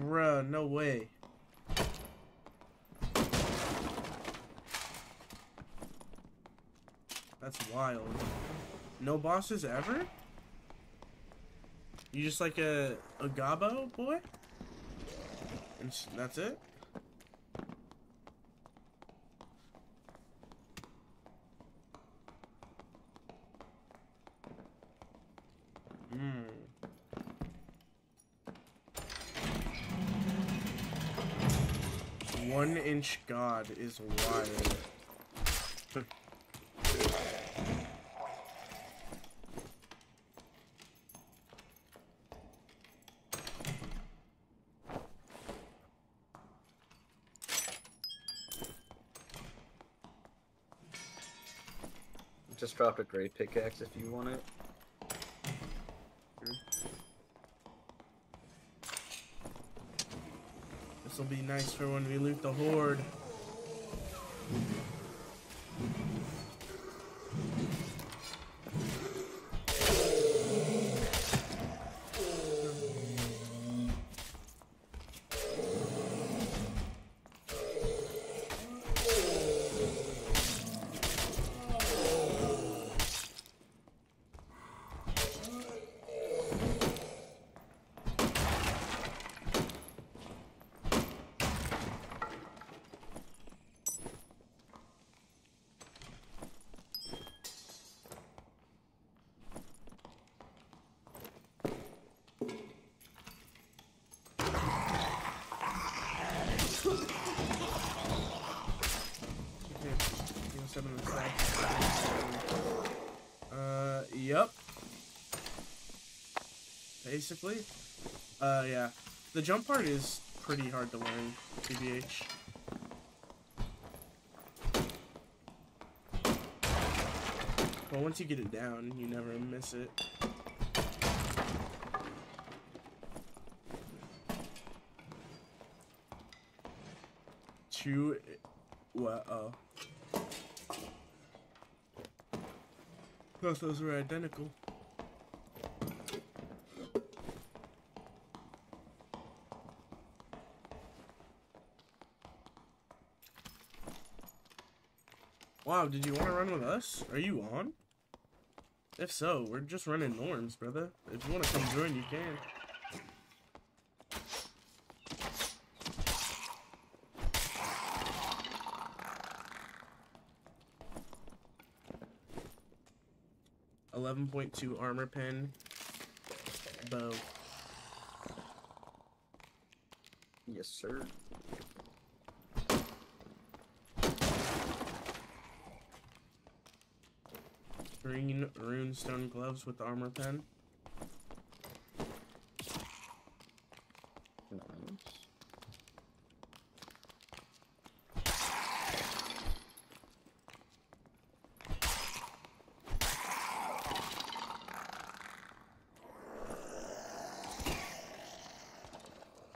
Bruh, no way. That's wild. No bosses ever? You just like a a Gabo boy? And that's it? Hmm. One inch god is wild. Just dropped a great pickaxe if you want it. This will be nice for when we loot the horde. Basically. Uh, yeah. The jump part is pretty hard to learn, TBH. Well, once you get it down, you never miss it. Two, what? Oh. Thought those were identical. Wow, did you want to run with us? Are you on? If so, we're just running norms, brother. If you want to come join, you can. Eleven point two armor pen. Bow. Yes, sir. Runestone gloves with armor pen.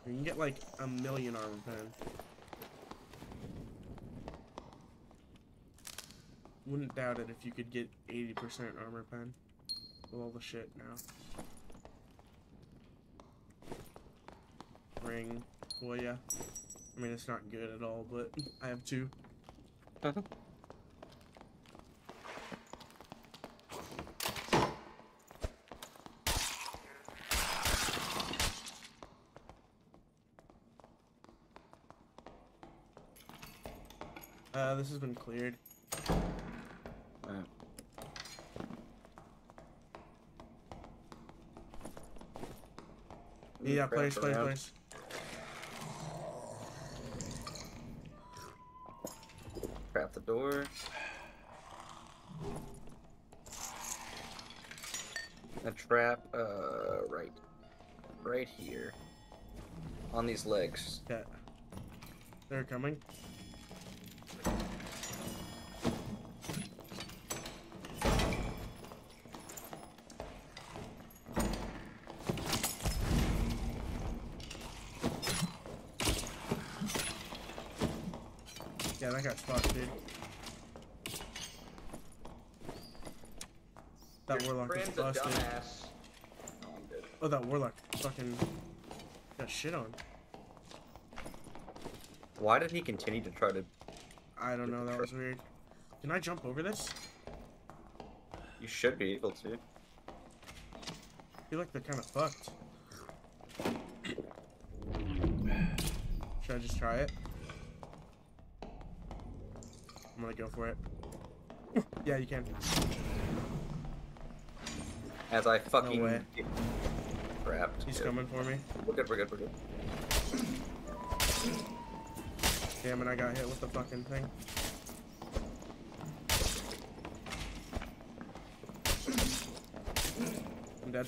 You can get like a million armor pen. Wouldn't doubt it if you could get 80% armor pen. With all the shit now. Ring. Well, yeah. I mean, it's not good at all, but I have two. Uh, this has been cleared. Alright. Yeah, players, around. players. Trap the door. A trap, uh, right. Right here. On these legs. Yeah. They're coming. Yeah, that got spotted. That Your warlock is friend's a busted. dumbass. Oh, Oh, that warlock fucking got shit on. Why did he continue to try to... I don't know, that was weird. Can I jump over this? You should be able to. I feel like they're kind of fucked. Should I just try it? Gonna go for it. yeah, you can. as I fucking way. get trapped. He's Good. coming for me. We're good. We're good. We're good. Damn it, I got hit with the fucking thing. I'm dead.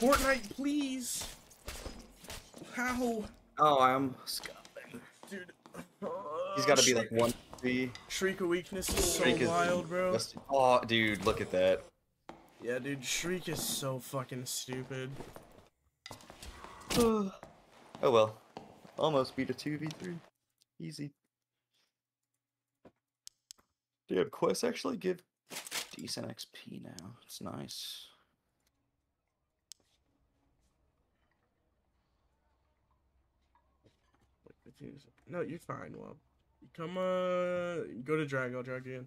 Fortnite, please! How? Oh, I'm. He's got to be like one three. Shriek of Weakness is so Shriek is wild, bro. Just- Oh, dude, look at that. Yeah, dude, Shriek is so fucking stupid. oh well. Almost beat a 2v3. Easy. Dude, quests actually give decent XP now. It's nice. No, you're fine, Well, Come on, go to drag. I'll drag you in.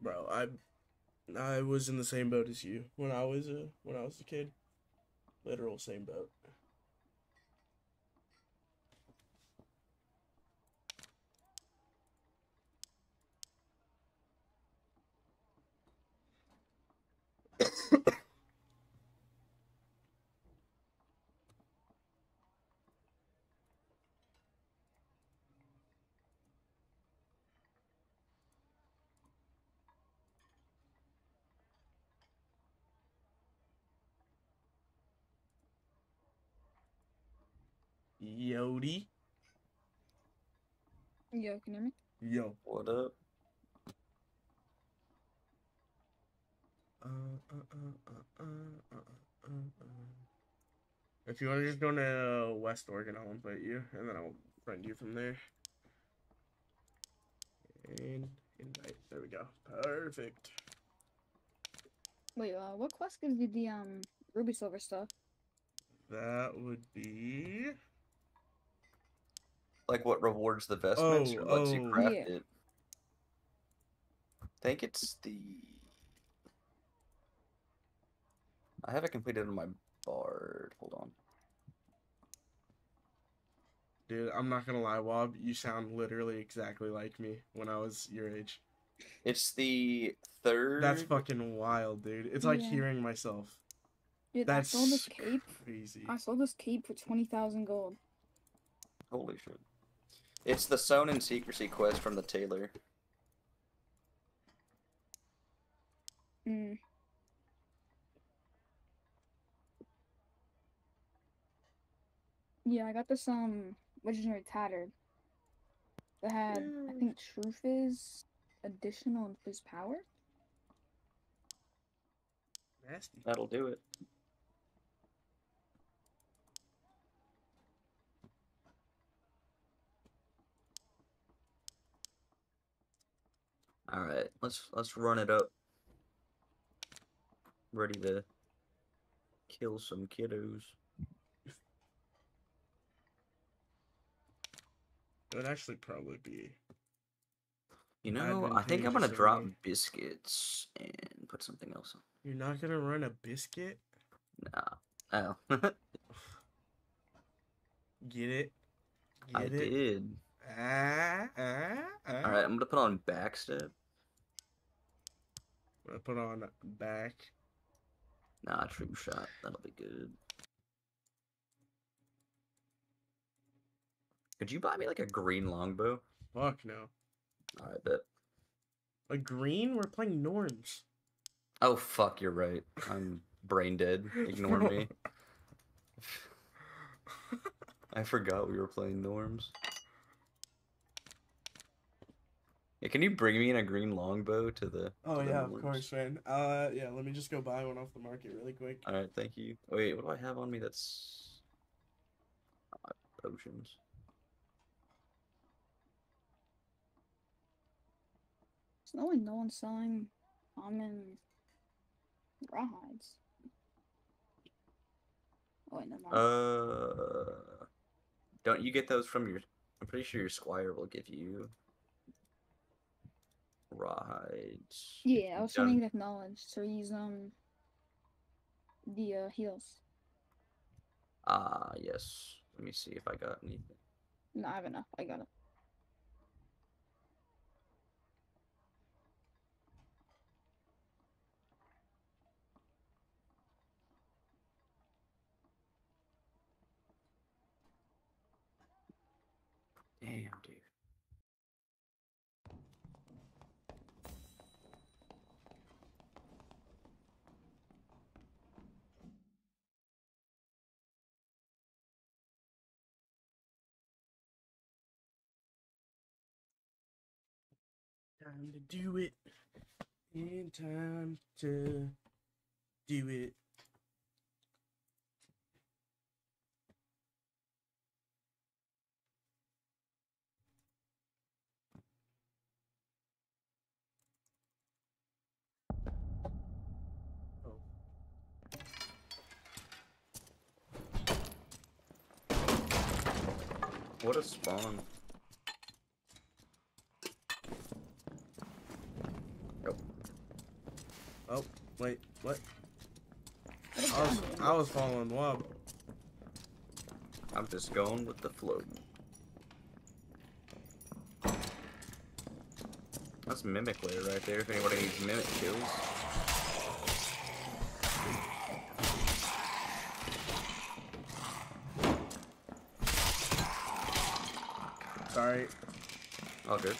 Bro, I, I was in the same boat as you when I was a when I was a kid. Literal same boat. Yodi. Yo, can you hear me? Yo. What up? Uh, uh, uh, uh, uh, uh, uh, uh. If you want to just go to West Oregon, I'll invite you, and then I'll friend you from there. And invite. There we go. Perfect. Wait, uh, what quest gives you the um ruby silver stuff? That would be. Like what rewards the vestments Oh, or lets you oh. craft Yeah. it? I think it's the. I have it completed on my bard. Hold on. Dude, I'm not gonna lie, Wob. You sound literally exactly like me when I was your age. It's the third. That's fucking wild, dude. It's like Yeah. hearing myself. Dude, That's I sold this cape. crazy. I sold this cape for twenty thousand gold. Holy shit. It's the Sewn in Secrecy quest from the tailor. Mm. Yeah, I got this um legendary tattered. That had I think truth is additional and his power. Nasty. That'll do it. All right, let's let's run it up. Ready to kill some kiddos. It would actually probably be. You know, I think I'm gonna drop biscuits and put something else on. You're not gonna run a biscuit? Nah. Oh, Get it? Get I it? did. Ah, ah, ah. All right, I'm gonna put on backstep. I'm put on back. Nah, true shot. That'll be good. Could you buy me like a green longbow? Fuck no. All right, bet. A green? We're playing norms. Oh fuck, you're right. I'm brain dead. Ignore me. I forgot we were playing norms. Yeah, can you bring me in a green longbow to the? Oh to the yeah, of course, man. Uh, yeah. Let me just go buy one off the market really quick. All right, thank you. Wait, what do I have on me? That's uh, potions. There's no way no one's selling common rawhides. Oh wait, never mind. Uh, don't you get those from your? I'm pretty sure your squire will give you Right. Yeah, I was learning that knowledge. So he's um the uh, heels. Ah, uh, yes. Let me see if I got anything. No, I have enough. I got it. Damn, Time to do it. In time to do it. What a spawn. Oh, wait, what? I was. I was following Wob. I'm just going with the flow. That's Mimic Lair right there, if anybody needs Mimic kills. Sorry. All good.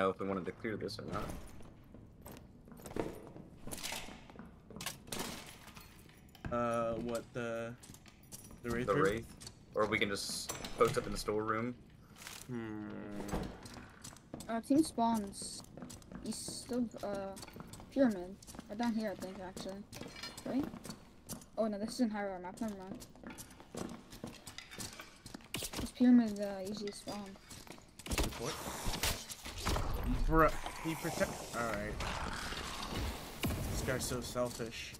Know if we wanted to clear this or not. Uh, what the the wraith? The room? Wraith. Or we can just post up in the storeroom. Hmm. Uh, team spawns east of uh pyramid. Or down here, I think actually. Right? Oh no, this isn't Hyrule map. Never mind. This pyramid uh, usually spawn. What? Bruh, he protect. Alright. This guy's so selfish.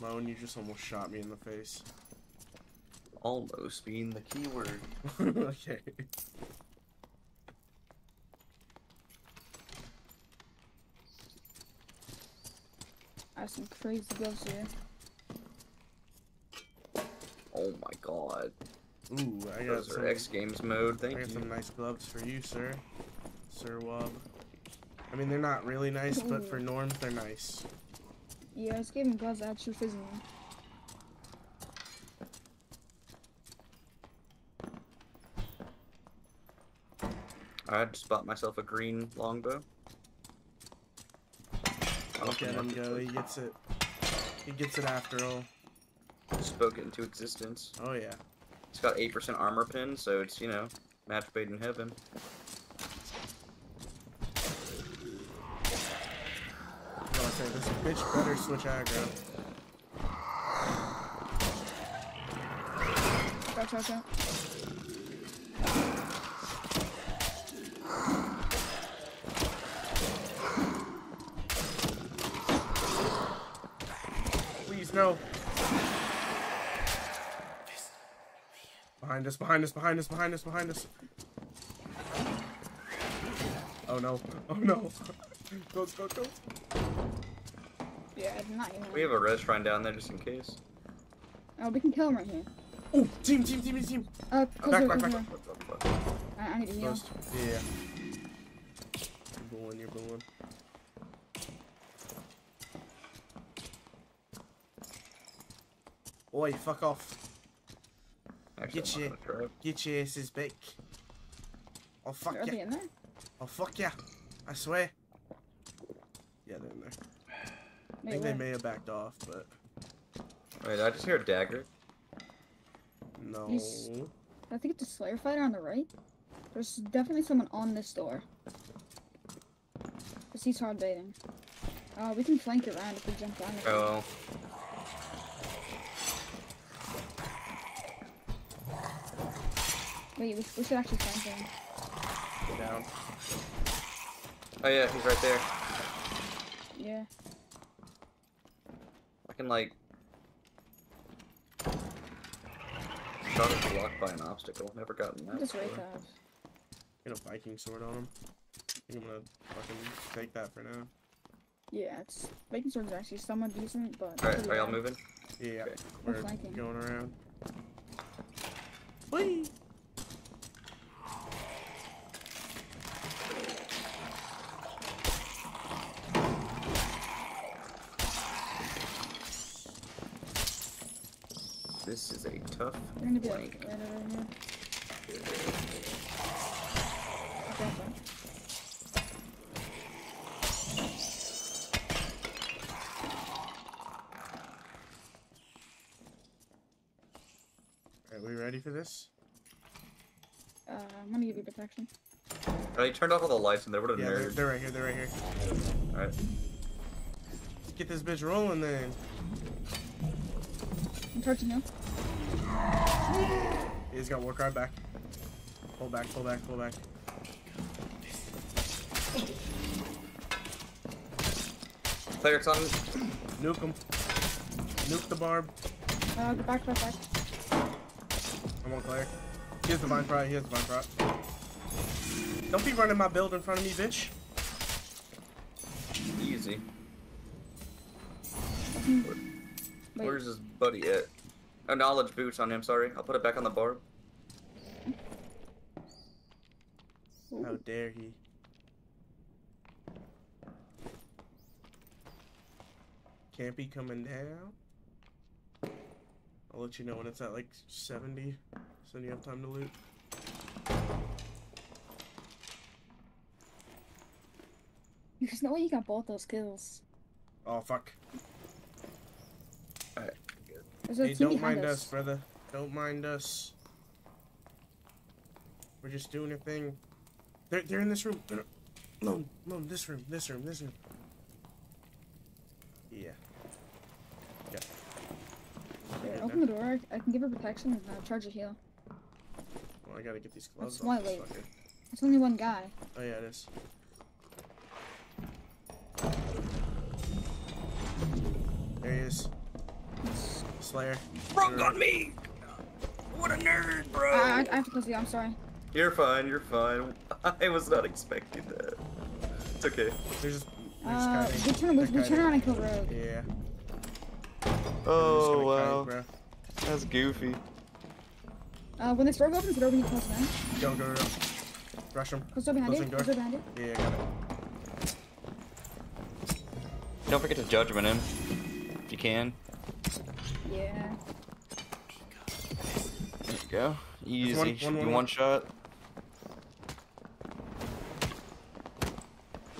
Moan, you just almost shot me in the face. Almost being the keyword. okay. I have some crazy ghosts here. Oh my god. Ooh, I got Those some. are X Games mode, Thank I thank got you. some nice gloves for you, sir. Sir Wob. I mean, they're not really nice, but for Ooh. norms, they're nice. Yeah, I was giving gloves actually had true fizz in. I just bought myself a green longbow. I Look at him go. He gets it. He gets it after all. Spoke it into existence. Oh, yeah. It's got 8% armor pen, so it's, you know, match made in heaven. I was gonna say, this bitch better switch aggro. Watch, watch out. Please, no. Behind us, behind us, behind us, behind us, behind us. Oh no, oh no. Go, go, go. Yeah, I did not even. We have a res shrine down there just in case. Oh, we can kill him right here. Oh, team, team, team, team. Uh, Back, closer, back, closer. back. What the fuck? I, I need to heal. Close. Yeah. You're booing, you're booing. Oi, fuck off. Actually, Get I'm you. not gonna try. Get your asses back. Oh, fuck Are yeah. they in there? Oh, fuck yeah. I swear. Yeah, they're in there. I Wait, think they may have backed off, but Wait, did I just hear a dagger? no. He's- I think it's a Slayer fighter on the right. There's definitely someone on this door. Cause he's hard baiting. Uh, we can flank it around if we jump down. it. Oh, Wait, we, we should actually flank him. Go down. oh yeah, he's right there. Yeah. I can like. Shot is blocked by an obstacle. Never gotten that. What does Wraith before. have? Get a Viking sword on him. I think I'm gonna fucking take that for now. Yeah, it's Viking sword's actually somewhat decent, but. Alright, are y'all moving? Yeah, Okay. We're we're going around. Whee! This is a tough. They're gonna be like right over here. Okay. Are we ready for this? Uh, I'm gonna give you protection. Oh, you turned off all the lights in there. What a Yeah, they're, they're right here. They're right here. Alright. Get this bitch rolling then. I'm charging you. He's got war card back. Pull back, pull back, pull back. Cleric's on. Nuke him. Nuke the barb. Uh, go back, back, back. I'm on Claire. He has divine prot. He has divine prot. Don't be running my build in front of me, bitch. Easy. Wait, Where's his buddy at? Oh, knowledge boots on him. Sorry, I'll put it back on the bar. How dare he? Can't be coming down. I'll let you know when it's at like 70, so you have time to loot. There's no way you got both those kills. Oh fuck! There's a Hey, don't mind us. us, brother. Don't mind us. We're just doing a thing. They're they're in this room. They're, no, no, this room, this room, this room. Yeah. Yeah. Here, open the door. I can give her protection and uh, charge a heal. Well, I gotta get these gloves That's off. why late. It's only one guy. Oh yeah, it is. There he is. It's- Slayer. Sprung on me! What a nerd, bro! I, I, I have to close the. I'm sorry. You're fine, you're fine. I was not expecting that. It's okay. There's just. Uh, there's we kiting. turn, we, They're we turn kiting. around and kill Rogue. Yeah. Oh, gonna wow. kite, bro. That's goofy. Uh, when this door opens, the door behind you close man. Go, go, go. Rush him. Close the door behind you. Closing door. Close door behind you. Yeah, I got it. Don't forget to judgment him. If you can. Yeah. There you go. Easy. one- one, one, one, shot.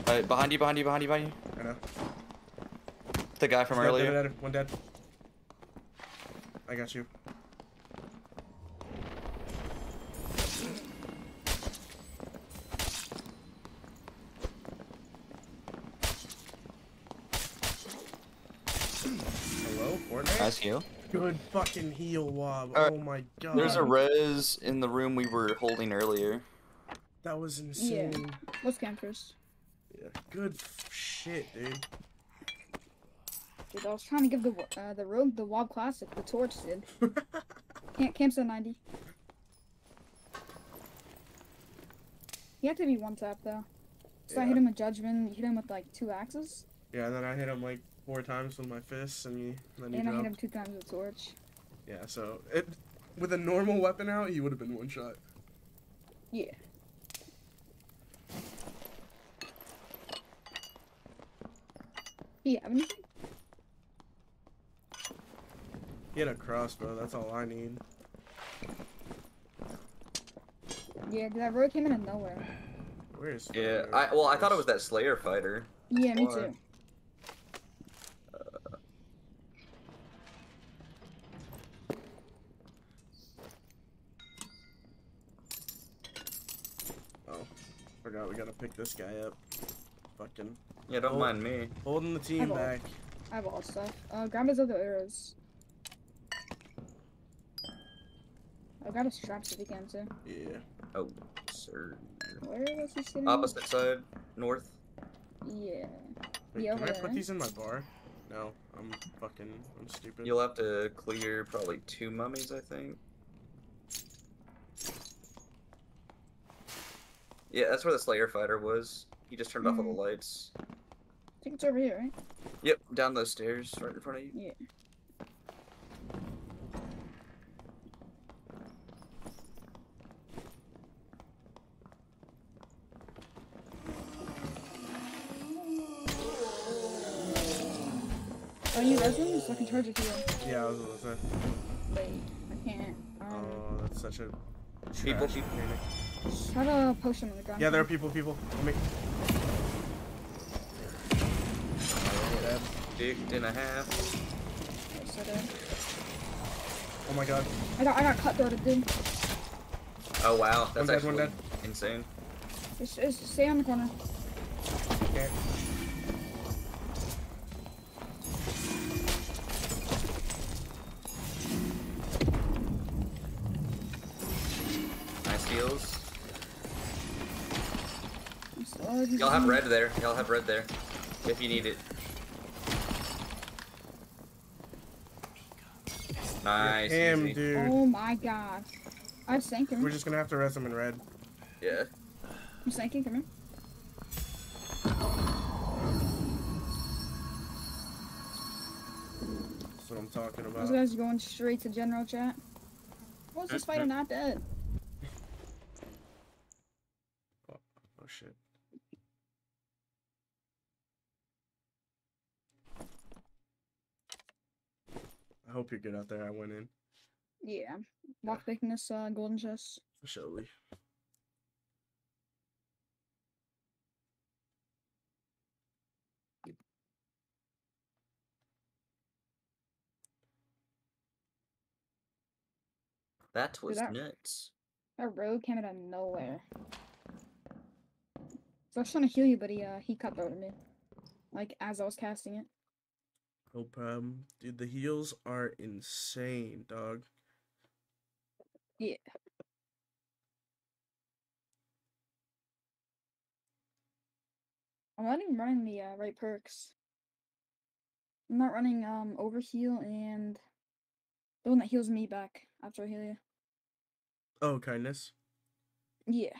Alright, behind you, behind you, behind you, behind you. I know. The guy from Dead, earlier. Dead, dead, One dead. I got you. Good fucking heal, Wob. Alright, Oh my god. There's a res in the room we were holding earlier. That was insane. Let's scan first. Yeah. Good shit, dude. Dude, I was trying to give the uh, the rogue the Wob classic. The torch did. Camp camps at 90. You have to be one tap though. So I hit him with judgment. You hit him with like two axes, Yeah, and then I hit him like four times with my fists, and, you, and then and you I hit him two times with torch. Yeah, so it with a normal weapon out, he would have been one shot. Yeah. Do you have anything? He had a crossbow. That's all I need. Yeah, dude, that rogue came in of nowhere. Where is? Yeah, I well, I thought it was that Slayer fighter. Yeah, me Why? too. Oh, forgot we gotta pick this guy up. Fucking Yeah, don't Oh. mind me. holding the team Eyeball. back. I have all stuff. Uh, grab his other arrows. I got his straps if you can too. Yeah. Oh, sir. Where was he sitting? Opposite side, north. Yeah. Wait, Yeah, can I over put these in my bar? No, I'm fucking. I'm stupid. You'll have to clear probably two mummies, I think. Yeah, that's where the Slayer fighter was. He just turned mm. off all the hmm. lights. I think it's over here, right? Yep, down those stairs, right in front of you. Yeah. Are you resin? So I can charge it here. Yeah, I was gonna say. Wait, I can't. Oh, um... Oh, that's such a. People keep mechanic. try to potion on the ground. Yeah, there are people, people. Let me. And a half. Yes, I did. Oh my god. I got, I got cutthroated, dude. Oh wow, One that's dead, one actually insane. Just, just stay on the corner. Okay. Y'all have red there. Y'all have red there. If you need it. Nice. Him, easy. dude. Oh my god. I sank him. We're just gonna have to res him in red. Yeah. I'm sanking, come here. That's what I'm talking about. Those about. guys are going straight to general chat. What's this fighter not dead? Oh, oh shit. I hope you're good out there. I went in. Yeah. Lock picking this uh, golden chest. For surely. That was that- nuts. That rogue came out of nowhere. So I was trying to heal you, but he uh he cut through me. Like as I was casting it. No problem. Dude, the heals are insane, dog. Yeah. I'm not even running the uh, right perks. I'm not running um overheal and the one that heals me back after I heal you. Oh, kindness. Yeah.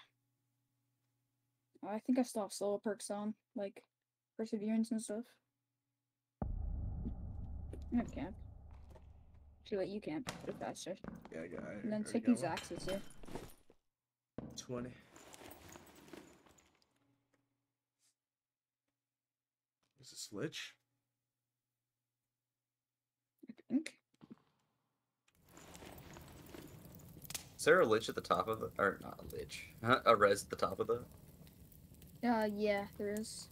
I think I still have solo perks on, like perseverance and stuff. I have camp. Should let you camp a bit faster. Yeah, I got it. And then already take these one. axes here. 20. Is this Lich? I think. Is there a lich at the top of it? Or not a lich. A res at the top of it? Uh, yeah, there is.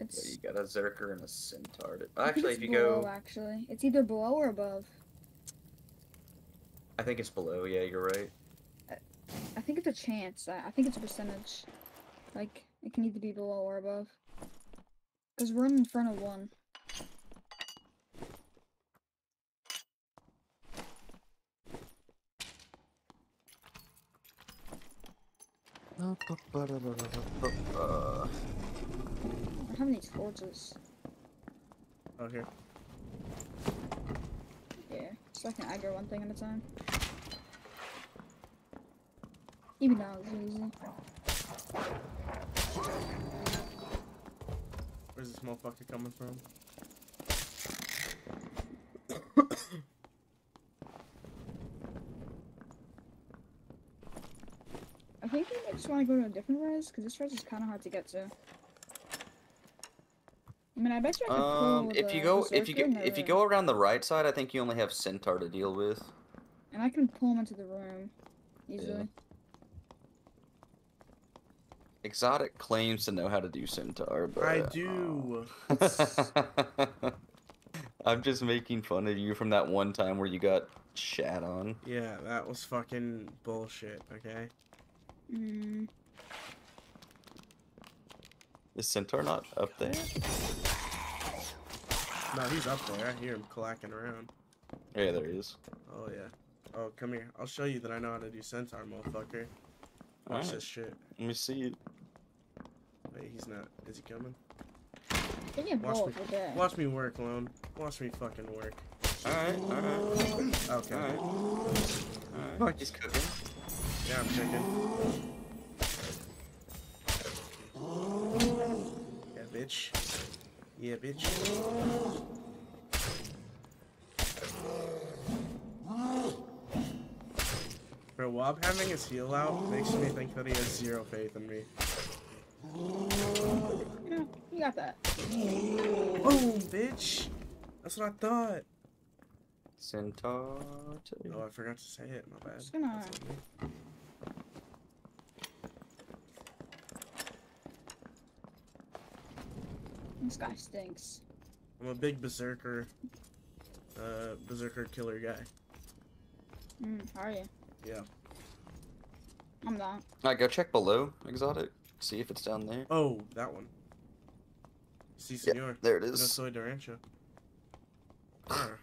Yeah, you got a Zerker and a Centaur. to- Actually, if you below, go. actually, it's either below or above. I think it's below. Yeah, you're right. I think it's a chance. I, I think it's a percentage. Like it can either be below or above. Cause we're in front of one. Uh, Have these torches. Oh, here. Yeah, so I can aggro one thing at a time. Even now it's easy. Where's this motherfucker coming from? I think I just want to go to a different res because this res is kind of hard to get to. I mean, I bet you I could um, pull if you go, if you go, if you go around the right side, I think you only have Centaur to deal with. and I can pull him into the room easily. Exotic claims to know how to do Centaur, but I uh, do. I'm just making fun of you from that one time where you got shat on. Yeah, that was fucking bullshit, okay? Mm, Is Centaur not up there? No, he's up there. I hear him clacking around. Yeah, there he is. Oh, yeah. Oh, come here. I'll show you that I know how to do Centaur, motherfucker. Watch Alright. this shit. Let me see it. Wait, he's not. Is he coming? Watch me. with. Watch me work, Lone. Watch me fucking work. Alright, alright. Okay. Alright. Fuck. Alright. He's cooking. Yeah, I'm checking. Bitch. Yeah, bitch. Bro, Wob having his heal out makes me think that he has zero faith in me. Yeah, you got that. Boom, bitch. That's what I thought. Centaur. Oh, I forgot to say it. My bad. Just gonna- That's on me. This guy stinks. I'm a big berserker, uh, berserker killer guy. Mm, how are you? Yeah. I'm not. Alright, go check below, exotic. See if it's down there. Oh, that one. Si, Yeah, there it is. No is. soy de rancho. There.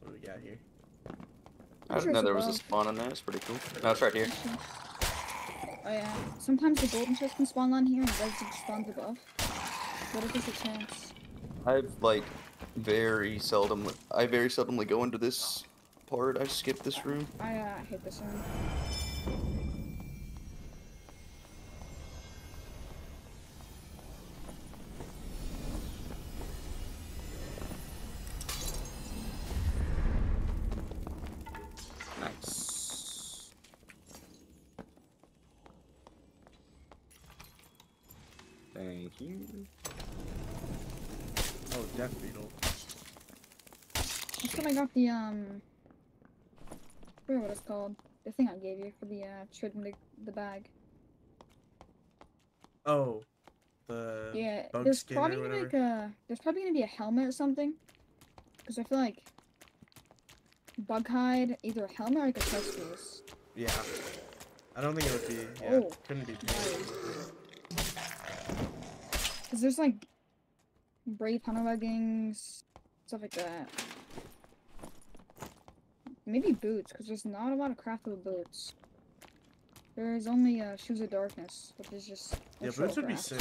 What do we got here? I didn't know there was a spawn in there. It's pretty cool. No, it's right here. Oh yeah. Sometimes the golden chest can spawn on here and the red spawns above. What if there's a chance? I've like very seldom. I very seldomly go into this part. I skip this room. I uh, hate this one. Nice. Thank you. Oh, Death Beetle. That's what I got the um. I forget what it's called. The thing I gave you for the uh trading the the bag. Oh, the Yeah, bug there's probably whatever? like a there's probably gonna be a helmet or something. Cause I feel like bug hide either a helmet or like a chest piece. Yeah. I don't think it would be. Yeah, Oh. couldn't be. Cause there's like brave hunter leggings, stuff like that. Maybe boots, cause there's not a lot of craftable boots. There's only uh, shoes of darkness, which is just Yeah, boots would be sick.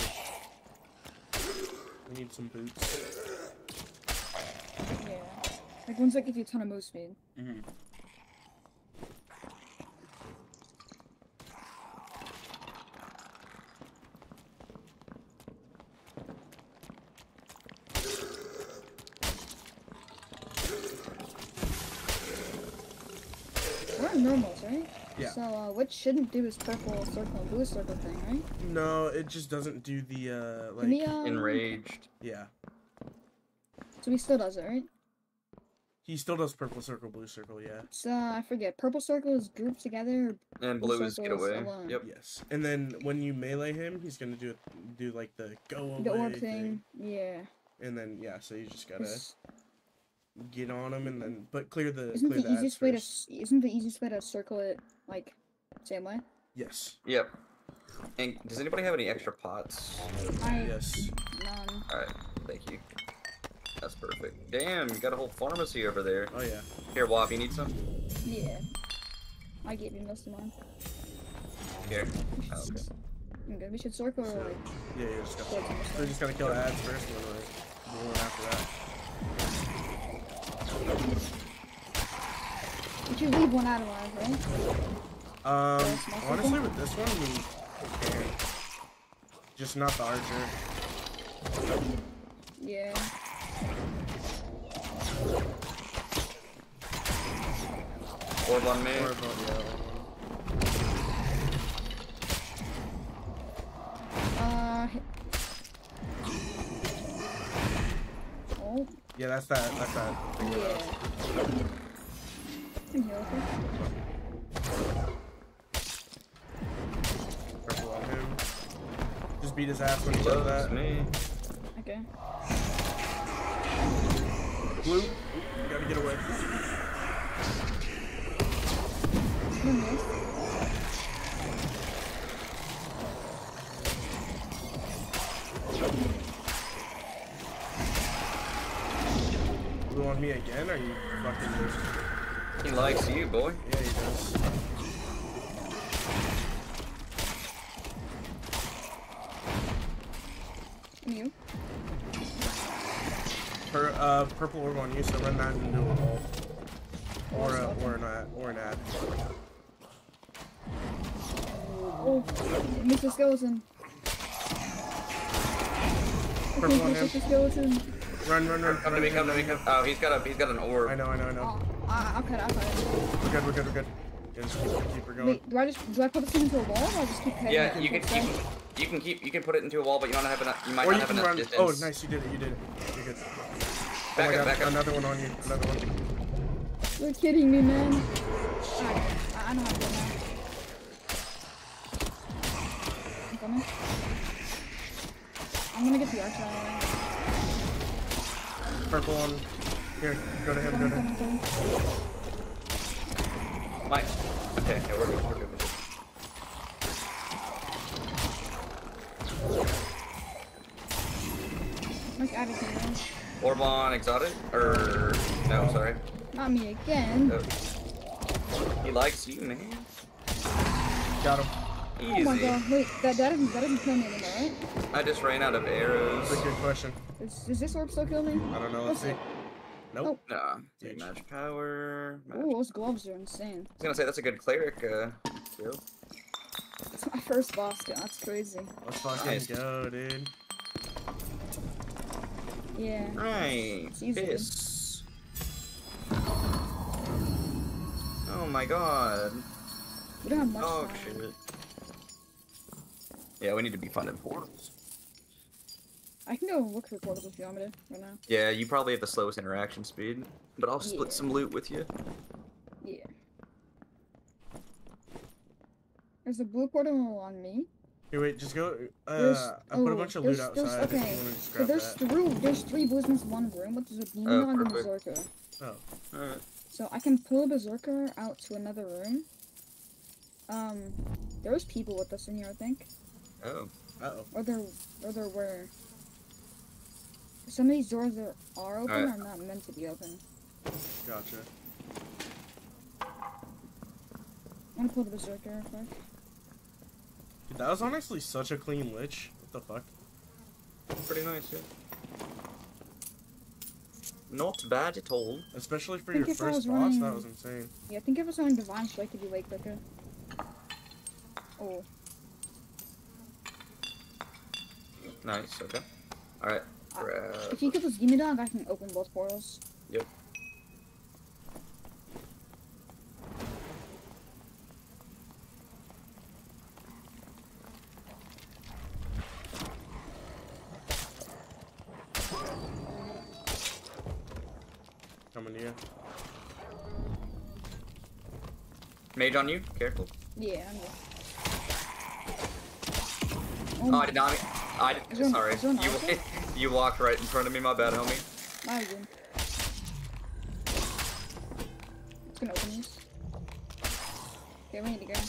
We need some boots. Yeah, like ones that give you a ton of move speed. Mm-hmm. We're in normals, right? Yeah. So uh, what shouldn't do is purple circle and blue circle thing, right? No, it just doesn't do the uh like. Give um, Enraged. Yeah, So he still does it, right? he still does purple circle, blue circle. Yeah. So I forget. Purple circle is grouped together. And Blue blue is get away. alone. Yep. Yes, and then when you melee him, he's gonna do do like the go away The orb thing. Yeah. and then yeah, so you just gotta It's- get on him and then but clear the Isn't clear the the easiest way to first. s- isn't the easiest way to circle it like same way? Yes. Yep. And does anybody have any extra pots? I Yes. none. Alright, thank you. That's perfect. Damn, you got a whole pharmacy over there. Oh yeah. Here, Wob, you need some? Yeah. I gave you most of mine. Here. Oh, okay. I'm good. We should circle or like Yeah, you just gotta. towards him or So you something. just gonna kill the ads first, and then like do one after that. But you leave one out of alive, right? Um, Yes, most of honestly, with this one, we can. Just not the archer. Yeah. Orb on me. Or about yeah. Uh. Oh, Yeah, that's that. That's that. yeah. Can heal beat his ass when he does that. me. Okay. Blue, you gotta get away. You missed. Blue on me again? Are you fucking? He likes you, boy. Yeah, he does. And you. Per, uh, purple orb on you, so run that into a wall. Or a, or an ad, or an ad. Oh, Mr. Skeleton. Purple on him. Mr. Skeleton. Run, run, run. Come to me, come to me, come. Oh, he's got a, he's got an orb. I know, I know, I know. Oh, I, I'll cut, I'll cut. We're good, we're good, we're good. Yeah, just keep, keep her going. Wait, do I just do I put this thing into a wall or I just keep heading Yeah, it you can, towards you can, You can keep. You can put it into a wall, but you don't have enough. You might Or not you have can enough run. distance. Oh, nice, you did it. You did it. You're good. Oh Back my up, god, back up. another one on you. Another one. You're kidding me, man. Alright, I, I know how to go now. I'm coming. I'm gonna get the archer out of Purple on. Here, go to him. way. Go to him. coming, coming. Mike. Okay, yeah, we're good. We're good. We're good. Like out of here. Orbon exotic? Or no, sorry. Not me again. Oh. He likes you, man. Got him. Easy. Oh my god, wait, that, that doesn't, that doesn't kill me anymore, right? I just ran out of arrows. That's a good question. Is, does this orb still kill me? I don't know. Let's see. Nope. Nah. Bitch. Take magic power. Mag- Ooh, those gloves are insane. I was gonna say that's a good cleric uh, skill. It's my first boss kill, that's crazy. Let's fucking Nice. go, dude. Yeah. Right. Piss. Oh my god. We don't have much Oh time. shit. Yeah, we need to be finding portals. I can go look for portals if you want me to right now. Yeah, you probably have the slowest interaction speed, but I'll split Yeah. some loot with you. Yeah. There's a blue portal on me. Here, wait, just go. There's, Uh, I put a oh, bunch of loot outside. if you okay. So there's that. three, there's three blues in one room, but there's a demon Oh, and a berserker. Oh, Alright. So I can pull a berserker out to another room. Um, there was people with us in here, I think, Oh. uh oh. or there, or there were. Some of these doors are, are open Alright. are not meant to be open. Gotcha. I'm gonna pull the berserker real quick. Dude, that was honestly such a clean lich. What the fuck? Pretty nice, yeah. Not bad at all. Especially for your first boss, running- that was insane. Yeah, I think if was on divine strike, it'd be way quicker. Oh, Nice, okay. Alright. Uh, Grab. if you kill this demon dog, I can open both portals. Yep. Coming to you. Mage on you, careful. Yeah, I'm good. Oh, I did not. I did. there Sorry. is You you walked right in front of me. My bad, homie. My good. It's gonna open these. Okay, we need to go.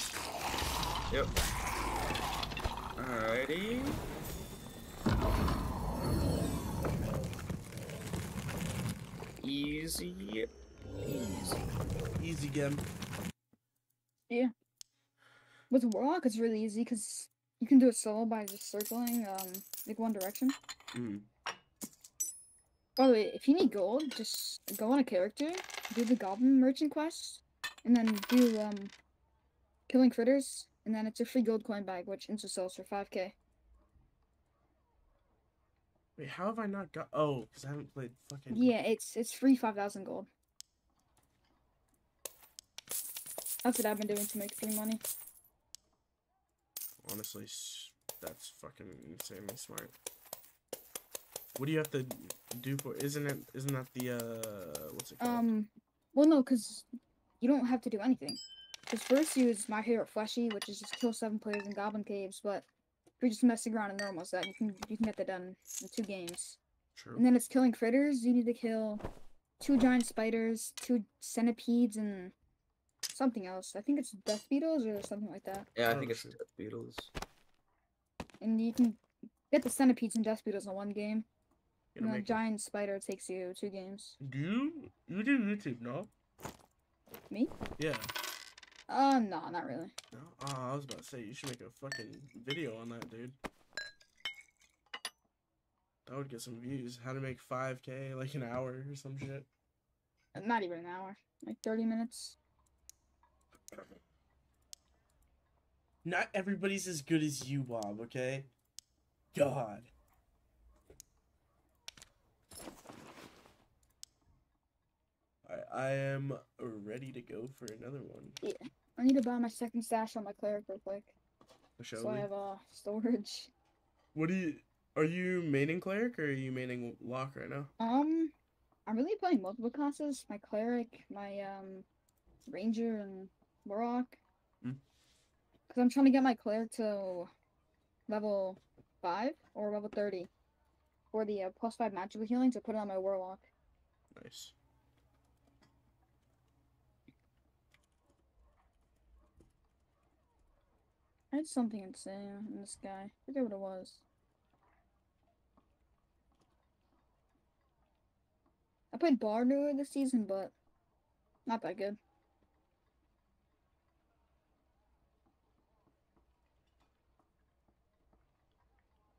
Yep. Alrighty. Easy. Easy. Easy game. Yeah. With Warlock, it's really easy because you can do it solo by just circling, um, like one direction. Mm. By the way, if you need gold, just go on a character, do the Goblin Merchant quest, and then do um, killing critters, and then it's a free gold coin bag, which insta sells for 5k. Wait, how have I not got? Oh, because I haven't played fucking. Yeah, it's it's free 5,000 gold. That's what I've been doing to make free money. Honestly, that's fucking insanely smart. What do you have to do for? Isn't it? Isn't that the uh? What's it called? Um, well, no, because you don't have to do anything. Because first you use my favorite fleshy, which is just kill seven players in Goblin Caves, but you're just messing around in normal set, you can you can get that done in two games. True. And then it's killing critters. You need to kill two giant spiders, two centipedes, and something else. I think it's death beetles or something like that. Yeah, I Oh, think it's shit. Death Beetles. And you can get the centipedes and death beetles in one game. Gonna And the make it- giant spider takes you two games. Do you you do YouTube? No. Me? Yeah. Uh, no, not really. No. Oh, I was about to say you should make a fucking video on that, dude. That would get some views. How to make 5k like an hour or some shit. Uh, Not even an hour. Like 30 minutes. Not everybody's as good as you, Bob. Okay. God. Alright, I am ready to go for another one. Yeah. I need to buy my second stash on my cleric real quick. For So I have uh storage. What do you? Are you maining cleric or are you maining lock right now? Um, I'm really playing multiple classes. My cleric, my um, ranger, and warlock. Mm. Cause I'm trying to get my cleric to level five or level thirty for the uh, plus five magical healing to put it on my warlock. Nice. I had something insane in this guy. I forget what it was. I played Bard earlier this season, but not that good.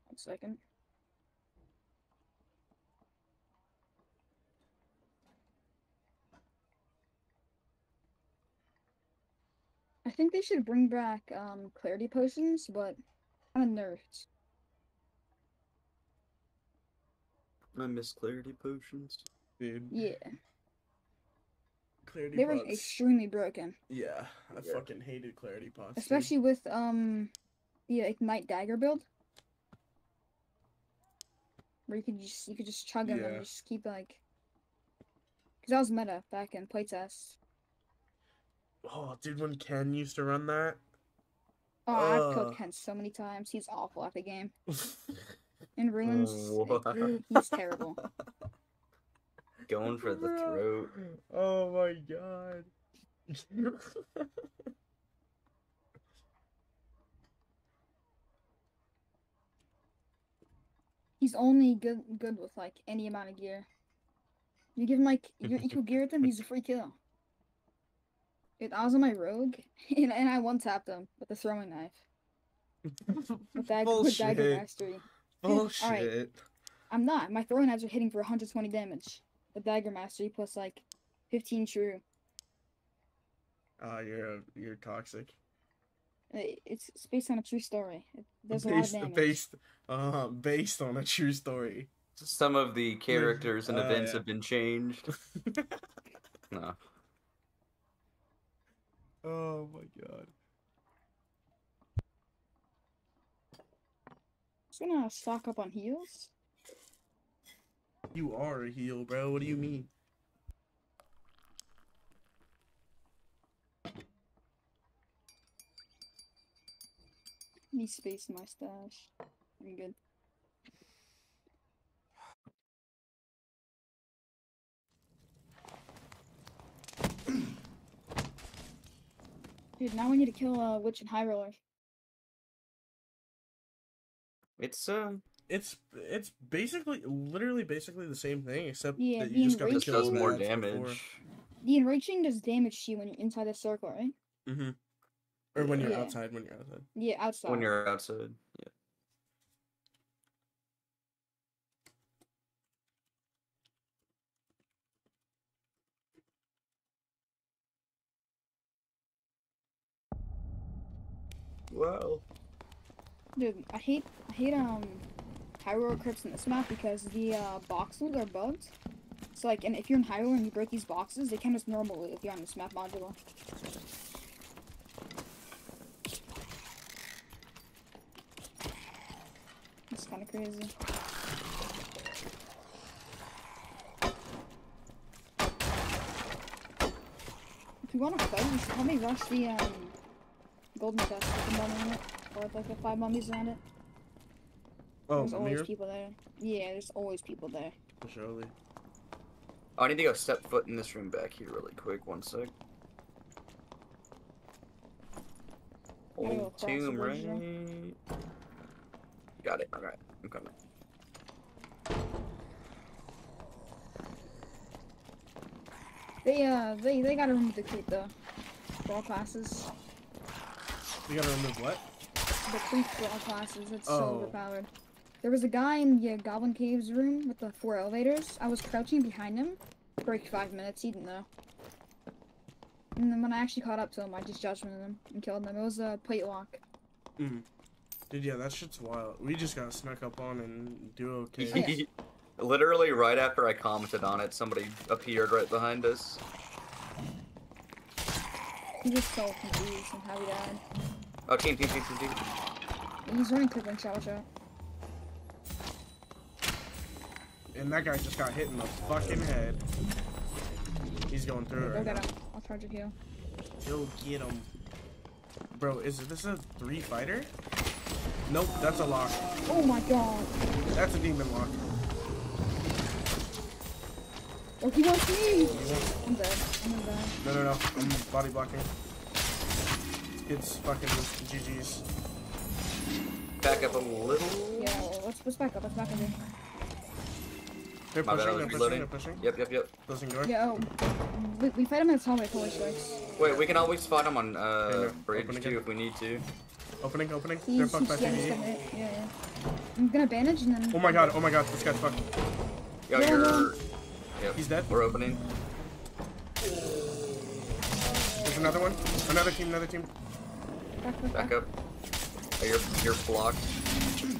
One second. I think they should bring back um clarity potions, but I'm nerfed. I miss clarity potions. Dude. Yeah, Clarity they were extremely broken, Yeah, I Yeah. fucking hated clarity pots. dude. especially with um the ignite dagger build, where you could just you could just chug them Yeah. and just keep like. Cause that was meta back in playtest. Oh, dude, when Ken used to run that. Oh, I've killed Ken so many times. He's awful at the game. In ruins, it- he's terrible. Going for the throat. Oh my god. He's only good good with like any amount of gear. You give him like your equal gear with him, he's a free kill. Dude, I was on my rogue and, and I one tapped him with a throwing knife. With, dag- with dagger Bullshit. mastery. Bullshit. I'm not. My throwing knives are hitting for 120 damage. The dagger mastery plus like 15 true. Ah, you're a, you're toxic. I- It's, it's based on a true story. It, there's a lot of based, damage. based, uh, based on a true story. Some of the characters and Uh, events yeah. have been changed. No. Oh my god. Just gonna stock up on heals. You are a heel, bro. What do you mean? Need space in my stash. I'm good. Dude, now we need to kill a witch and high roller. It's uh It's it's basically, literally, basically the same thing, except Yeah, that you just got to kill does more damage. before. The enriching does damage to you when you're inside the circle, right? Mm-hmm. Or when you're Yeah. outside. When you're outside. Yeah, outside. when you're outside. Wow. Dude, I hate I hate um Hyrule crypts in this map because the uh, box loot are bugged. So like, and if you're in Hyrule and you break these boxes, they count as normal loot if you're on this map module. It's kind of crazy. If you want to fight, you should probably rush the um golden chest with the mummy in it, or with like the five mummies around it. Oh, there's always Amir? people there. Yeah, there's always people there. Surely. Oh, I need to go step foot in this room back here really quick. One sec. Gotta go Old tomb, right? though. Got it. Alright, I'm coming. They uh they they gotta remove the creep though. For all classes. You gotta remove what? The creep for all classes. It's Oh. so overpowered. There was a guy in the uh, Goblin Caves room with the four elevators. I was crouching behind him for like five minutes. He didn't know. And then when I actually caught up to him, I just judgmented him and killed him. It was a plate lock. Mm. Dude, yeah, that shit's wild. We just got snuck up on and do okay. Oh, yeah. Literally right after I commented on it, somebody appeared right behind us. He was so confused and how he died. Oh, team, team, team, team, team. He's running quick shot, watch out. And that guy just got hit in the fucking head. He's going through it Go right get now. him. I'll charge your heal. Go get him. Bro, is this a three fighter? Nope, that's a lock. Oh my god. That's a demon lock. Oh, he wants me! You want- I'm dead. I'm gonna. No, no, no. I'm body blocking. It's fucking GG's. Back up a little. Yeah, let's, let's back up. Let's back up here. They're My pushing, was they're pushing, reloading. they're pushing. Yep, yep, yep. Closing door. Yeah, oh. We, we fight him in the hallway, holy strikes. Wait, we can always fight them on uh, Okay, bridge open too again. if we need to. Opening, opening. He's, They're fucked by he's, yeah, he's PvE. gonna hit. Yeah, yeah. I'm gonna bandage and then. Oh my god, oh my god, this guy's fucked. Yo, Yeah, you're. no. Yep. He's dead. We're opening. There's another one. Another team, another team. Back, back, Back up. Oh, you're you're blocked.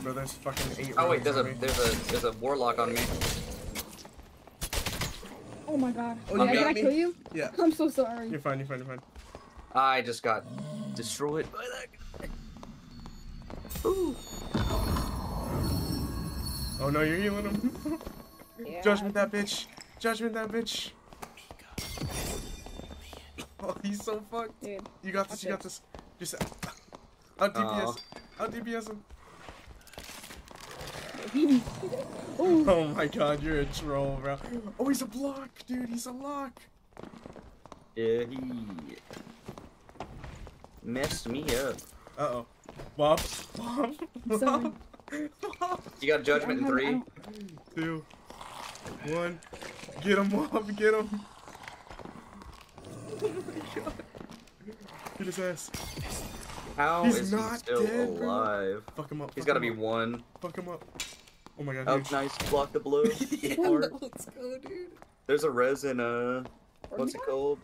Bro, there's fucking eight Oh wait, there's a me. there's a there's a warlock on me. Oh my god. Oh, yeah, you did I me? kill you? Yeah. I'm so sorry. You're fine, you're fine, you're fine. I just got destroyed by that guy. Ooh. Oh no, you're healing him. Yeah. Judgment that bitch. Judgment that bitch. Oh, he's so fucked. Dude. You got this, you got this. Just out DPS. Aw. Out DPS him. oh, Oh my god, you're a troll, bro. Oh, he's a block, dude. He's a lock. Yeah, he messed me up. Uh oh. Bob. Bob. Sorry. Bob. You got judgment in I don't have- I three. don't- Two. One. Get him, Bob. Get him. Oh my god. Get his ass. How He's is not he still dead, bro. alive? Fuck him up. He's fuck got to him be up. one. Fuck him up. Oh my god. Oh, huge. nice. Block the blow. yeah, Or- let's go, dude. There's a resin. Uh, Where'd what's it called?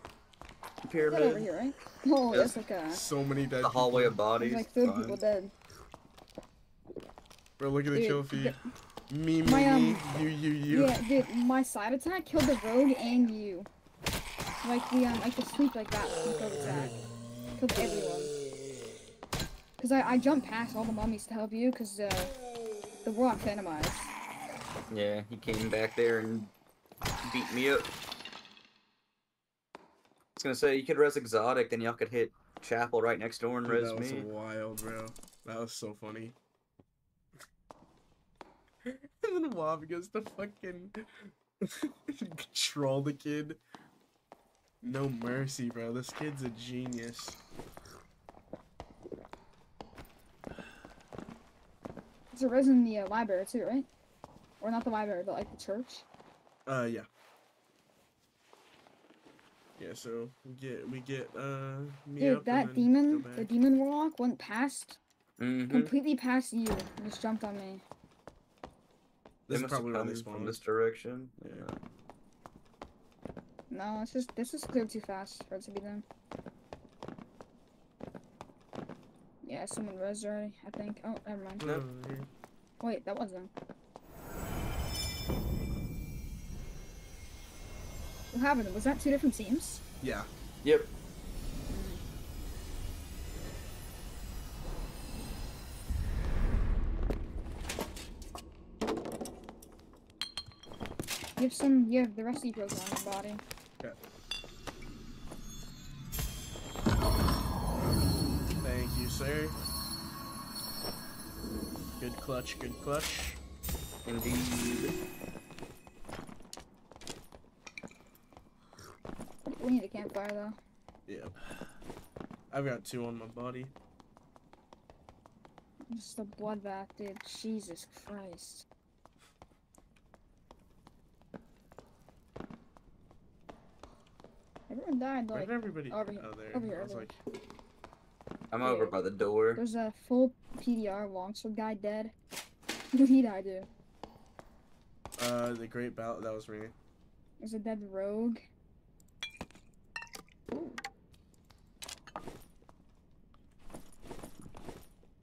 Is that over Pyramid. here, right? Oh, Yes. that's like a. So many dead The hallway of bodies. There's like 30 Fine. people dead. Bro, look at the Dude, kill feed. Me, me, My, me. um, You, you, you. Yeah, dude, my side attack killed the rogue and you. Like the um, like the sweep like that sweep rogue attack killed everyone. Cause I I jumped past all the mummies to help you, cause uh, the warlock phantomized. Yeah, he came back there and beat me up. I was gonna say you could res exotic, then y'all could hit chapel right next door and Dude, res that was me. wild, bro. That was so funny. and then Wob goes to fucking troll the kid. No mercy, bro. This kid's a genius. It's a res in the uh, library too, right? Or not the library, but like the church. Uh, yeah. Yeah, so we get we get uh me Dude, up that and then demon, the demon warlock went past, Mm-hmm. completely past you, and just jumped on me. This is probably where come from this direction. Yeah. No, it's just this is cleared too fast for it to be them. Yeah, someone res already, I think. Oh, never mind. No. Wait, that was them. What happened? Was that two different teams? Yeah. Yep. You have some. You have the rest of you broke on your body. Sir. Good clutch, good clutch. Indeed. We need a campfire though. Yeah. I've got two on my body. Just a bloodbath, dude. Jesus Christ. Everyone died Where like. did everybody? over here, Oh, there. over here, I was over like, I'm over by the door. There's a full PDR longsword guy dead. Who did he die to? uh, the great battle. That was me. There's a dead rogue. Ooh.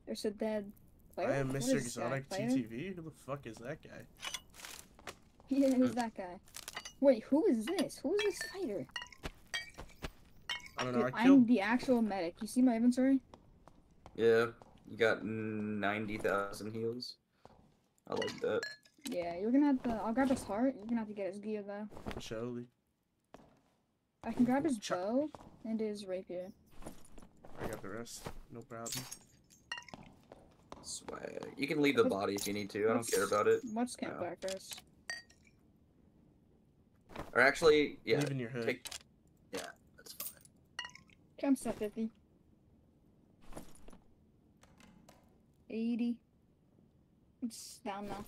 There's a dead player. I am What Mr. is that, Exotic? TTV. Who the fuck is that guy? Yeah, who's that guy? Wait, who is this? Who is this fighter? I don't know. Dude, I I'm the actual medic. You see my inventory? Yeah. You got ninety thousand heals. I like that. Yeah, you're gonna have to. I'll grab his heart. You're gonna have to get his gear though. Surely. I can grab his Chuck. bow and his rapier. I got the rest. No problem. Swag. You can leave the Let's- body if you need to. I don't care about it. Let's camp No. back first. Or actually, yeah, Leave in your hood. take. Yeah, that's fine. Camp set 50. 80. It's down now.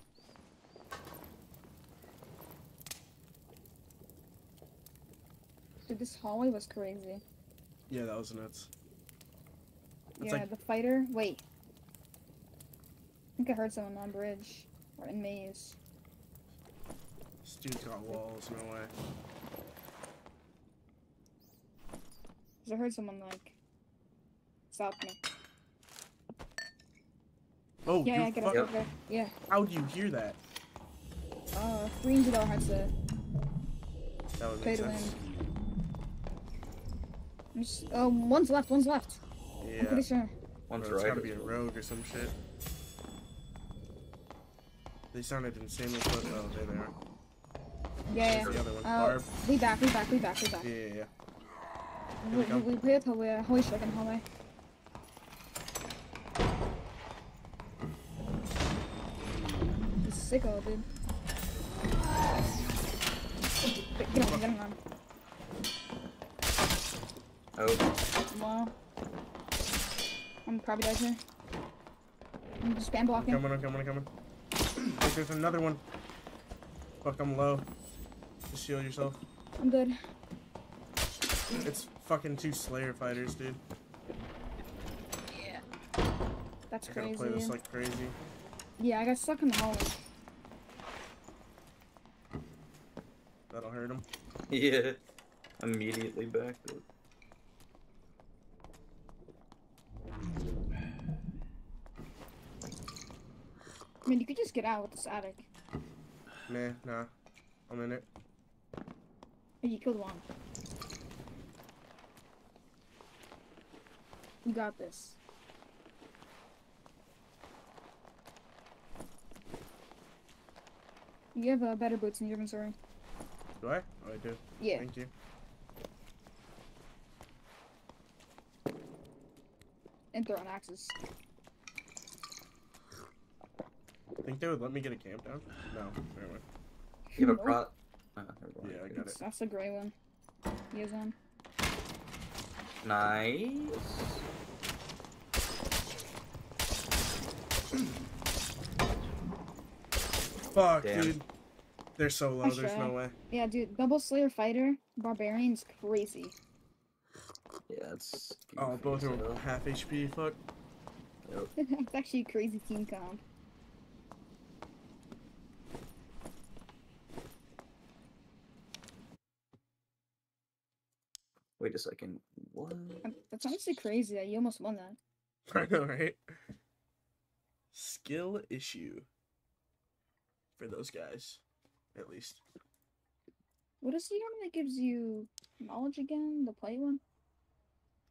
Dude, this hallway was crazy. Yeah, that was nuts. It's yeah, like the fighter. Wait. I think I heard someone on bridge or in maze. this dude's got walls. No way. Cause I heard someone like stop me. Oh, Yeah, yeah, get up over there. Yeah. How do you hear that? Uh, three hundred dollar headset. That would Pay make to win. just, oh, one's left. One's left. I'm Yeah. pretty sure. One's Bro, it's right. gotta be a rogue or some shit. They sounded insanely close. Oh, there they are. Yeah, yeah. the other one. Uh, Barb. we back, we back, we back, we back. Yeah, yeah, yeah. We, we we, go. we play it hallway, holy shit, in hallway. He's sicko, dude. Get him, get on. Oh, Wow. I'm probably dead here. I'm just spam blocking. coming, I'm coming, I'm coming. Look, there's another one. Fuck, I'm low. Just shield yourself. I'm good. It's fucking two Slayer fighters, dude. Yeah. That's I gotta crazy. play this like crazy. Yeah, I got stuck in the hallway. That'll hurt him. yeah. Immediately back. up. I mean, you could just get out with this attic. Nah, nah. I'm in it. You killed one. You got this. You have uh, better boots in your inventory. Do I? Oh, I do. Yeah. Thank you. And throwing axes. Think they would let me get a camp down? No. Never mind. You have a Nope. pro. Ah. Yeah, I got it. That's- That's the gray one. He is on. Nice. Fuck, Damn. dude. They're so low. Nice There's try. no way. Yeah, dude, double slayer fighter, barbarian's crazy. Yeah, it's. Oh, both goofy are as hell. half HP. Fuck. Yep. it's actually a crazy team comp. Wait a second. What? That's honestly crazy that you almost won that. I know, right? Skill issue for those guys, at least. What is the armor that gives you knowledge again? The plate one?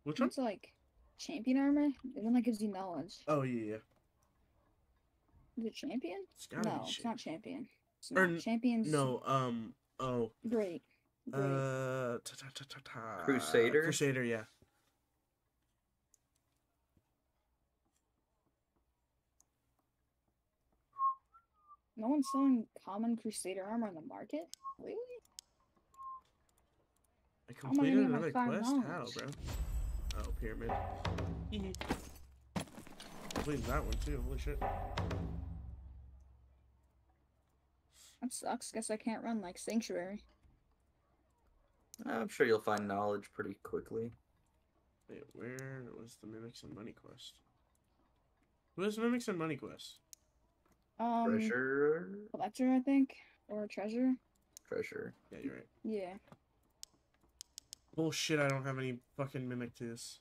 Which one? It's like champion armor. The one that gives you knowledge. Oh yeah, yeah. Is it champion? It's No, it's not champion. It's Or not. n- Champion's No, um, oh, great. Great. uh, ta ta ta ta ta. Crusader? Crusader, yeah. no one's selling common crusader armor on the market? Really? I How I completed get another five quest. How, bro? Oh, pyramid. Hee Completed that one too. Holy shit. That sucks. Guess I can't run like sanctuary. I'm sure you'll find knowledge pretty quickly. Wait, where was the Mimics and Money Quest? Who has Mimics and Money Quest? Um, Treasure. collector, I think, or treasure. Treasure. Yeah, you're right. Yeah. Bullshit, I don't have any fucking Mimic to this.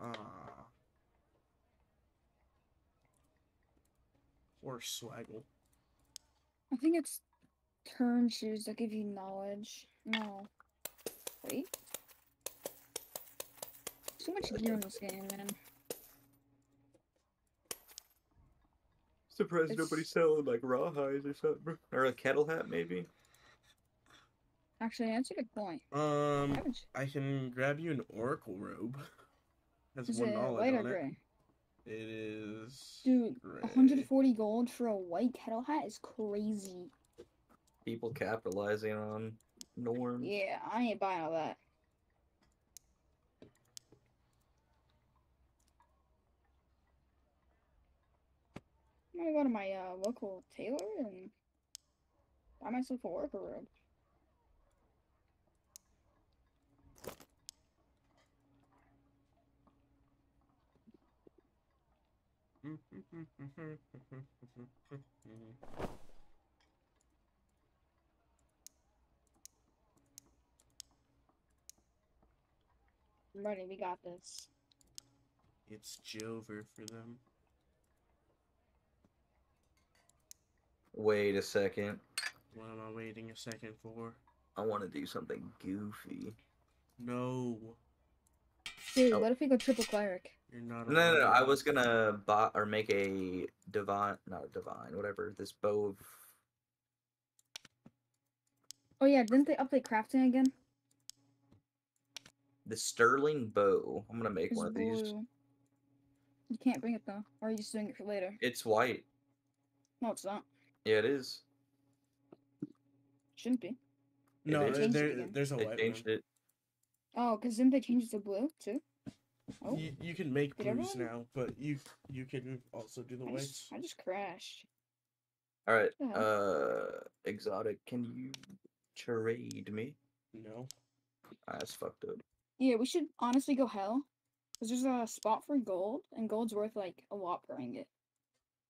Ah. Or Swaggle. I think it's turn shoes that give you knowledge. No. Wait. So much gear in this game, man. Surprised It's- nobody's selling like rawhides or something, or a kettle hat maybe. Actually, that's a good point. Um, I can grab you an oracle robe. Has Is one it knowledge white or on it. gray? It is. Dude, gray. 140 gold for a white kettle hat is crazy. People capitalizing on norms. Yeah, I ain't buying all that. I'm gonna go to my uh, local tailor and buy myself a worker robe. I'm ready, we got this. It's Jover for them. Wait a second. What am I waiting a second for? I want to do something goofy. No, Dude, Oh. what if we go triple cleric? you're not. No, no, no. I was gonna buy or make a divine, not a divine, whatever. This bow of Oh yeah, didn't they update crafting again? The sterling bow. I'm gonna make It's one of these. blue. You can't bring it though, or are you just doing it for later? It's white. No, it's not. Yeah, it is. Shouldn't be. No, They there, changed it there- there's a They white changed one. it. Oh, because didn't they change it to blue too? Oh, You, you can make Did blues everyone? now, but you you can also do the I whites. just, I just crashed. All right. Uh, exotic. Can you trade me? No. Ah, That's fucked up. Yeah, we should honestly go hell. Cause there's a spot for gold, and gold's worth like a lot per ingot.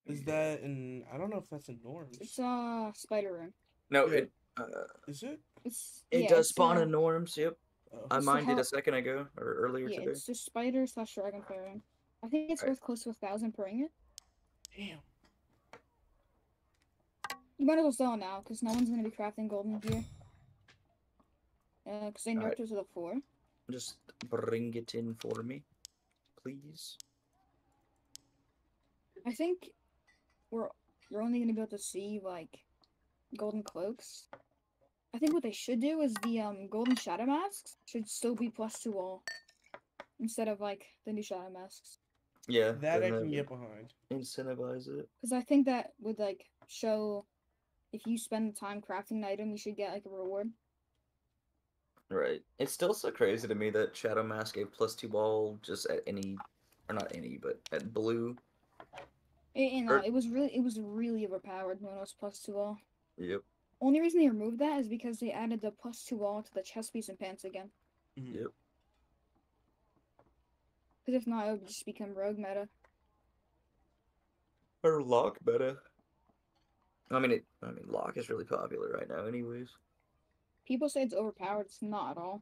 Is that in? I don't know if that's in norms. It's uh spider room. No, Yeah. it uh, Is it? It's it yeah, does it's, spawn uh, in norms. Yep, Oh. I It's the mined it a second ago or earlier Yeah, today. it's the spider slash dragonfly room. I think it's Right. worth close to a thousand per ingot. Damn. You might as well sell it now, because no one's gonna be crafting golden gear. Uh, because they nerfed Alright. it to the four. Just bring it in for me, please. I think we're we're only gonna be able to see like golden cloaks. I think what they should do is the um golden shadow masks should still be plus two all instead of like the new shadow masks. Yeah, That I can get behind. incentivize it. Because I think that would like show if you spend the time crafting an item, you should get like a reward. Right. It's still so crazy to me that Shadow Mask gave plus two ball just at any, or not any, but at blue. And, and, Or- uh, it was really it was really overpowered when it was plus two ball. Yep. Only reason they removed that is because they added the plus two ball to the chest piece and pants again. Mhm. Yep. Because if not, it would just become rogue meta. Or lock meta. I mean, it. I mean, lock is really popular right now, anyways. People say it's overpowered. It's not at all.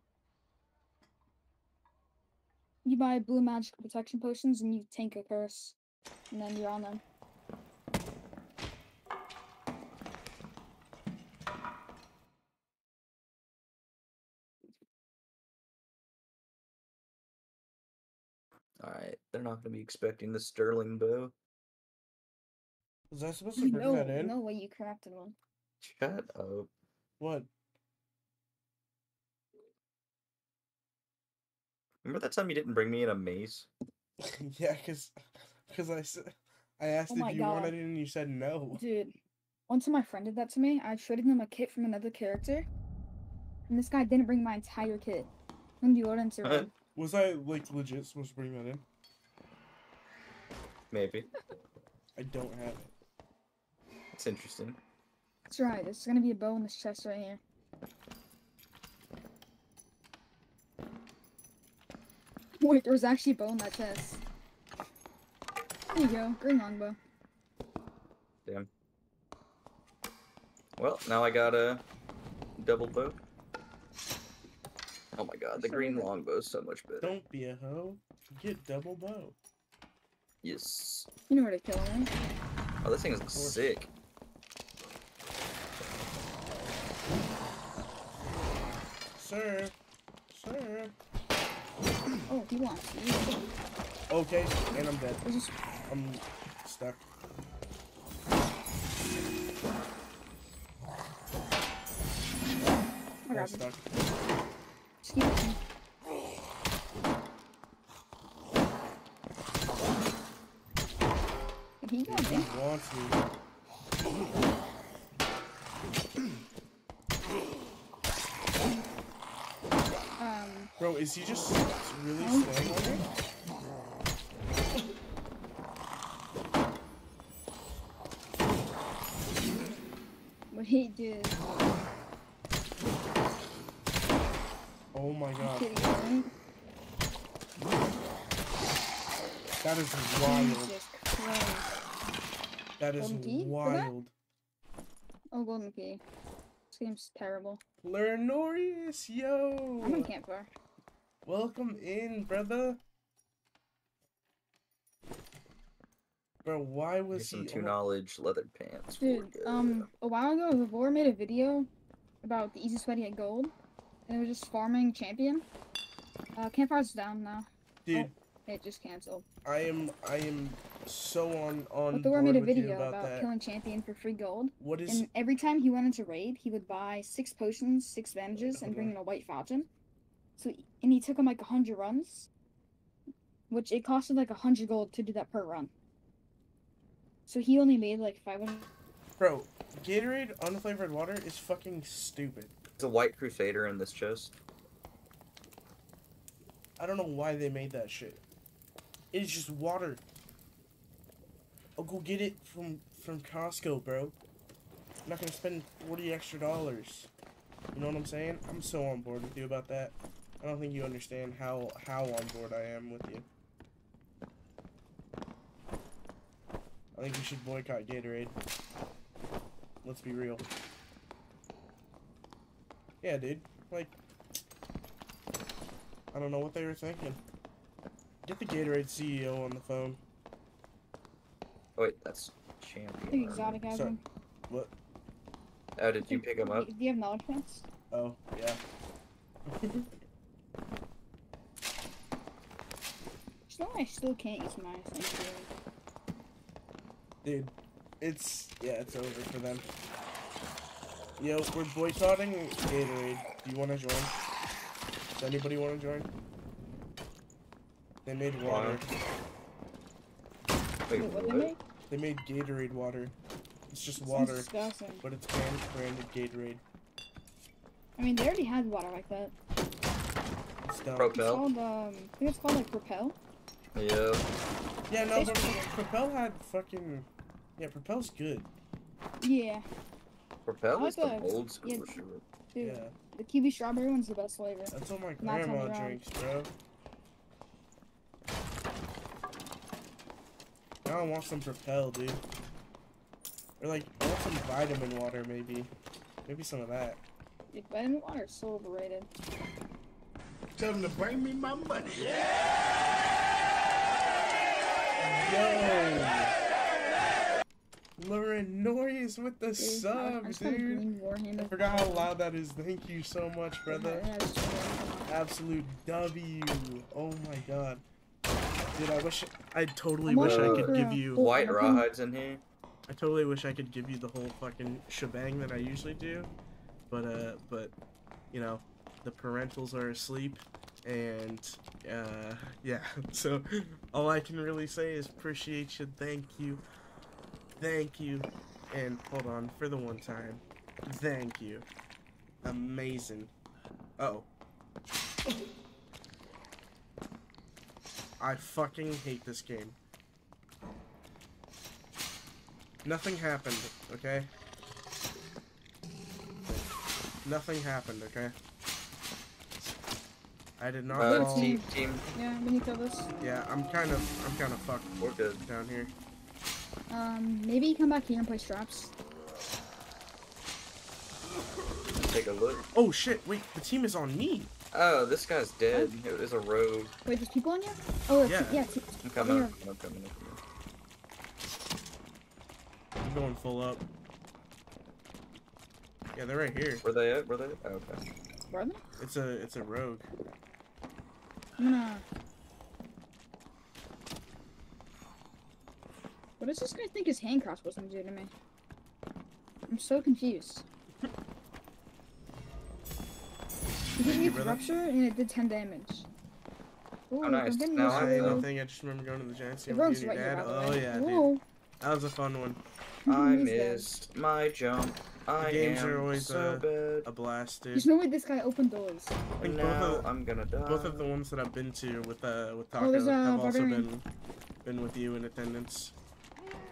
You buy blue magic protection potions and you tank a curse, and then you're on them. All right, they're not gonna be expecting the sterling bow. Was I supposed to bring No, that in? no way you crafted one. Shut up. What? Remember that time you didn't bring me in a mace? yeah, cause, cause I said I asked Oh if you God. wanted it and you said no. Dude, once my friend did that to me. I traded him a kit from another character, and this guy didn't bring my entire kit. In the Uh-huh. room. Was I like legit supposed to bring that in? Maybe. I don't have it. It's interesting. That's right. There's gonna be a bow in this chest right here. Wait, there was actually a bow in that chest. There you go, green longbow. Damn. Well, now I got a double bow. Oh my god, the green good. longbow is so much better. Don't be a hoe. Get double bow. Yes. You know where to kill him. Oh, this thing is sick. Sir, sir. Oh, he wants you. Okay, and I'm dead. Just I'm stuck. I I'm got stuck. Just keep looking. Did he He wants me. Um, Bro, is he just really staying on me? what he did. Oh my god. That is wild. That is Golden key for that? wild. Oh, golden key. This game's terrible. Lernorius, yo! I'm in campfire. Welcome in, brother. Bro, why Here's was some he? two knowledge leather pants. Dude, good. um, a while ago, Vivor made a video about the easiest way to get gold, and it was just farming champion. Uh, campfire's down now. Dude, It just canceled. I am, I am so on on But Thor made a video about, about, killing champion for free gold, What is? and every time he went into raid, he would buy six potions, six bandages, and bring in a white falcon. So, and he took him like a hundred runs, which it costed like a hundred gold to do that per run. So he only made like five hundred. Bro, Gatorade unflavored water is fucking stupid. There's a white crusader in this chest. I don't know why they made that shit. It's just water. I'll go get it from from Costco, bro. I'm not gonna spend forty extra dollars. You know what I'm saying? I'm so on board with you about that. I don't think you understand how how on board I am with you. I think we should boycott Gatorade. Let's be real. Yeah, dude. Like, I don't know what they were thinking. Get the Gatorade CEO on the phone. Oh wait, that's Big champion. armor. exotic So- item. What? Oh, did you pick him up? Do you have knowledge points? Oh, yeah. Just I still can't use my sanctuary. Dude, it's yeah, it's over for them. Yo, we're boycotting Gatorade. Do you want to join? Does anybody want to join? They made water. Wait, Wait, what they what? make? They made Gatorade water. It's just Sounds water, disgusting. but it's brand branded Gatorade. I mean, they already had water like that. It's dumb. Pro- It's Propel? called, um, I think it's called like Propel. Yeah. Yeah, no, but Tastes Propel had fucking yeah, Propel's good. Yeah, Propel I is the the- old school yeah. for sure. dude. Yeah, The kiwi strawberry one's the best flavor. that's what my Not grandma drinks, bro. Now I want some Propel, dude. Or like, I want some vitamin water, maybe. Maybe some of that. Dude, vitamin water is so overrated. Tell them to bring me my money. Yo! Lauren Norris with the Dude, I, I sub, just dude. green. I forgot how loud that is. Thank you so much, brother. Yeah, it's just warhammer. Absolute W. Oh my god. Dude, I wish I totally wish I could give you White I rawhides in here. I totally wish I could give you the whole fucking shebang that I usually do. But uh but you know, the parentals are asleep and uh yeah. So all I can really say is appreciate you. Thank you. Thank you. And hold on for the one time. Thank you. Amazing. Oh. I fucking hate this game. Nothing happened, okay? Nothing happened, okay? I did not Uh, team, team, Yeah, we need to kill this. Yeah, I'm kind of, I'm kind of fucked we're good. down here. Um, maybe you come back here and play straps. Take a look. Oh shit! Wait, the team is on me. Oh, this guy's dead. It was a rogue. Wait, there's people on you? Oh, Yeah. yeah. yeah t- I'm coming. Here. up, I'm coming. I'm coming. I'm going full up. Yeah, they're right here. Where they at? Where they? At? Oh, okay. brother? It's a, it's a rogue. I'm gonna. What does this guy think his hand crossbow's gonna do to me? I'm so confused. He gave Thank me you, brother. rupture and it did 10 damage. Ooh, oh, I'm nice. getting Now I to I know. it. nothing. I just remember going to the Giants game The with you and your right dad. by Oh way. yeah, dude. That was a fun one. I He's dead. missed my jump. I games am are always, so bad. A blast, dude. There's no way this guy opened doors. I And think both now of, I'm gonna die. both of the ones that I've been to with uh with Oh, Taco there's, uh, have also Barbarian. been been with you in attendance.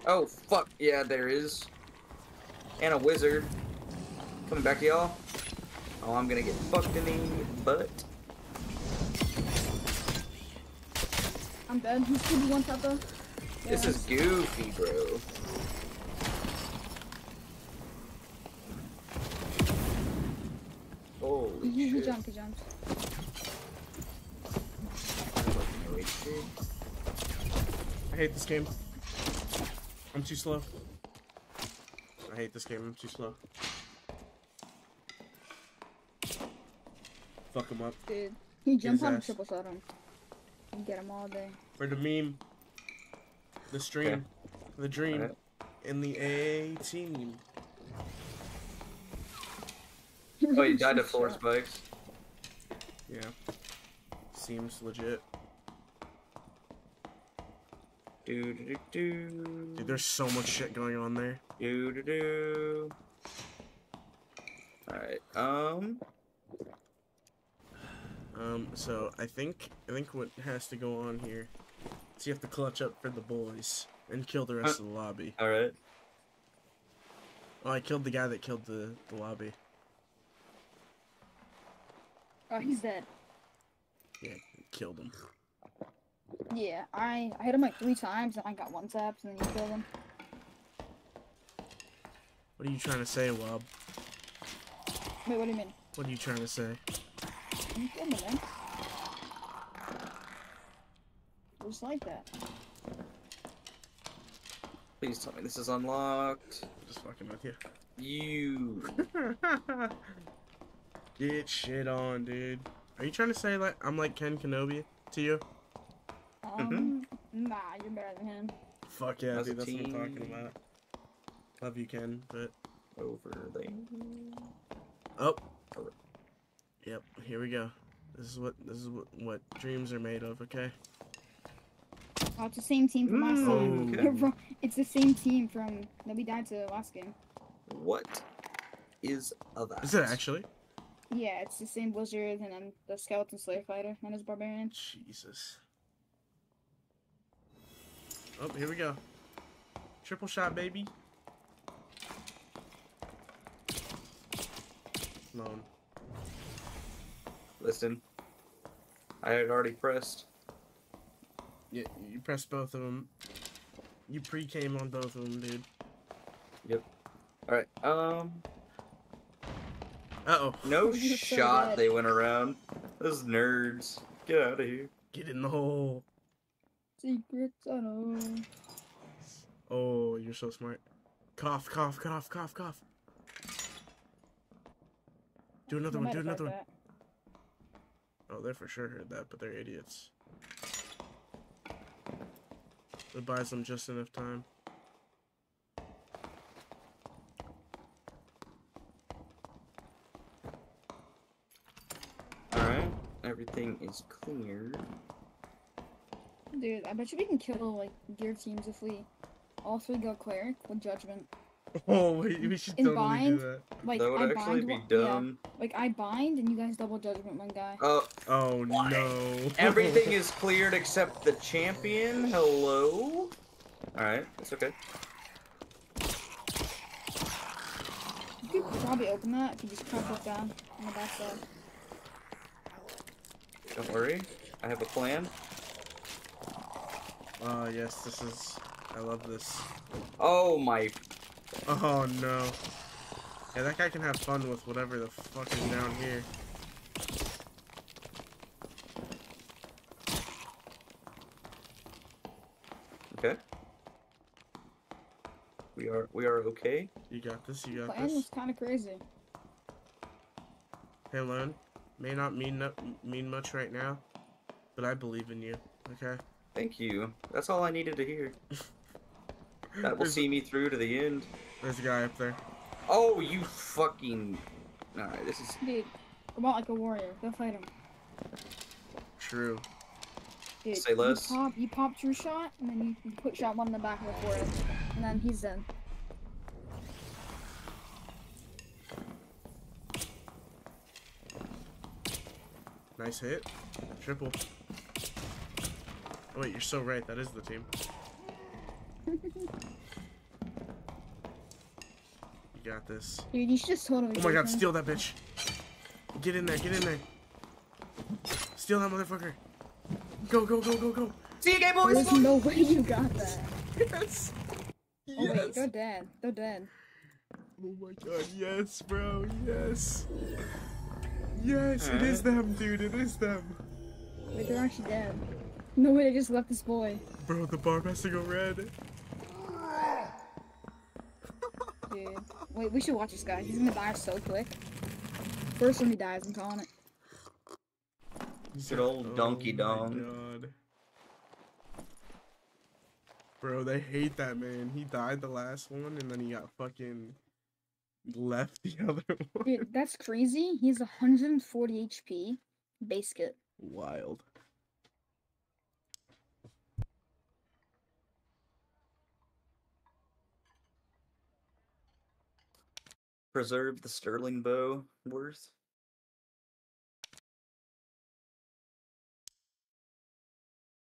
Oh fuck yeah, there is. And a wizard. Coming back to y'all. Oh, I'm gonna get fucked in the butt. I'm dead. Who's 2v1 top though? This is goofy, bro. Holy He, he jumped, he jumped. I hate this game. I'm too slow. I hate this game. I'm too slow. Fuck him up Dude. He jumped on a triple shot him. You get him all day. for the meme, the stream, the dream, Alright. and the A team. Oh, you died to floor spikes. Yeah, seems legit. Do do do Dude, there's so much shit going on there. Do do do. Alright, um. Um, so I think I think what has to go on here is you have to clutch up for the boys and kill the rest of the lobby. Alright. Oh, I killed the guy that killed the, the lobby. Oh, he's dead. Yeah, killed him. Yeah, I, I hit him like three times and I got one tapped and then you killed him. What are you trying to say, Wob? Wait, what do you mean? What are you trying to say? You killed him, man. Just like that. Please tell me this is unlocked. Just fucking with you. You. Get shit on, dude. Are you trying to say like I'm like Ken Kenobi to you? Um, nah, you're better than him. Fuck yeah, As dude. That's what I'm talking about. Love you, Ken, but Over there. oh, yep. Here we go. This is what this is what, what dreams are made of. Okay. Oh, it's the same team from last Mm, time. okay. It's the same team from that we died to last game. What is that? Is it actually? Yeah, it's the same Blizzard, and then the skeleton slayer fighter and his barbarian. Jesus. Oh, here we go. Triple shot, baby. Come on. Listen. I had already pressed. Yeah, you pressed both of them. You pre-came on both of them, dude. Yep. Alright, um. Uh oh. No You're so shot they went around. Those nerds. Get out of here. Get in the hole. Secret tunnel. Oh, you're so smart. Cough, cough, cough, cough, cough. Do another I one, do another heard one. Oh, they for sure heard that, but they're idiots. It buys them just enough time. Alright, everything is cleared. that. Dude, I bet you we can kill like gear teams if we all three go cleric with judgment. Oh, we, we should In totally bind? do that. Like that would I actually bind be one, yeah, dumb. like I bind and you guys double judgment one guy. Oh, Oh What? no. everything is cleared except the champion. Hello? Alright, that's okay. You could probably open that if you just crouch it down on the back side. Don't worry. I have a plan. Oh yes, this is. I love this. Oh my. Oh no. Yeah, that guy can have fun with whatever the fuck is down here. Okay. We are we are okay. You got this. You got Plan this. was kind of crazy. Hey, Lone. May not mean no, mean much right now, but I believe in you. Okay. Thank you. That's all I needed to hear. That will see me through to the end. There's a guy up there. Oh, you fucking. Alright, this is. Dude, come out like a warrior. Go fight him. True. Dude, Say you pop, you pop true shot, and then you, you put shot one in the back of the forehead, and then he's dead. Nice hit. Triple. Oh, wait, you're so right. That is the team. You got this. Dude, you should just totally. Oh my god, steal that bitch. Get in there, get in there. Steal that motherfucker. Go, go, go, go, go. See you, gay boys! There's no way you got that. Yes. Oh wait, they're dead. They're dead. Oh my god, yes, bro, yes. Yes, it is them, dude, it is them. Wait, they're actually dead. No way, they just left this boy. Bro, the barb has to go red. Dude. Wait, we should watch this guy. He's gonna die so quick. First one he dies, I'm calling it. Good old oh Donkey Oh my Dong. God. Bro, they hate that man. He died the last one and then he got fucking left the other one. Dude, that's crazy. He's 140 HP. Base kit. Wild. Preserve the sterling bow worth.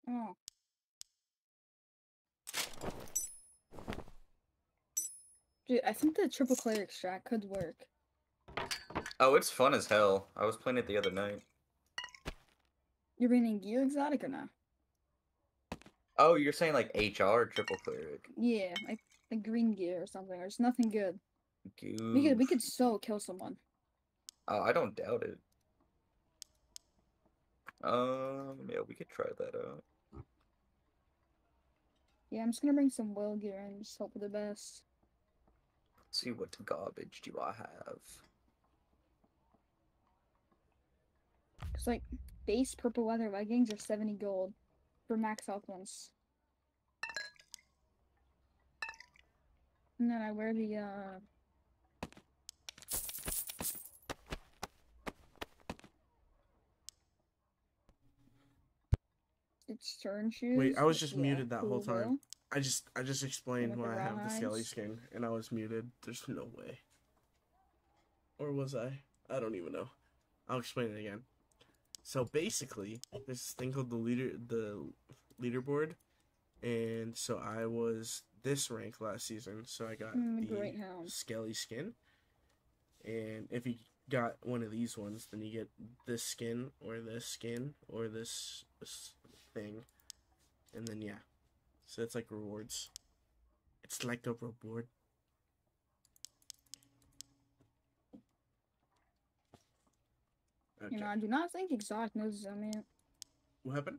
Oh. Dude, I think the triple cleric strat could work. Oh, it's fun as hell. I was playing it the other night. You're bringing gear exotic or not? Oh, you're saying like HR triple cleric. Yeah, like like green gear or something. There's nothing good. We could we could so kill someone. Oh, I don't doubt it. Um, yeah, we could try that out. Yeah, I'm just gonna bring some will gear and just hope for the best. Let's see what garbage do I have? It's like base purple leather leggings are 70 gold for max health ones. And then I wear the uh It's turn shoes. Wait, I was just the, uh, muted that whole time. will. I just I just explained why I have the skelly skin and I was muted. There's no way. Or was I? I don't even know. I'll explain it again. So basically, there's this thing called the leader the leaderboard, and so I was this rank last season. So I got Mm, the skelly skin, and if you got one of these ones, then you get this skin or this skin or this thing, and then yeah, so it's like rewards. It's like a reward. Okay. You know, I do not think exotic knows I mean what happened?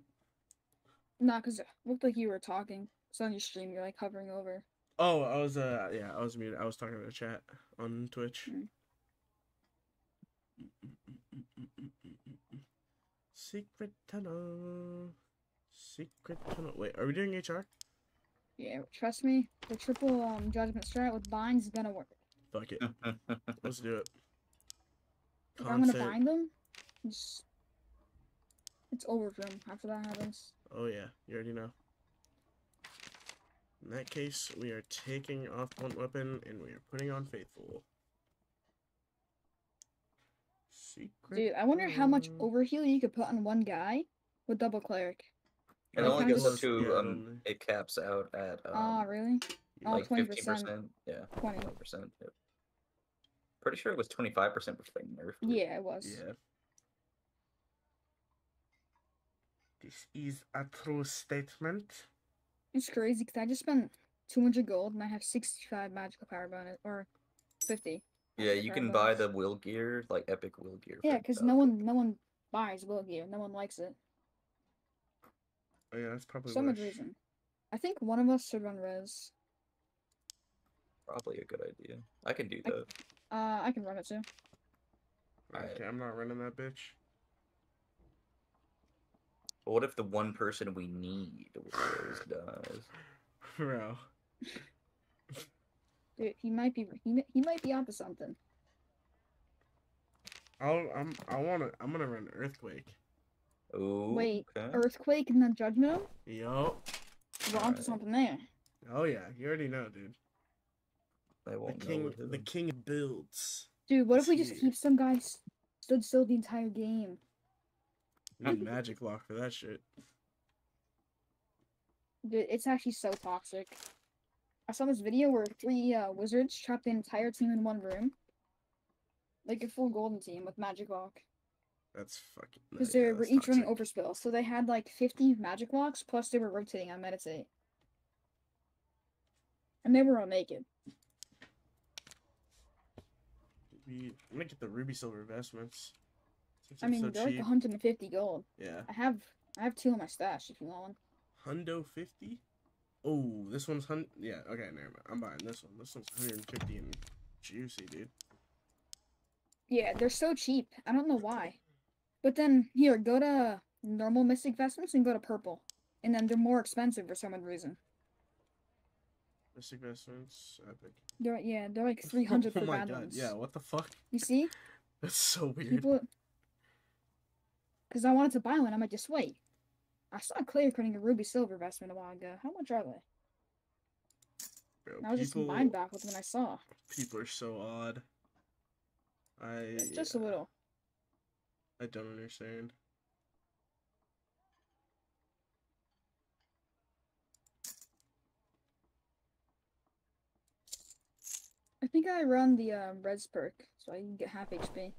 nah, cause it looked like you were talking. So on your stream you're like hovering over. Oh, I was uh yeah, I was muted. I was talking to the chat on Twitch. Mm. Secret tunnel. Secret tunnel. Wait, are we doing HR? Yeah, trust me, the triple um judgment strat with binds is gonna work. Fuck it. Let's do it. If I'm gonna bind them, it's it's over for them after that happens. Oh yeah, you already know. In that case, we are taking off one weapon and we are putting on faithful. Secret. Dude, I wonder how much tunnel. overheal you could put on one guy with double cleric. It Like, only kinda goes up to Yeah, um, it caps out at Ah, um, really? Oh, like 20%. percent. Yeah, 20. twenty percent. Yep. Pretty sure it was twenty five percent before they nerfed it. Yeah, it was. Yeah. This is a true statement. It's crazy because I just spent 200 gold and I have 65 magical power bonus, or 50. Yeah, you can buy bonus. the will gear, like epic will gear. Yeah, for because that. no one, no one buys will gear. No one likes it. Oh yeah, that's probably Some why odd reason. I think one of us should run res. probably a good idea. I can do I- that. Uh, I can run it too. Alright. Okay, I'm not running that bitch. But what if the one person we need always dies? Bro. Dude, he might be he, he might be onto something. I'll, I'm I wanna I'm gonna run earthquake. Oh, Wait, okay. Earthquake and then Judgment. Yo. We're onto Alright. something there. Oh yeah, you already know, dude. They The won't know king what the king builds. Dude, what if we just see. keep some guys stood still the entire game? Need magic lock for that shit. Dude, it's actually so toxic. I saw this video where three uh, wizards trapped the entire team in one room. Like a full golden team with magic lock. That's fucking Because yeah, they were each running toxic. overspill. So they had like 50 magic locks, plus they were rotating on meditate. And they were all naked. We, I'm gonna get the ruby silver vestments. I mean, so they're like cheap. 150 gold. Yeah. I have I have two in my stash if you want one. Hundo 50? Oh, this one's hun. Yeah, okay, never mind. I'm buying this one. This one's 150 and juicy, dude. Yeah, they're so cheap. I don't know why. But then here, go to normal mystic vestments and go to purple. And then they're more expensive for some reason. Mystic vestments, epic. They're yeah, they're like 300 oh for my god, yeah, what the fuck? You see? That's so weird. People Cuz I wanted to buy one, I might just wait. I saw Claire cutting a ruby silver vestment a while ago. How much are they? Bro, I was just mind back with when I saw. people are so odd. I Just a little. I don't understand. I think I run the uh, res perk, so I can get half HP.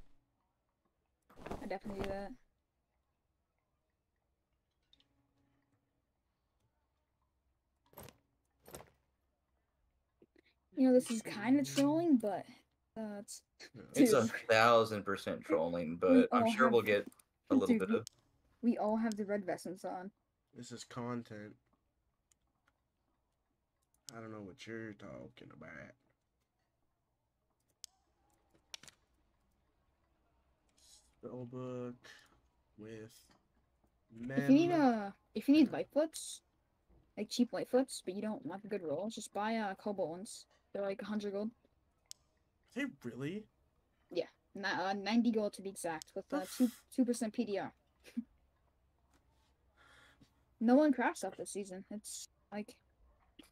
I definitely do that. You know, this is kind of trolling, but uh, it's No, It's a thousand percent trolling, We but I'm sure we'll have- get a little Dude, bit of. we all have the red vestments on. This is content. I don't know what you're talking about. Spellbook with men. If you need uh, if you need lightfoots, like cheap lightfoots, but you don't want the good rolls, just buy uh cobalt ones. They're like 100 gold, Are they really? Ni- uh, 90 gold to be exact, with uh, two two percent PDR. no one crafts stuff this season. It's like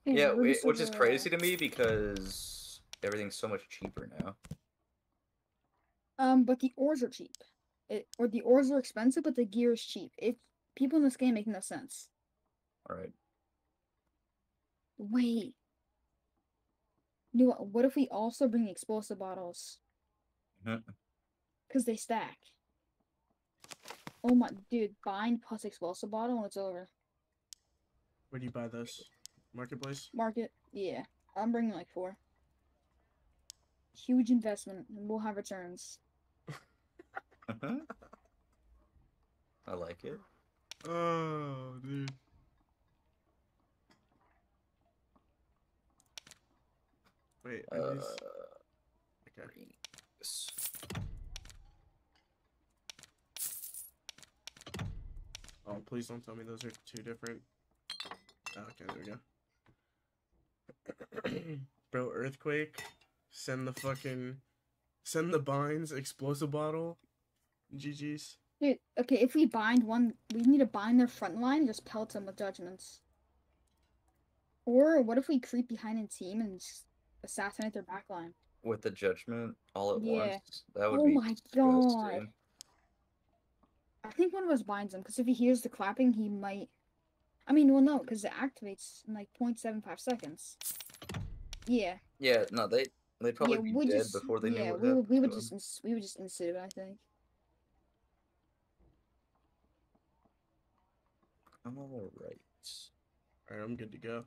hey, Yeah, Ruby wh- which is crazy to me because everything's so much cheaper now. Um, but the ores are cheap. It or the ores are expensive, but the gear is cheap. It people in this game make no sense. All right. Wait. You know what? What if we also bring explosive bottles? Mhm. Cause they stack. Oh my, dude! Bind plus explosive bottle, and it's over. Where do you buy those? Marketplace? Market, yeah. I'm bringing like four. Huge investment, and we'll have returns. I like it. Oh, dude. Wait, are Uh, these... Okay. s- Oh, please don't tell me those are two different. Oh, okay, there we go. Bro, earthquake. Send the fucking. Send the binds, explosive bottle. GG's. Dude, okay, if we bind one, we need to bind their front line and just pelt them with judgments. Or what if we creep behind a team and just assassinate their backline with the judgment all at Yeah. once. That would Oh be my. God. I think one of us binds him because if he hears the clapping, he might. I mean, well, no, because it activates in like 0.75 seconds. Yeah, Yeah, no, they they'd probably yeah, be we dead just before they yeah, knew what we would, happened we would to just them. ins- we would just institute it. I think. All right. Alright, I'm good to go.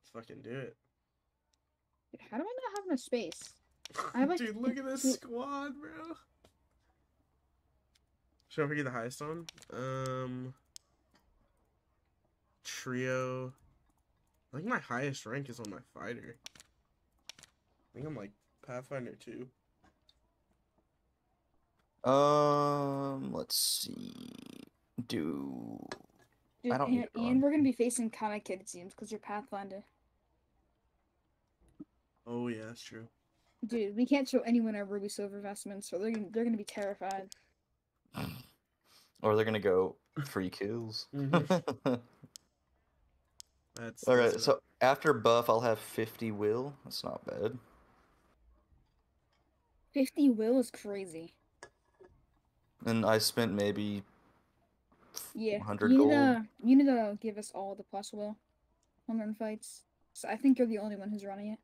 Let's fucking do it. Dude, How do I not have enough space? I have, like, Dude, look at this squad, bro. Should I forget the highest on? Um. Trio. I think my highest rank is on my fighter. I think I'm like Pathfinder 2. Um, let's see. do. Dude, I don't and, need and we're gonna be facing Comic Kid it seems because you're Pathfinder. Oh yeah, that's true. Dude, we can't show anyone our Ruby Silver vestments, so they're gonna, they're gonna be terrified. Or they're gonna go free kills. Mhm. That's All right, that's so after buff, I'll have 50 will. That's not bad. 50 will is crazy. And I spent maybe Yeah. 100 you need gold. to you need to give us all the plus will on run fights. So I think you're the only one who's running it.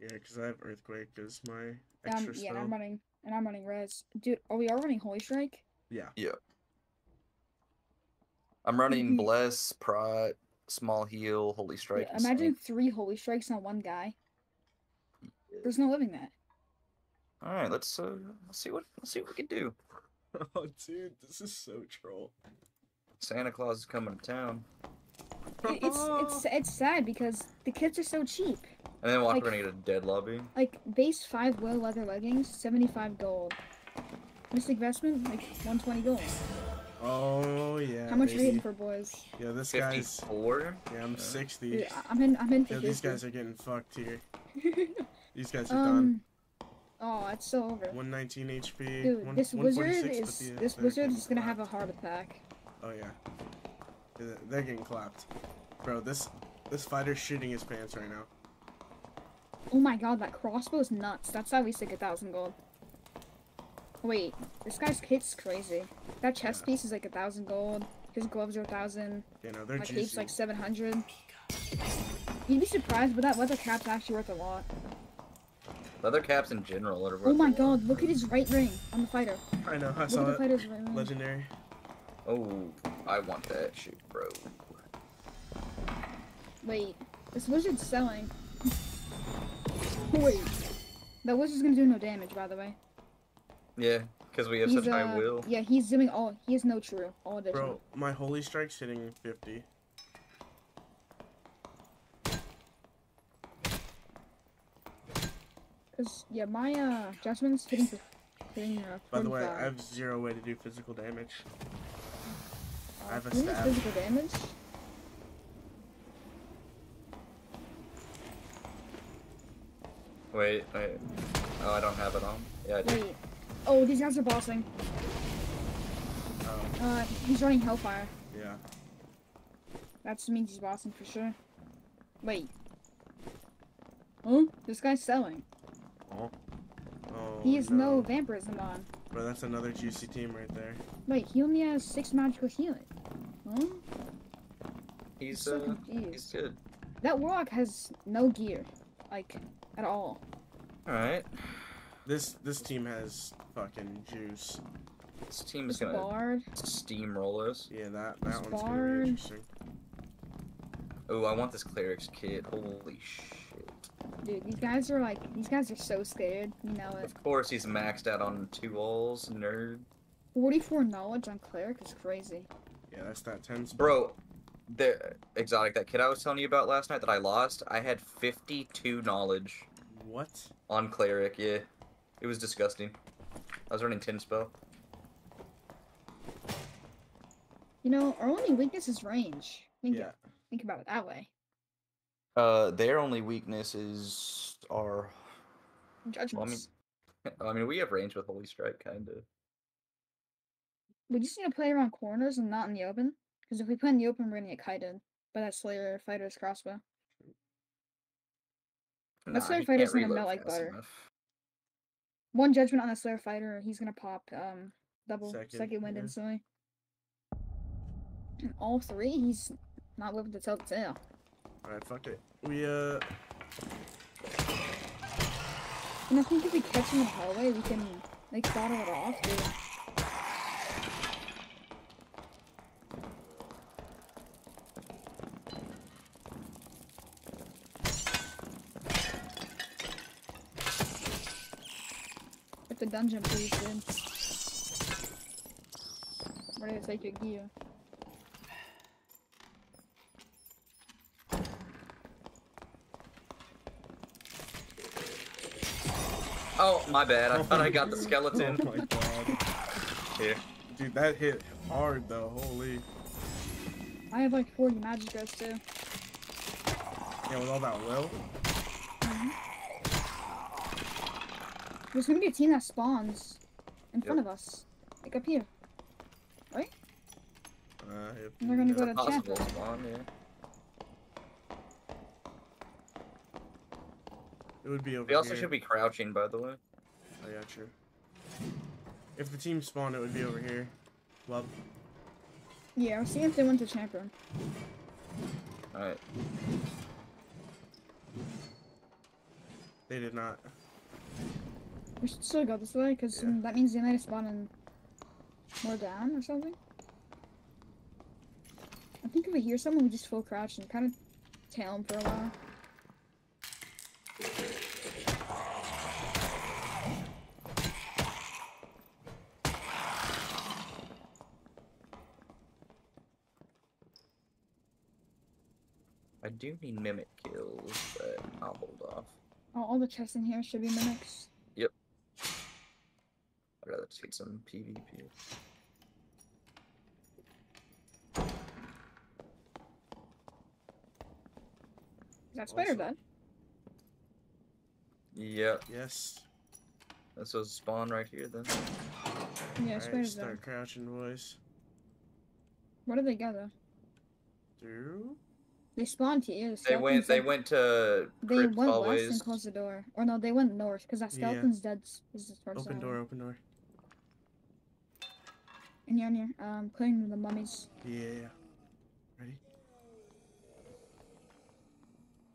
Yeah, because I have earthquake as my Um, extra yeah, and spell. I'm running and I'm running res. Dude, are we all running Holy Strike? Yeah, Yep. I'm running Mhm. bless, prot, small heal, holy strike. and imagine Saint. three Holy Strikes on one guy. There's no living that. All right, let's uh, let's see what let's see what we can do. oh dude, this is so troll. Santa Claus is coming to town, It- it's it's it's sad because the kits are so cheap. and then we're Like- gonna get a dead lobby. Like base five will leather leggings, seventy five gold. Mystic vestment, like one twenty gold. Oh yeah. How much are you baby. hitting for boys? Yeah, this guy's. four. Yeah, I'm Yeah. sixty. Dude, I- I'm in I'm in for Yeah, these guys are getting fucked here. These guys are done. um Oh, it's so over. 119 HP. Dude, one- this wizard is this wizard is gonna have a heart attack. Oh yeah. Yeah, They're getting clapped. Bro, this this fighter's shooting his pants right now. Oh my god, that crossbow is nuts. That's at least like a thousand gold. Wait, this guy's kit's crazy. That chest Yeah. piece is like a thousand gold. His gloves are a thousand. You know, they're My juicy. cape's like seven hundred. You'd be surprised, but that leather cap's actually worth a lot. Leather caps in general are worth Oh a my lot. god, look at his right ring on the fighter. I know, I Look saw at the it. fighter's right ring. Legendary. Oh, I want that shit, bro. Wait, this wizard's selling. Wait. That wizard's gonna do no damage, by the way. Yeah, because we have He's, such high uh, will. Yeah, he's doing all. He has no true. All additional. Bro, my holy strike's hitting 50. Cause yeah, my uh judgment's hitting for hitting uh. By the way, I have zero way to do physical damage. I have a you do stab. physical damage. Wait, wait. Oh, I don't have it on. Yeah, I do. Wait. Oh, these guys are bossing. Oh, Uh, he's running Hellfire. yeah. That just means he's bossing for sure. Wait. Huh? This guy's selling. Oh. Oh, He has no no. vampirism on. Bro, that's another juicy team right there. Wait, he only has six magical healing. Huh? He's so uh, confused. he's good. That warlock has no gear, like at all. All right, This this team has fucking juice. this team is gonna bard. steamroll us. Yeah, that This that one's gonna be interesting. Oh, I want this cleric's kit. Holy shit! Dude, these guys are like, these guys are so scared. You know it. Of course, he's maxed out on two walls, nerd. 44 knowledge on cleric is crazy. Yeah, that's that 10 spell. Bro, the exotic that kid I was telling you about last night that I lost. I had 52 knowledge What? on cleric. Yeah, it was disgusting. I was running 10 spell. You know, our only weakness is range. Think, Yeah. think about it that way. Uh, their only weakness is our. Judgments. I mean, we have range with Holy Strike, kind of. We just need to play around corners and not in the open. Because if we play in the open, we're gonna get kited by that Slayer fighter's crossbow. Let's say he Fighter's can't gonna melt like butter. enough. One judgment on the Slayer fighter, he's gonna pop um double Second, second, wind yeah. instantly. And all three, he's not living to tell the tale. Alright, fuck it. We, uh, And I think if we catch in the hallway, we can like bottle it off. Dude. Hit the dungeon, please, dude. Take your gear. Oh, my bad. I thought I got the skeleton. Oh my god. Here. Dude, that hit hard though. Holy. I have like 40 magic ghosts too. Yeah, with all that will. There's gonna be a team that spawns in front of us. Like up here. Uh, if And they're gonna go to Possible champion. spawn, yeah. It would be over We also here. should be crouching, by the way. Oh yeah, true. If the team spawned, it would be over here. Love. Yeah, we're seeing if they went to champion. Alright. They did not. We should still go this way because Yeah. that means they might have spawned in more down or something. I think if we hear someone, we just full crouch and kind of tail them for a while. Do need mimic kills, but I'll hold off. Oh, all the chests in here should be mimics. Yep. I'd rather just get some PvP. Is that spider Also- dead? Yep, Yes. this was spawn right here then. Yeah, Alright, spider's start dead. crouching, boys. What did they go though? Through. They spawned here. The They went. They went to They went always. west and closed the door. Or no, they went north because that Yeah. skeleton's dead. s- Is towards Open the- door, open door. In here, in here. Um, clearing the mummies. Yeah. Ready?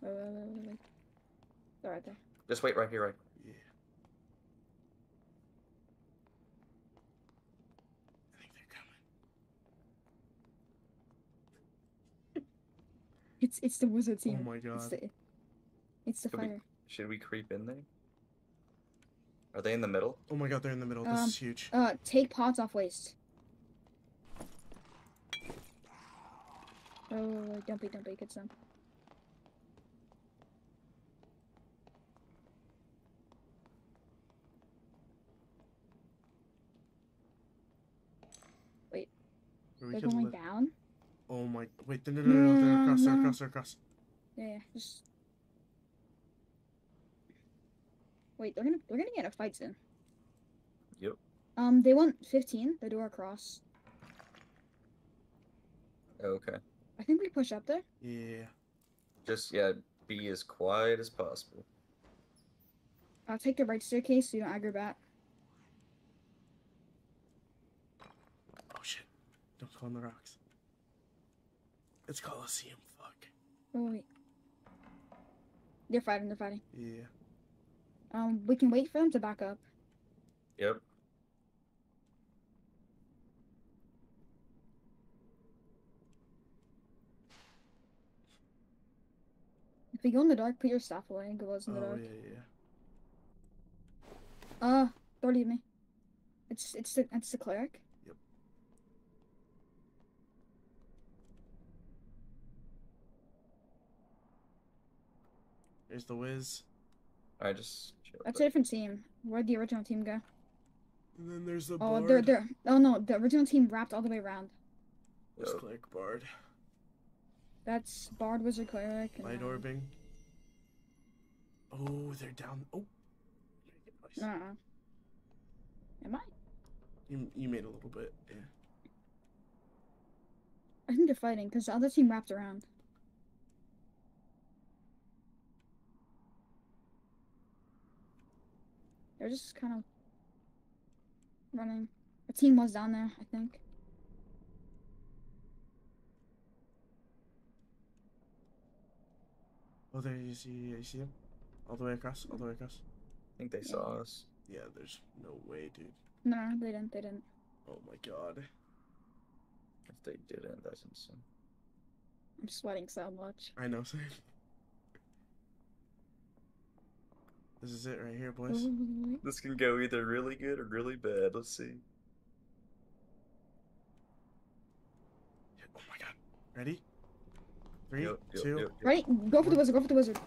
Wait, wait, wait, wait, wait. They're right there. Just wait right here, right. Yeah. I think they're coming. It's it's the wizard team. Oh team. my It's god. the, it's the Could we- fire. Should we creep in there? Are they in the middle? Oh my god, they're in the middle. This Um, is huge. Uh, take pots off waste. Oh, wait, wait, don't be, don't be, get some. Wait, we They're going live- down? Oh my. Wait, no, no, no, no, they're across, No, no. across, across. Yeah, yeah, just... Wait, they're gonna, they're gonna get a fight soon. Yep. Um, they want 15, the door across. Okay. I think we push up there. Yeah. Just yeah, be as quiet as possible. I'll take the right staircase so you don't aggro back. Oh shit. Don't fall on the rocks. It's Coliseum, fuck. Oh, wait. They're fighting, they're fighting. Yeah. Um, we can wait for them to back up. Yep. If we go in the dark, put your staff away and glows in the Oh, dark. yeah, yeah. Uh, don't leave me. It's it's the it's the cleric. There's the whiz. I just. chill That's a different team. Where'd the original team go? And then there's the Oh, they're they're oh no, the original team wrapped all the way around. There's Yep. Cleric Bard. That's Bard, Wizard, Cleric. And, Light orbing. Oh, they're down. Oh. No, no, no. Am I? You, you made a little bit. Yeah. I think they're fighting because the other team wrapped around. They're just kind of running. A team was down there, I think. Oh, there you see. You see them? All the way across. All the way across. I think they saw us. Yeah. There's no way, dude. No, no, they didn't. They didn't. Oh my god. If they didn't, that's insane. I'm sweating so much. I know, sir. This is it right here, boys. Mm-hmm. This can go either really good or really bad. Let's see. Oh my god. Ready? Three, Yep, yep, two. yep, yep. Ready? Go for the wizard. Go for the wizard.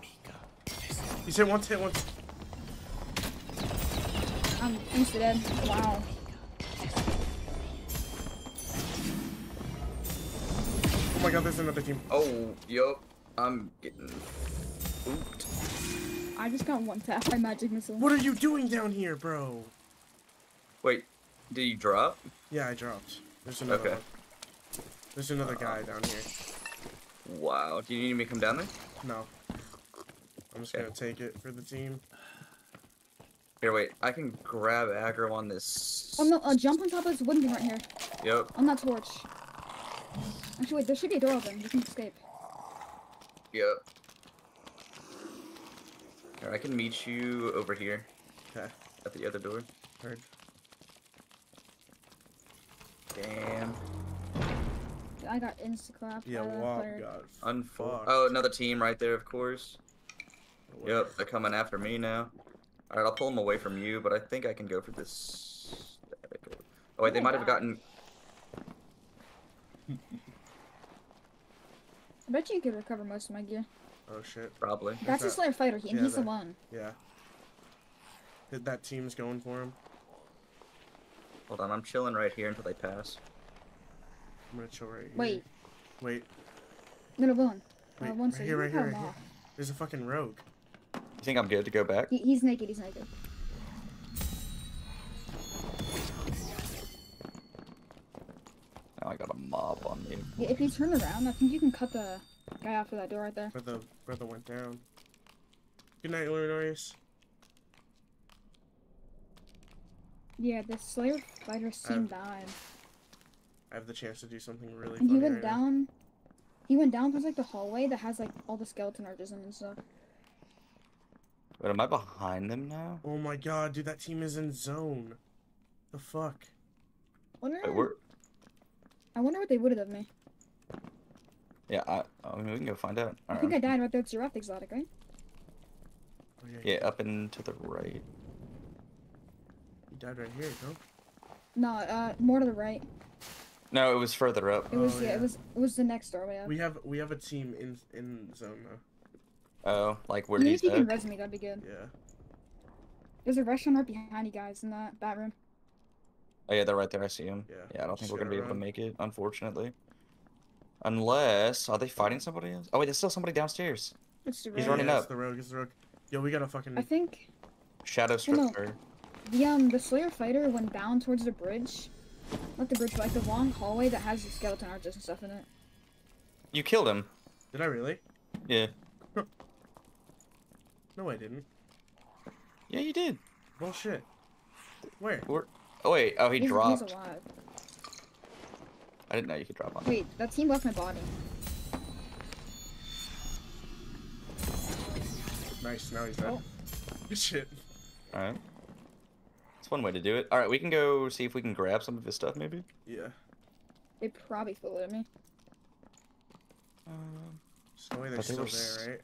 He's hit once. Hit once. I'm insta dead. Wow. Oh my god, there's another team. Oh, yup. I'm getting spooked. I just got one tap by magic missile. What are you doing down here, bro? Wait, did you drop? Yeah, I dropped. There's another Okay. one. There's another guy down here. Wow. Do you need me to come down there? No. I'm just Okay. gonna take it for the team. Here, wait. I can grab aggro on this. Oh no, uh, jump on top of this wooden thing right here. Yep. On that torch. Actually, wait, there should be a door open. You can escape. Yep. Here, I can meet you over here Okay. at the other door. Heard. Damn. I got insta clapped. Yeah, by that wow, player. God. Unfor- fucked. Oh, another team right there, of course. What? Yep, they're coming after me now. Alright, I'll pull them away from you, but I think I can go for this. Oh, wait, they Oh my might have gotten. I bet you could recover most of my gear. Oh shit. Probably. That's a Slayer fighter, and yeah, he's that- alone. Yeah. That- That team's going for him. Hold on, I'm chilling right here until they pass. I'm gonna chill right here. Wait, Wait. no, no, one. Wait, Uh, one right here, right here, right off. There's a fucking rogue. You think I'm good to go back? He, he's naked, he's naked. Now I got a mob on me. Yeah, if you turn around, I think you can cut the guy after that door right there. Brother, brother went down. Good night, Illinois. Yeah, the Slayer fighter team Um, died. I have the chance to do something really And funny he went right now. down. He went down towards like the hallway that has like all the skeleton arches in and stuff. Wait, am I behind them now? Oh my god, dude, that team is in zone. The fuck? Wonder, Wait. I wonder what they would have done me. Yeah, I, I mean, we can go find out. I Alright. think I died right there at Giraffe Exotic, right? Okay, Yeah, up and to the right. You died right here, no? No, uh, more to the right. No, it was further up. It was Oh, yeah, yeah. it was it was the next doorway up. We have we have a team in in zone though. Oh, like where Even he's if you can at? res me, that'd be good. Yeah. There's a restaurant right behind you guys in that bat room. Oh yeah, they're right there. I see them. Yeah, Yeah, I don't think just we're gonna gotta be able to make it, unfortunately. Unless, are they fighting somebody else? Oh wait, there's still somebody downstairs. It's the He's running yeah, up. It's the rogue. It's the rogue. Yo, we gotta fucking. I think Shadow Well. Stripper. the um the Slayer fighter went down towards the bridge. Not the bridge, but like the long hallway that has the skeleton arches and stuff in it. You killed him. Did I really? Yeah. No, I didn't. Yeah, you did. Bullshit. Where? Where? Oh wait. Oh, he He's, dropped. he's alive. I didn't know you could drop on. Wait, that team left my body. Nice. Now he's dead. Oh. Good shit. All right. That's one way to do it. All right, we can go see if we can grab some of his stuff, maybe. Yeah. They probably flew at me. Um, There's no way they're But they still were there, right?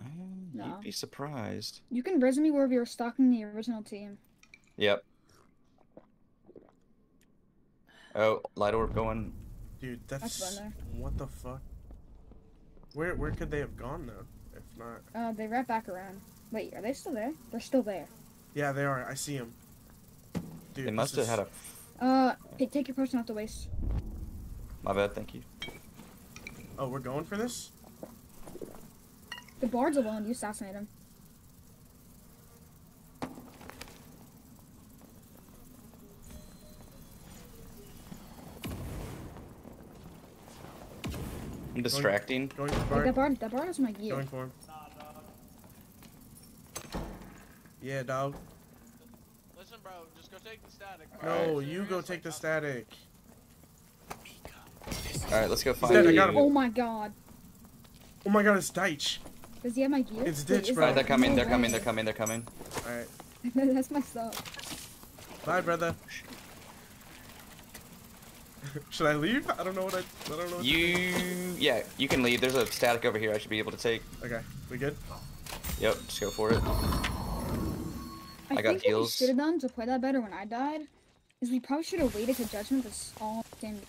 uh, No. You'd be surprised. You can resume wherever you're stalking the original team. Yep. Oh, light orb going. Dude, That's that's what the fuck. Where where could they have gone though? If not, Uh, they wrap back around. Wait, are they still there? They're still there. yeah, they are. I see them. Dude, They must have is- had a. Uh, take, take your potion off the waist. My bad. Thank you. Oh, we're going for this. The bard's alone. You assassinate him. I'm distracting. Going for Like, that bard, that bard has my gear. Going for him. Yeah, dog. Listen, bro, just go take the static. No, Alright. you go take the static. All right, let's go find. dead, I you. got him. Oh my god. Oh my god, it's Deitch. Does he have my gear? It's Wait, ditch, is bro. Alright, they're coming. no They're coming. They're coming. They're coming. Alright. That's my stuff. Bye, brother. Should I leave? I don't know what I. I don't know. What You. Yeah, you can leave. There's a static over here. I should be able to take. Okay, we good? Yep, just go for it. I, I got think what we should have done to play that better when I died is we probably should have waited to judgment this all the same.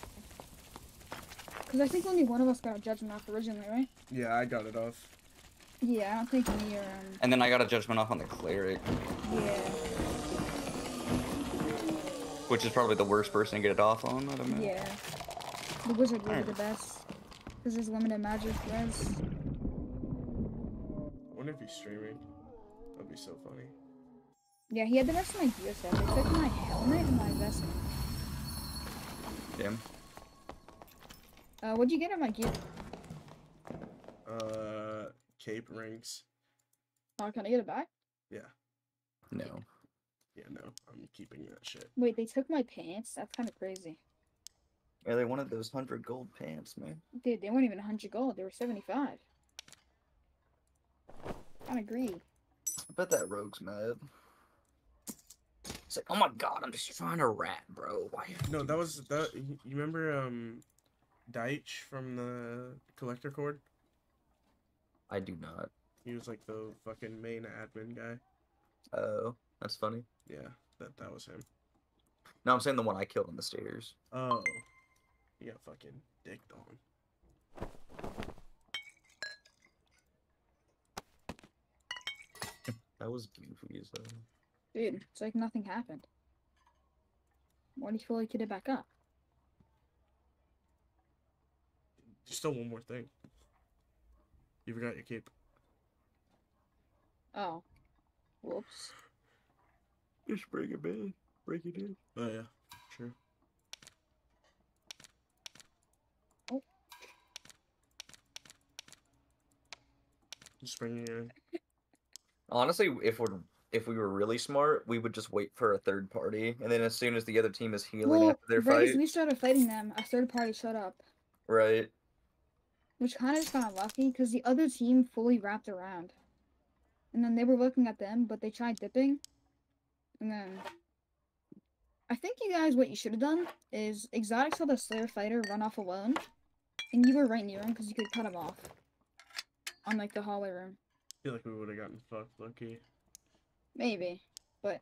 Because I think only one of us got a judgment off originally, right? Yeah, I got it off. Yeah, I don't think me or um. And then I got a judgment off on the cleric, Yeah. Which is probably the worst person to get it off on. I'd imagine. Yeah. The wizard will be the best. Because there's limited magic res. I wonder if he's streaming. That'd be so funny. Yeah, he had the rest of my gear set. They took my helmet and my vest. Damn. Uh, what'd you get on my gear? Uh, cape rings. Oh, can I get it back? Yeah, No. Yeah, no, I'm keeping that shit. Wait, they took my pants? That's kind of crazy. Yeah, they wanted those hundred gold pants, man. Dude, they weren't even 100 gold. They were 75. I agree. I bet that rogue's mad. It's like, oh my god, I'm just trying to rat, bro. Why? No, that was that. You you remember um, Deitch from the Collector Cord? I do not. He was like the fucking main admin guy. Oh, that's funny. Yeah, that that was him. No, I'm saying the one I killed on the stairs. Oh, he got fucking dicked on. That was goofy as hell. Dude, it's like nothing happened. Why do you feel like you did back up? Still one more thing. You forgot your cape. Oh. Whoops. Just bring it in. Break it in. Oh yeah, sure. Oh. Just bringing it in. Honestly, if we're if we were really smart, we would just wait for a third party, and then as soon as the other team is healing Well, after their right fight, we started fighting them, a third party showed up. right? Which kind of just got unlucky because the other team fully wrapped around. And then they were looking at them, but they tried dipping. And then. I think you guys, what you should have done is Exotic saw the Slayer fighter run off alone. And you were right near him because you could cut him off. On like the hallway room. I feel like we would have gotten fucked, lucky. Maybe. But.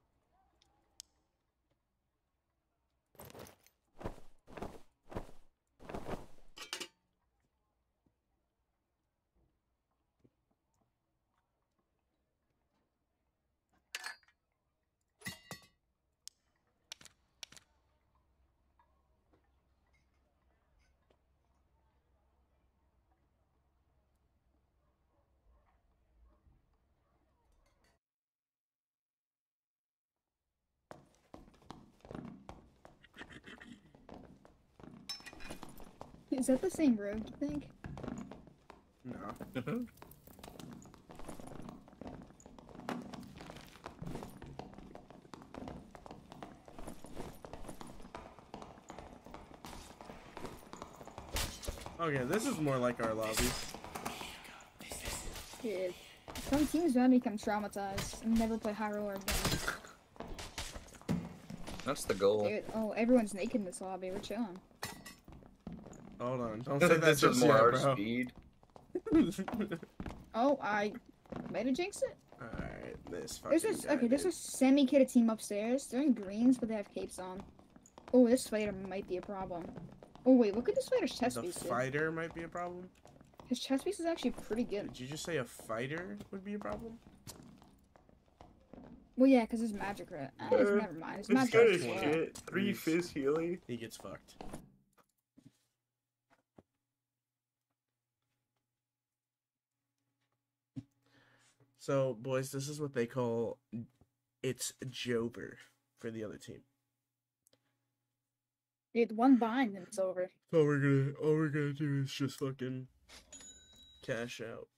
Is that the same rogue, you think? No. Okay, this is more like our lobby. Dude. Some teams want to become traumatized and never play Hyrule again. That's the goal. Dude, oh, everyone's naked in this lobby. We're chilling. Hold on, don't say that this is just more yet, our bro. speed. Oh, I made a jinx it. Alright, this There's fucking this guy okay. There's did. a semi-kitted team upstairs. They're in greens, but they have capes on. Oh, this fighter might be a problem. Oh wait, look at this fighter's chest The piece. dude. fighter might be a problem. His chest piece is actually pretty good. Did you just say a fighter would be a problem? Well, yeah, because his magic crit. Uh, Uh, never mind. His magic good crit's as low. shit. Three fizz healing. He gets fucked. So, boys, this is what they call it's Jover for the other team. Dude, one bind and it's over. All we're gonna, all we're gonna do is just fucking cash out.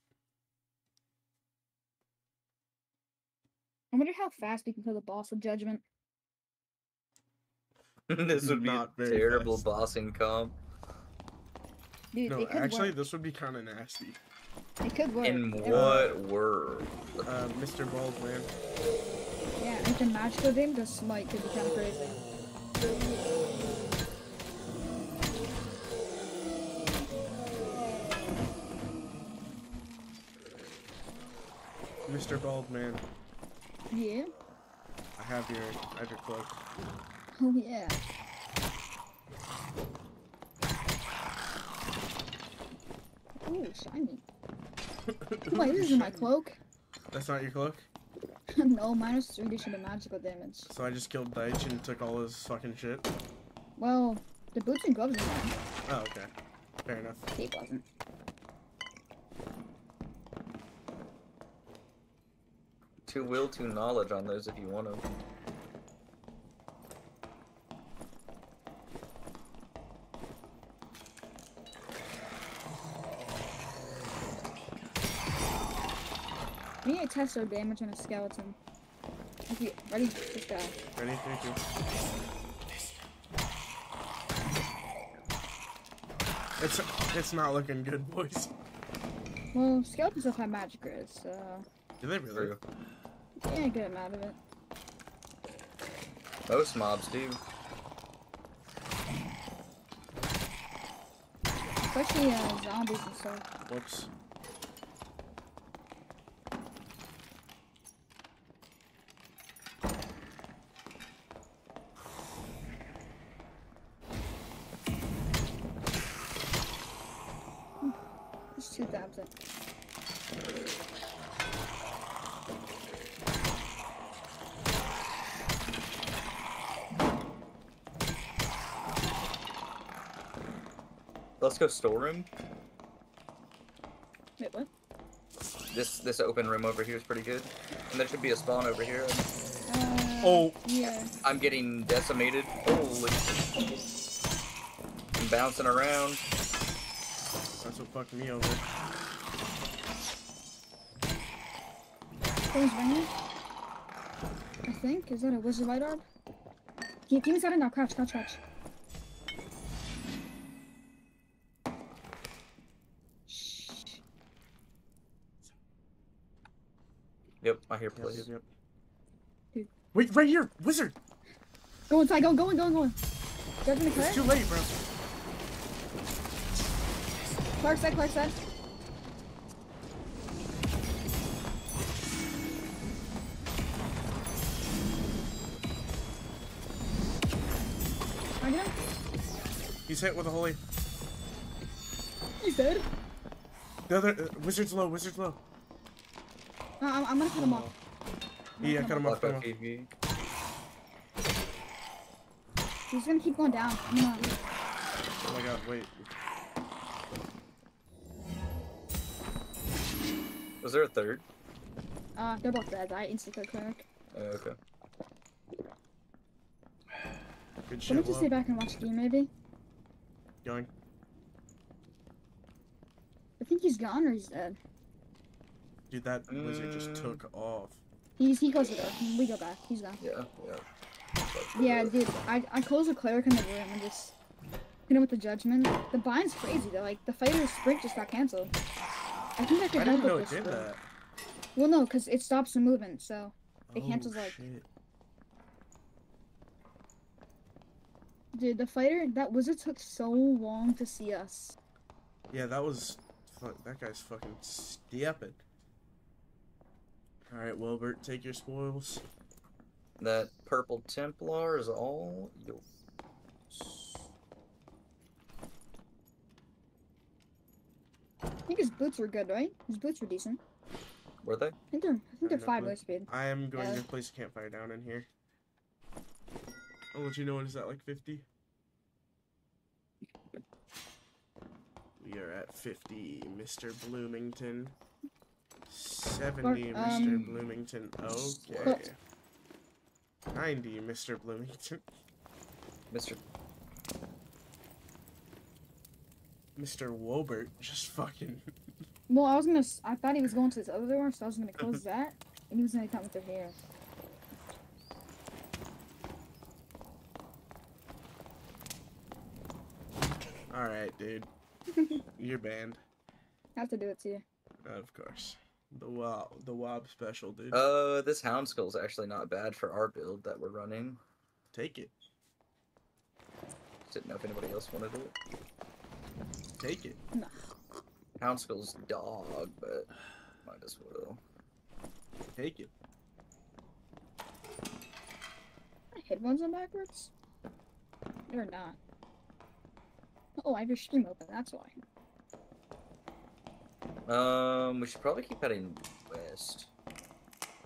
I wonder how fast we can kill the boss of judgment. this would be Not a terrible fast. bossing comp. Dude, No, actually, work. this would be kind of nasty. It could work. In It would- what world? Uh, Mr. Baldwin. Yeah, and the magical game, the smite could be kind of crazy. Mr. Baldman, Yeah. I have your, I have your cloak. Oh yeah. Ooh, shiny. Wait, this is my cloak. That's not your cloak? no, minus three addition to magical damage. So I just killed Deitch and took all his fucking shit. Well, The boots and gloves are fine. Oh, okay. Fair enough. Tape wasn't. Two will, two knowledge on those if you want them. We to test our damage on a skeleton. Okay, ready? Let's go. Ready? Three, two. It's it's not looking good, boys. Well, skeletons don't have magic grids, so Do they really? True. yeah, get them out of it. Most mobs do. Especially uh, zombies and stuff. Whoops. There's two tabs in. Let's go storeroom. Wait, what? This this open room over here is pretty good. And there should be a spawn over here. Uh, Oh. Yeah. I'm getting decimated. Holy. I'm bouncing around. That's what fucked me over. Someone's ringing. I think. Is that a wizard light orb? Keep, keep inside it now. Crouch, crouch, crouch. Shh. Yep, I Yep, plays. yep, yep. Dude. Wait, right here, wizard. Go inside. Go, go, go, go. Judge in the It's too late, bro. Clark side, Clark side. I get him. He's hit with a holy. He's dead. The other uh, wizard's low. Wizard's low. Uh, I'm, I'm gonna cut him off. Yeah, cut him off. Block Cut him off. He's gonna keep going down. I'm Oh my god, wait. Was there a third? uh, they're both dead. I instantly killed cleric. Oh, okay. Good Let me shit. just stay back and watch game, maybe. Going. I think he's gone or he's dead. Dude, that wizard just Mm. took off. He's he closed the door. We go back. He's gone. Yeah, yeah. Yeah, dude. I I closed the cleric in the room and just hit him with the judgment. The bind's crazy though. Like the fighter's sprint just got canceled. I think I could I help didn't know with it this. did though. that. Well, no, because it stops the movement. So It oh, cancels, like- shit. dude, the fighter that wizard took so long to see us. Yeah, that was. Fuck, that guy's fucking stupid. Alright, Wilbert, take your spoils. That purple Templar is all yours. I think his boots were good, right? His boots were decent. Were they? I think they're I think they're five clue. light speed. I am going Uh, to place a campfire down in here. I'll let you know when it's at like 50. We are at 50, Mr. Bloomington. 70, Mr. um, Bloomington. Okay. But- 90, Mr. Bloomington. Mr. Mr. Wobert just fucking. Well, I was gonna. I thought he was going to this other door, so I was gonna close that, and he was gonna come through here. Alright, dude. You're banned. I have to do it to you. Of course. The Wob, the Wob special, dude. Uh, this Hounskull is actually not bad for our build that we're running. Take it. Just didn't know if anybody else wanted it. Take it. Hounskull's dog, but might as well. Take it. My headphones on backwards? They're not. Oh, I have your stream open. That's why. Um, we should probably keep heading west.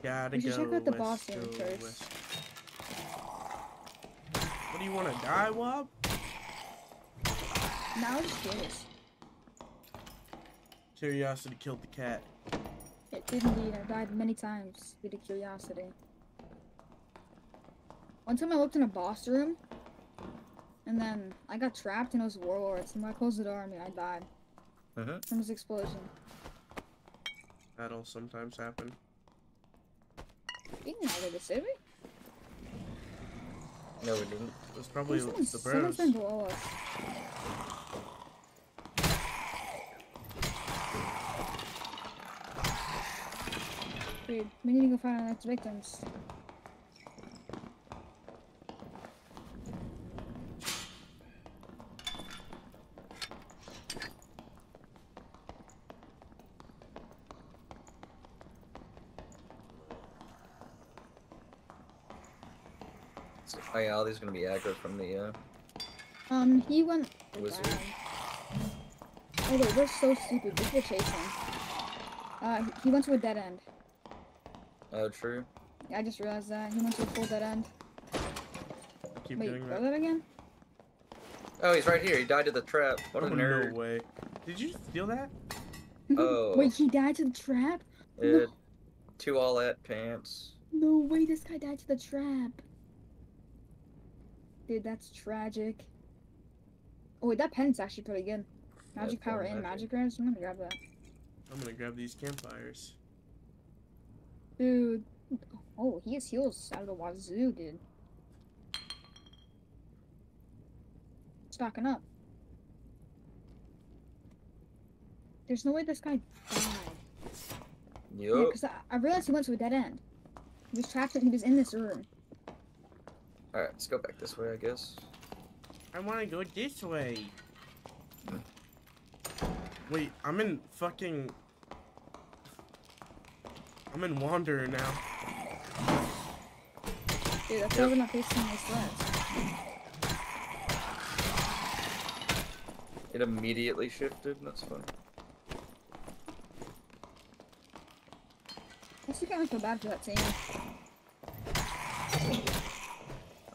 Gotta We should go check out the boss room first. west. What do you want to die, Wob? Now I'm just curious. Curiosity killed the cat. It did indeed. I died many times due to curiosity. One time I looked in a boss room, and then I got trapped in it was warlords. And when I closed the door on me, I died Mhm. from this explosion. That'll sometimes happen. You didn't they to save me. No, we didn't. It was probably Someone's, the someone's been below us. Dude, we need to go find our next victims. So, oh yeah, gonna be aggro from the uh. Um, he went. Wizard. Wow. Oh wait, we're so stupid. We should chase him. Uh, he- he went to a dead end. Oh, true. Yeah, I just realized that. He went to a full dead end. Keep wait, doing that. that again? Oh, he's right here. He died to the trap. What a Oh, nerd. no way. Did you steal that? Oh. wait, he died to the trap? It, two all at pants. No way, this guy died to the trap. Dude, that's tragic. Oh wait, that pen's actually pretty good. Magic Yeah, power full and magic. magic. I'm gonna grab that. I'm gonna grab these campfires. Dude. Oh, he has heals out of the wazoo, dude. Stocking up. There's no way this guy died. Yeah, because I, I realized he went to a dead end. He was trapped and he was in this room. Alright, let's go back this way, I guess. I wanna go this way. Wait, I'm in fucking. I'm in Wanderer now. Dude, that's Yep. why we're not facing these threats. It immediately shifted. That's fun. I still kind of feel bad for that team.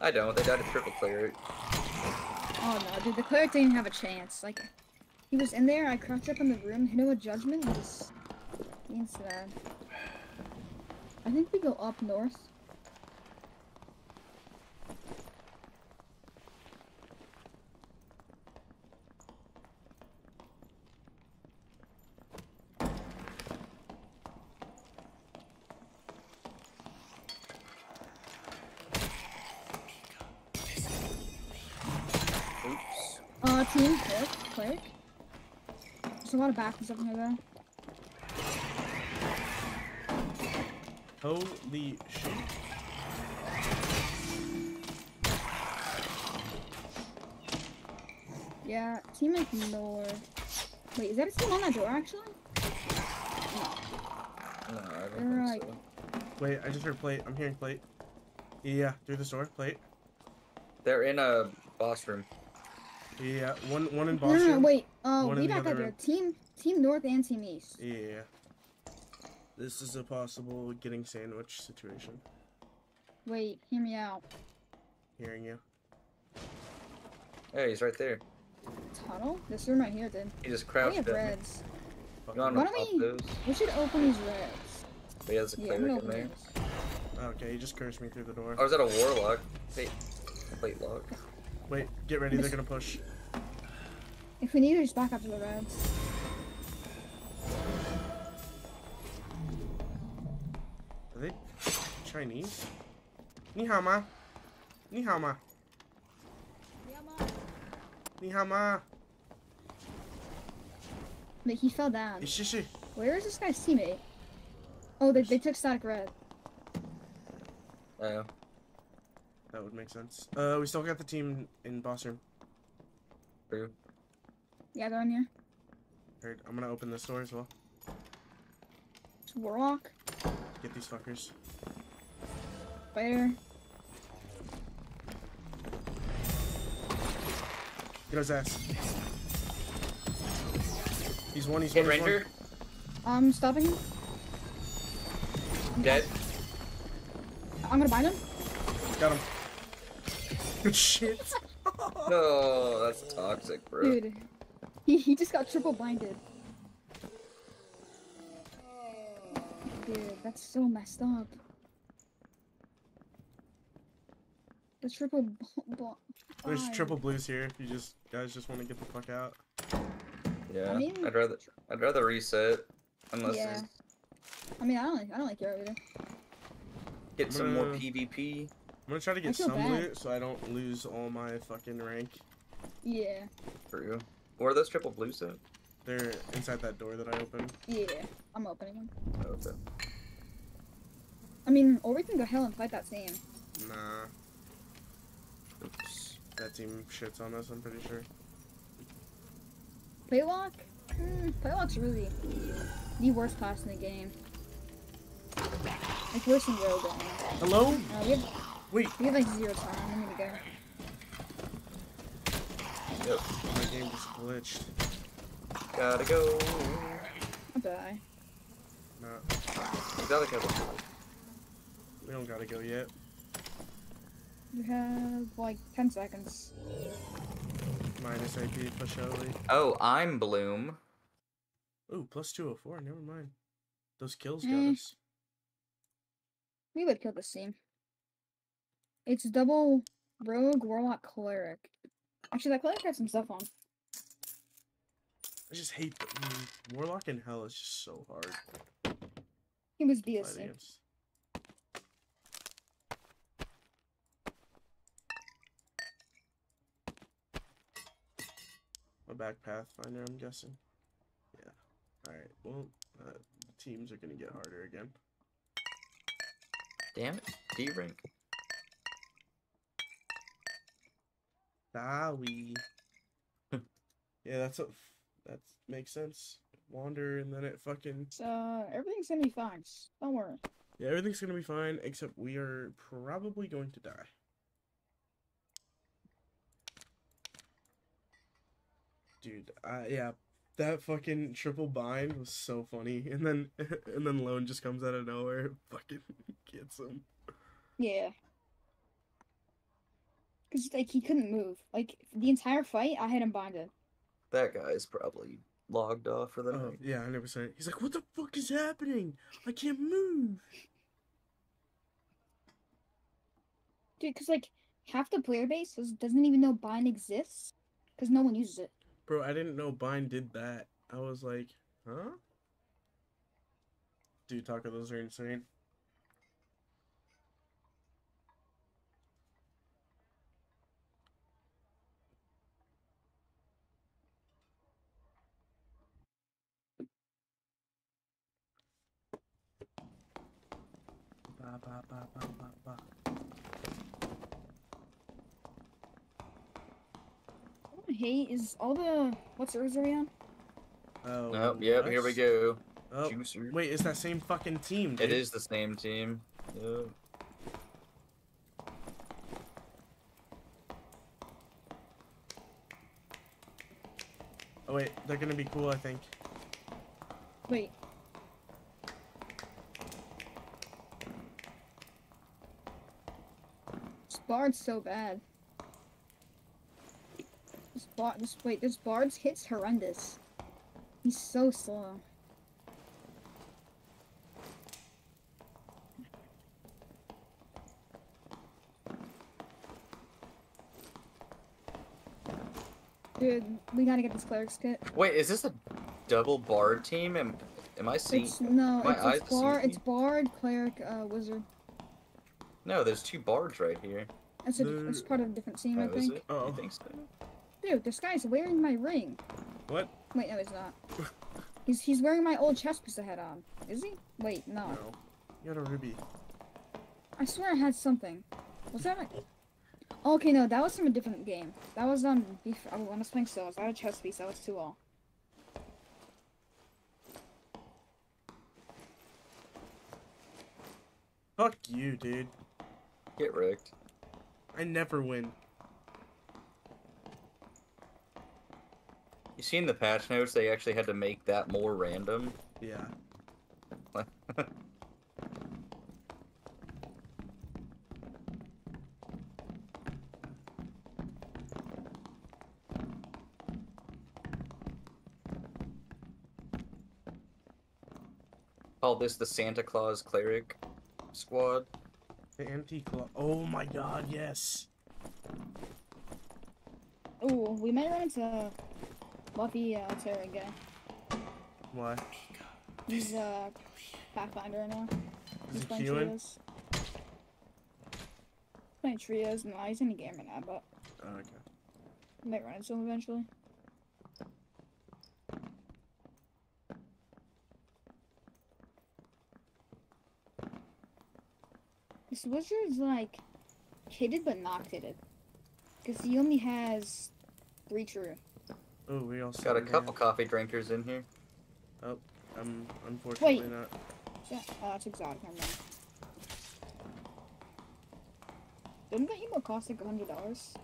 I don't. They died to triple clear. Oh no, dude, the cleric didn't have a chance. Like, he was in there, I crouched up in the room, hit him with judgment, and just. Instead. I think we go up north. Oops. Uh, team, cleric, cleric. There's a lot of backwards up in here, though. Holy shit. Yeah, team ignore. Wait, is that a team on that door, actually? No, I don't You're think so. Wait, I just heard plate. I'm hearing plate. Yeah, through the door. Plate. They're in a boss room. Yeah, one one in Boston. No, no, no, wait. Uh, we the back other up here. Team, team north and team east. Yeah. This is a possible getting sandwich situation. Wait, hear me out. Hearing you. Hey, he's right there. Tunnel? This room right here, dude. He just We crouched have at me. reds. You want Why don't pop we- those? We should open these reds. But he has a cleric gonna in there. these. Okay, he just cursed me through the door. Oh, is that a warlock? Wait. Plate lock. Wait, get ready. They're gonna push. If we need to just back up to the reds. Are they Chinese? Ni hao ma. Ni hao ma. Ni hao ma. Wait, he fell down. Ishi shi. Where is this guy's teammate? Oh, they, they took static red. Oh. That would make sense. Uh, we still got the team in boss room. True. Yeah, they're in here. Heard. I'm gonna open this door as well. It's Warlock, Get these fuckers. Fighter. Get his ass. He's one. He's Hit one. He's one. Ranger. I'm stopping him. Dead. I'm gonna bind him. Got him. Good shit. No, that's toxic, bro. Dude, He, he just got triple blinded. Dude, that's so messed up. The triple b- b- There's triple blues here. If you just guys just want to get the fuck out. Yeah, mean- I'd rather I'd rather reset unless Yeah. there's I mean, I don't like I don't like your either. get some more Uh, PvP. I'm gonna try to get some bad. loot so I don't lose all my fucking rank. Yeah, For you. Where are those triple blues at? They're inside that door that I opened. yeah. I'm opening them. Oh, okay. I mean, or we can go hell and fight that team. Nah, Oops. that team shits on us. I'm pretty sure. Playlock? Hmm, Playlock's really the worst class in the game. Like worse than Rogue. I mean. Hello? Uh, we have Wait, we have like zero time. I'm gonna go. Yep. my game just glitched. Gotta go. I'll die. Nah, You gotta go. we don't gotta go yet. We have like 10 seconds. Minus AP for Shelly. Oh, I'm Bloom. Ooh, plus 204. Never mind. Those kills Eh. got us. We would kill this team. It's double rogue, warlock, cleric. Actually, that cleric has some stuff on. I just hate the mm, Warlock in Hell is just so hard He was to fight BSC. against. A back pathfinder, I'm guessing. Yeah. Alright, well, uh, teams are gonna get harder again. Damn it. D rank. Yeah, that's a that makes sense. Wander and then it fucking So, everything's gonna be fine. Don't worry. yeah, everything's gonna be fine except we are probably going to die. Dude, uh, yeah, that fucking triple bind was so funny, and then and then Lone just comes out of nowhere, fucking gets him. Yeah. Because, like, he couldn't move. Like, the entire fight, I had him binded. That guy's probably logged off for the Oh night. yeah, hundred percent. He's like, "What the fuck is happening? I can't move." Dude, because, like, half the player base does, doesn't even know bind exists. Because no one uses it. Bro, I didn't know Bind did that. I was like, huh? Dude, Taco, those are insane. Ba, ba, ba, ba, ba, ba. What I hate is all the. what's servers are we on? Oh, Oh, yep, here we go. Oh, Juicer. wait, it's that same fucking team. It dude. is the same team. Yep. Oh wait, they're gonna be cool, I think. Wait. Bard's so bad. This bard, this wait, this bard's hits horrendous. He's so slow. Dude, we gotta get this cleric's kit. Wait, is this a double bard team? Am, am I seeing? It's no, my it's, eyes it's bard, deceiving it's bard, cleric, uh, wizard. No, there's two bards right here. That's a, it's part of a different scene, Oh, I is think. it? Oh. You think so? Dude, this guy's wearing my ring. What? Wait, no, he's not. He's he's wearing my old chest piece I had on. Is he? Wait, no. No. You got a ruby. I swear I had something. Was that a... Oh, okay, no, that was from a different game. That was um, on before I was playing Souls. I had a chest piece. That was too all. Fuck you, dude. Get wrecked. I never win. You seen the patch notes? They actually had to make that more random. Yeah. Call this the Santa Claus Cleric Squad. The empty claw. Oh my god, yes. Oh, we might run into Luffy uh, Terran guy. Why? He's uh Pathfinder right now. He's he playing queuing? trios. Playing trios, no, he's in the game right now, but Oh, okay. Might run into him eventually. Wizard's like kitted but not kitted. Because he only has three true. Oh, we also Got a couple coffee drinkers in here. Oh, I'm unfortunately Wait. not. Yeah, uh, it's exotic, never mind. Didn't that emo cost like a hundred dollars?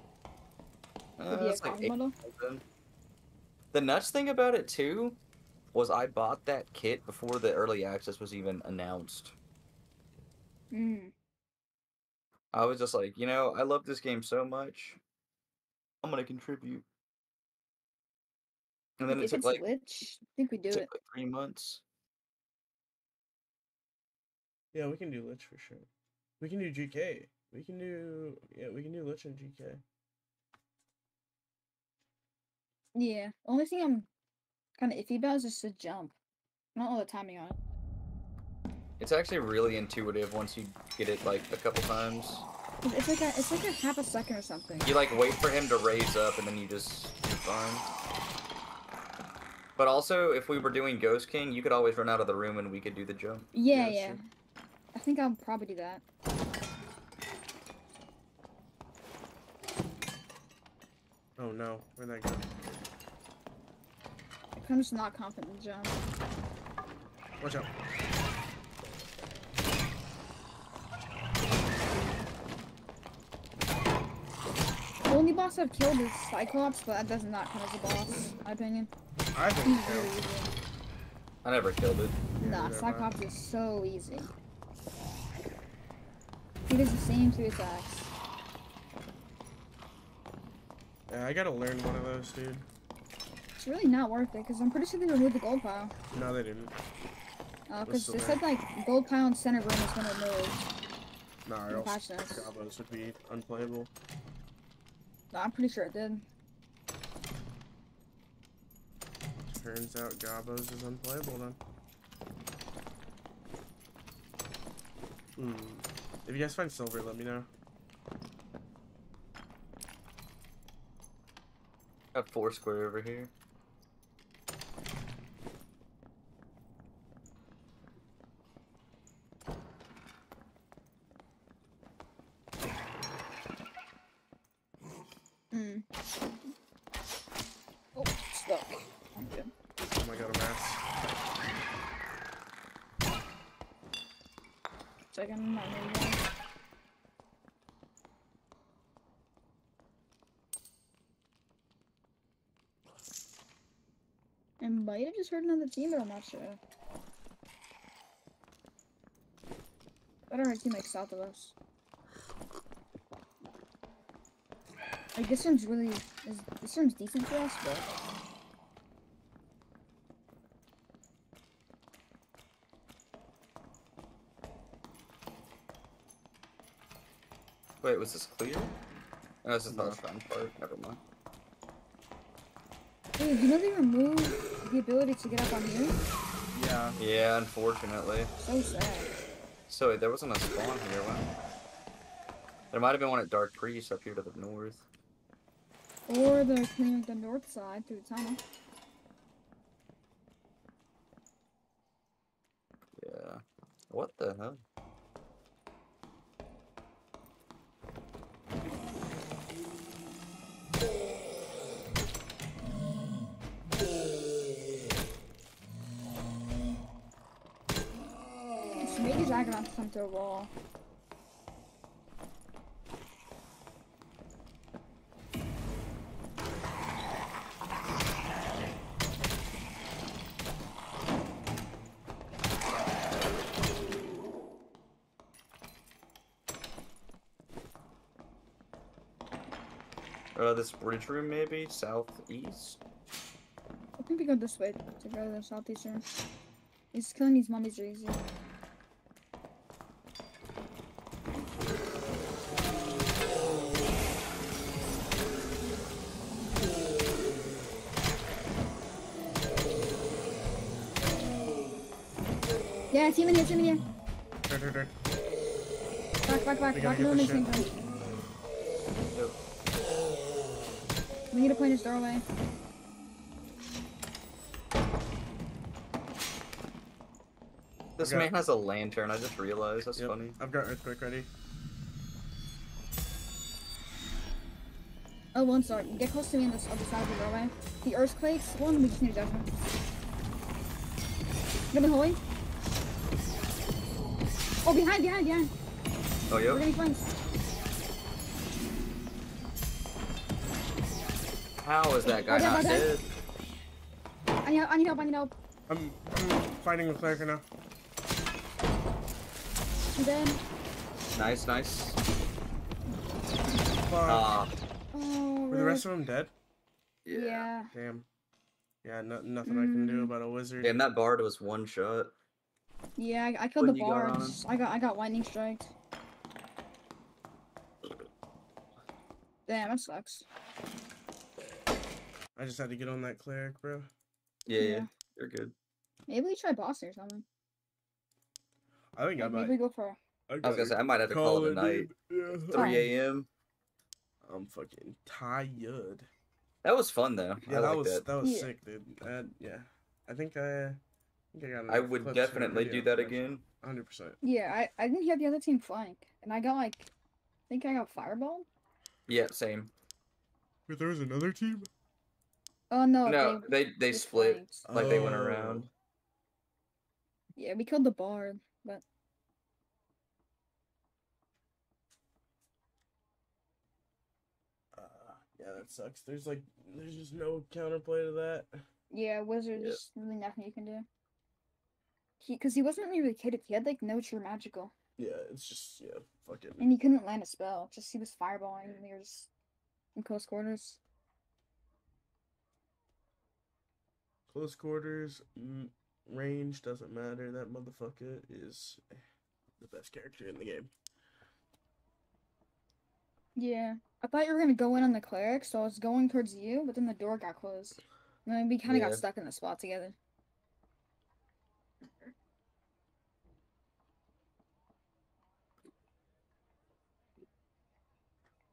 Uh, For the it's like account model? 8,000. The nuts thing about it too was I bought that kit before the early access was even announced. Mm. I was just like, you know, I love this game so much. I'm gonna contribute. And then it took like, Lich, I think we do took it. like three months. Yeah, we can do Lich for sure. We can do GK. We can do yeah, we can do Lich and GK. Yeah. Only thing I'm kind of iffy about is just the jump. I don't know the timing on it. It's actually really intuitive once you get it like a couple times. It's like a, it's like a half a second or something. You like wait for him to raise up and then you just you're fine. But also, if we were doing Ghost King, you could always run out of the room and we could do the jump. Yeah, Yeah, yeah. I think I'll probably do that. Oh no, where'd that go? I'm just not confident in the jump. Watch out. The only boss I've killed is Cyclops, but that does not count as a boss, in my opinion. I think so. I never killed it. Yeah, Nah, never mind. Cyclops is so easy. He does the same two attacks. Yeah, I gotta learn one of those, dude. It's really not worth it, because I'm pretty sure they removed the gold pile. No, they didn't. Uh, oh, because still they said, like, gold pile and center room is going to move. No, or The else patch notes. Would be unplayable. No, I'm pretty sure it did. Turns out Gabos is unplayable then. Hmm. If you guys find silver, let me know. Got four square over here. Mm. Oh, stuck. I'm good. Oh my god, a mass. Second, not really one. I might have just heard another team, but I'm not sure. I don't heard a team like south of us. Like this one's really, is, this one's decent for us, but Wait, was this clear? No, this is not No. the fun part. Never mind. Dude, you know they removed the ability to get up on here? Yeah. Yeah, unfortunately. So sad. So wait, there wasn't a spawn here. Wow. There might have been one at Dark Priest up here to the north. Or they're cleaning the north side through the tunnel. Yeah. What the hell? So maybe Zagoran's come to a wall. Uh, this bridge room maybe southeast. I think we go this way to go to the southeast room. He's killing these mummies are easy. Yeah, team in here, team in here. Dirt, dirt, dirt. Back, back, back, We back. gotta No, get no, this same shit. time. We need to point his doorway. This got- man has a lantern. I just realized. That's Yep. funny. I've got earthquake ready. Oh, one sorry. Get close to me on this other side of the doorway. The earthquakes one, we just need judgment. Gonna be holy. Oh, behind, behind, behind. Oh, yeah? We're yo. gonna be flames. How is that guy not dead? I need help, I need help, I need help. I'm, I'm fighting with cleric right now. I'm dead. Nice, nice. Fuck. Ah, Oh, Were the rest of them dead? yeah. yeah. Damn. Yeah, no, nothing I can do Mm. about a wizard. Damn, that bard was one shot. Yeah, I, I killed What the you got. I got I got lightning striked. Damn, that sucks. I just had to get on that cleric, bro. Yeah, yeah. Yeah. You're good. Maybe we try boss or something. I think I Like, might. maybe we go for I was gonna say I might have to call it a night. Yeah. 3 a.m. I'm fucking tired. That was fun though. Yeah, I that was that. that was Yeah. sick, dude. Uh, yeah, I think I, I think I got. I would clips for a definitely do that again. 100%. Yeah, I, I didn't hear the other team flank. And I got like I think I got fireball. Yeah, same. But there was another team. Oh no, No, they they just split. flanked. Like they went Oh. around. Yeah, we killed the bard, but Uh, yeah, that sucks. There's like, there's just no counterplay to that. yeah, wizard Yep. just really nothing you can do. He, cause he wasn't really kitted. He had like no true magical, Yeah, it's just yeah, fucking. and he couldn't land a spell. Just he was fireballing, and we were just in close quarters. Close quarters, mm, range doesn't matter. That motherfucker is the best character in the game. Yeah, I thought you were gonna go in on the cleric, so I was going towards you, but then the door got closed, and then we kind of Yeah. got stuck in the spot together.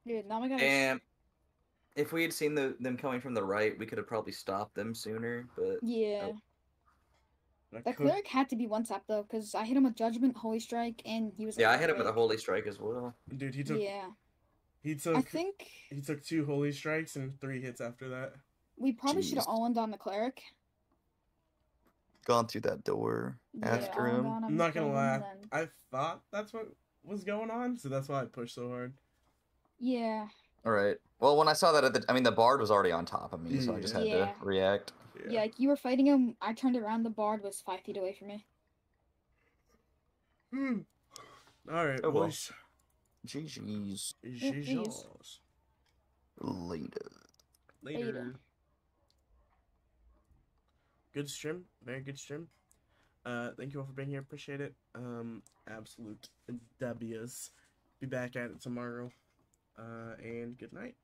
Dude, now we got. And if we had seen the, them coming from the right, we could have probably stopped them sooner. But Yeah, oh. I that could- cleric had to be one tap though, because I hit him with judgment, holy strike, and he was. yeah, I like, hit him with a holy strike as well. Dude, he took Yeah, he took. I took think he took two holy strikes and three hits after that. we probably should have all in on the cleric. Gone through that door Yeah, all in on I'm not gonna killed lie, then- I thought that's what was going on, so that's why I pushed so hard. Yeah, All right. Well, when I saw that at the, I mean, the bard was already on top of me, so I just had Yeah. to react. yeah, Yeah, like you were fighting him. I turned around, the bard was five feet away from me. Hmm. All right, Oh, well. boys. GG's GG's. geez. later. Later. Later. Good stream. Very good stream. Uh, thank you all for being here. Appreciate it. Um, absolute W's. Be back at it tomorrow. Uh, and good night.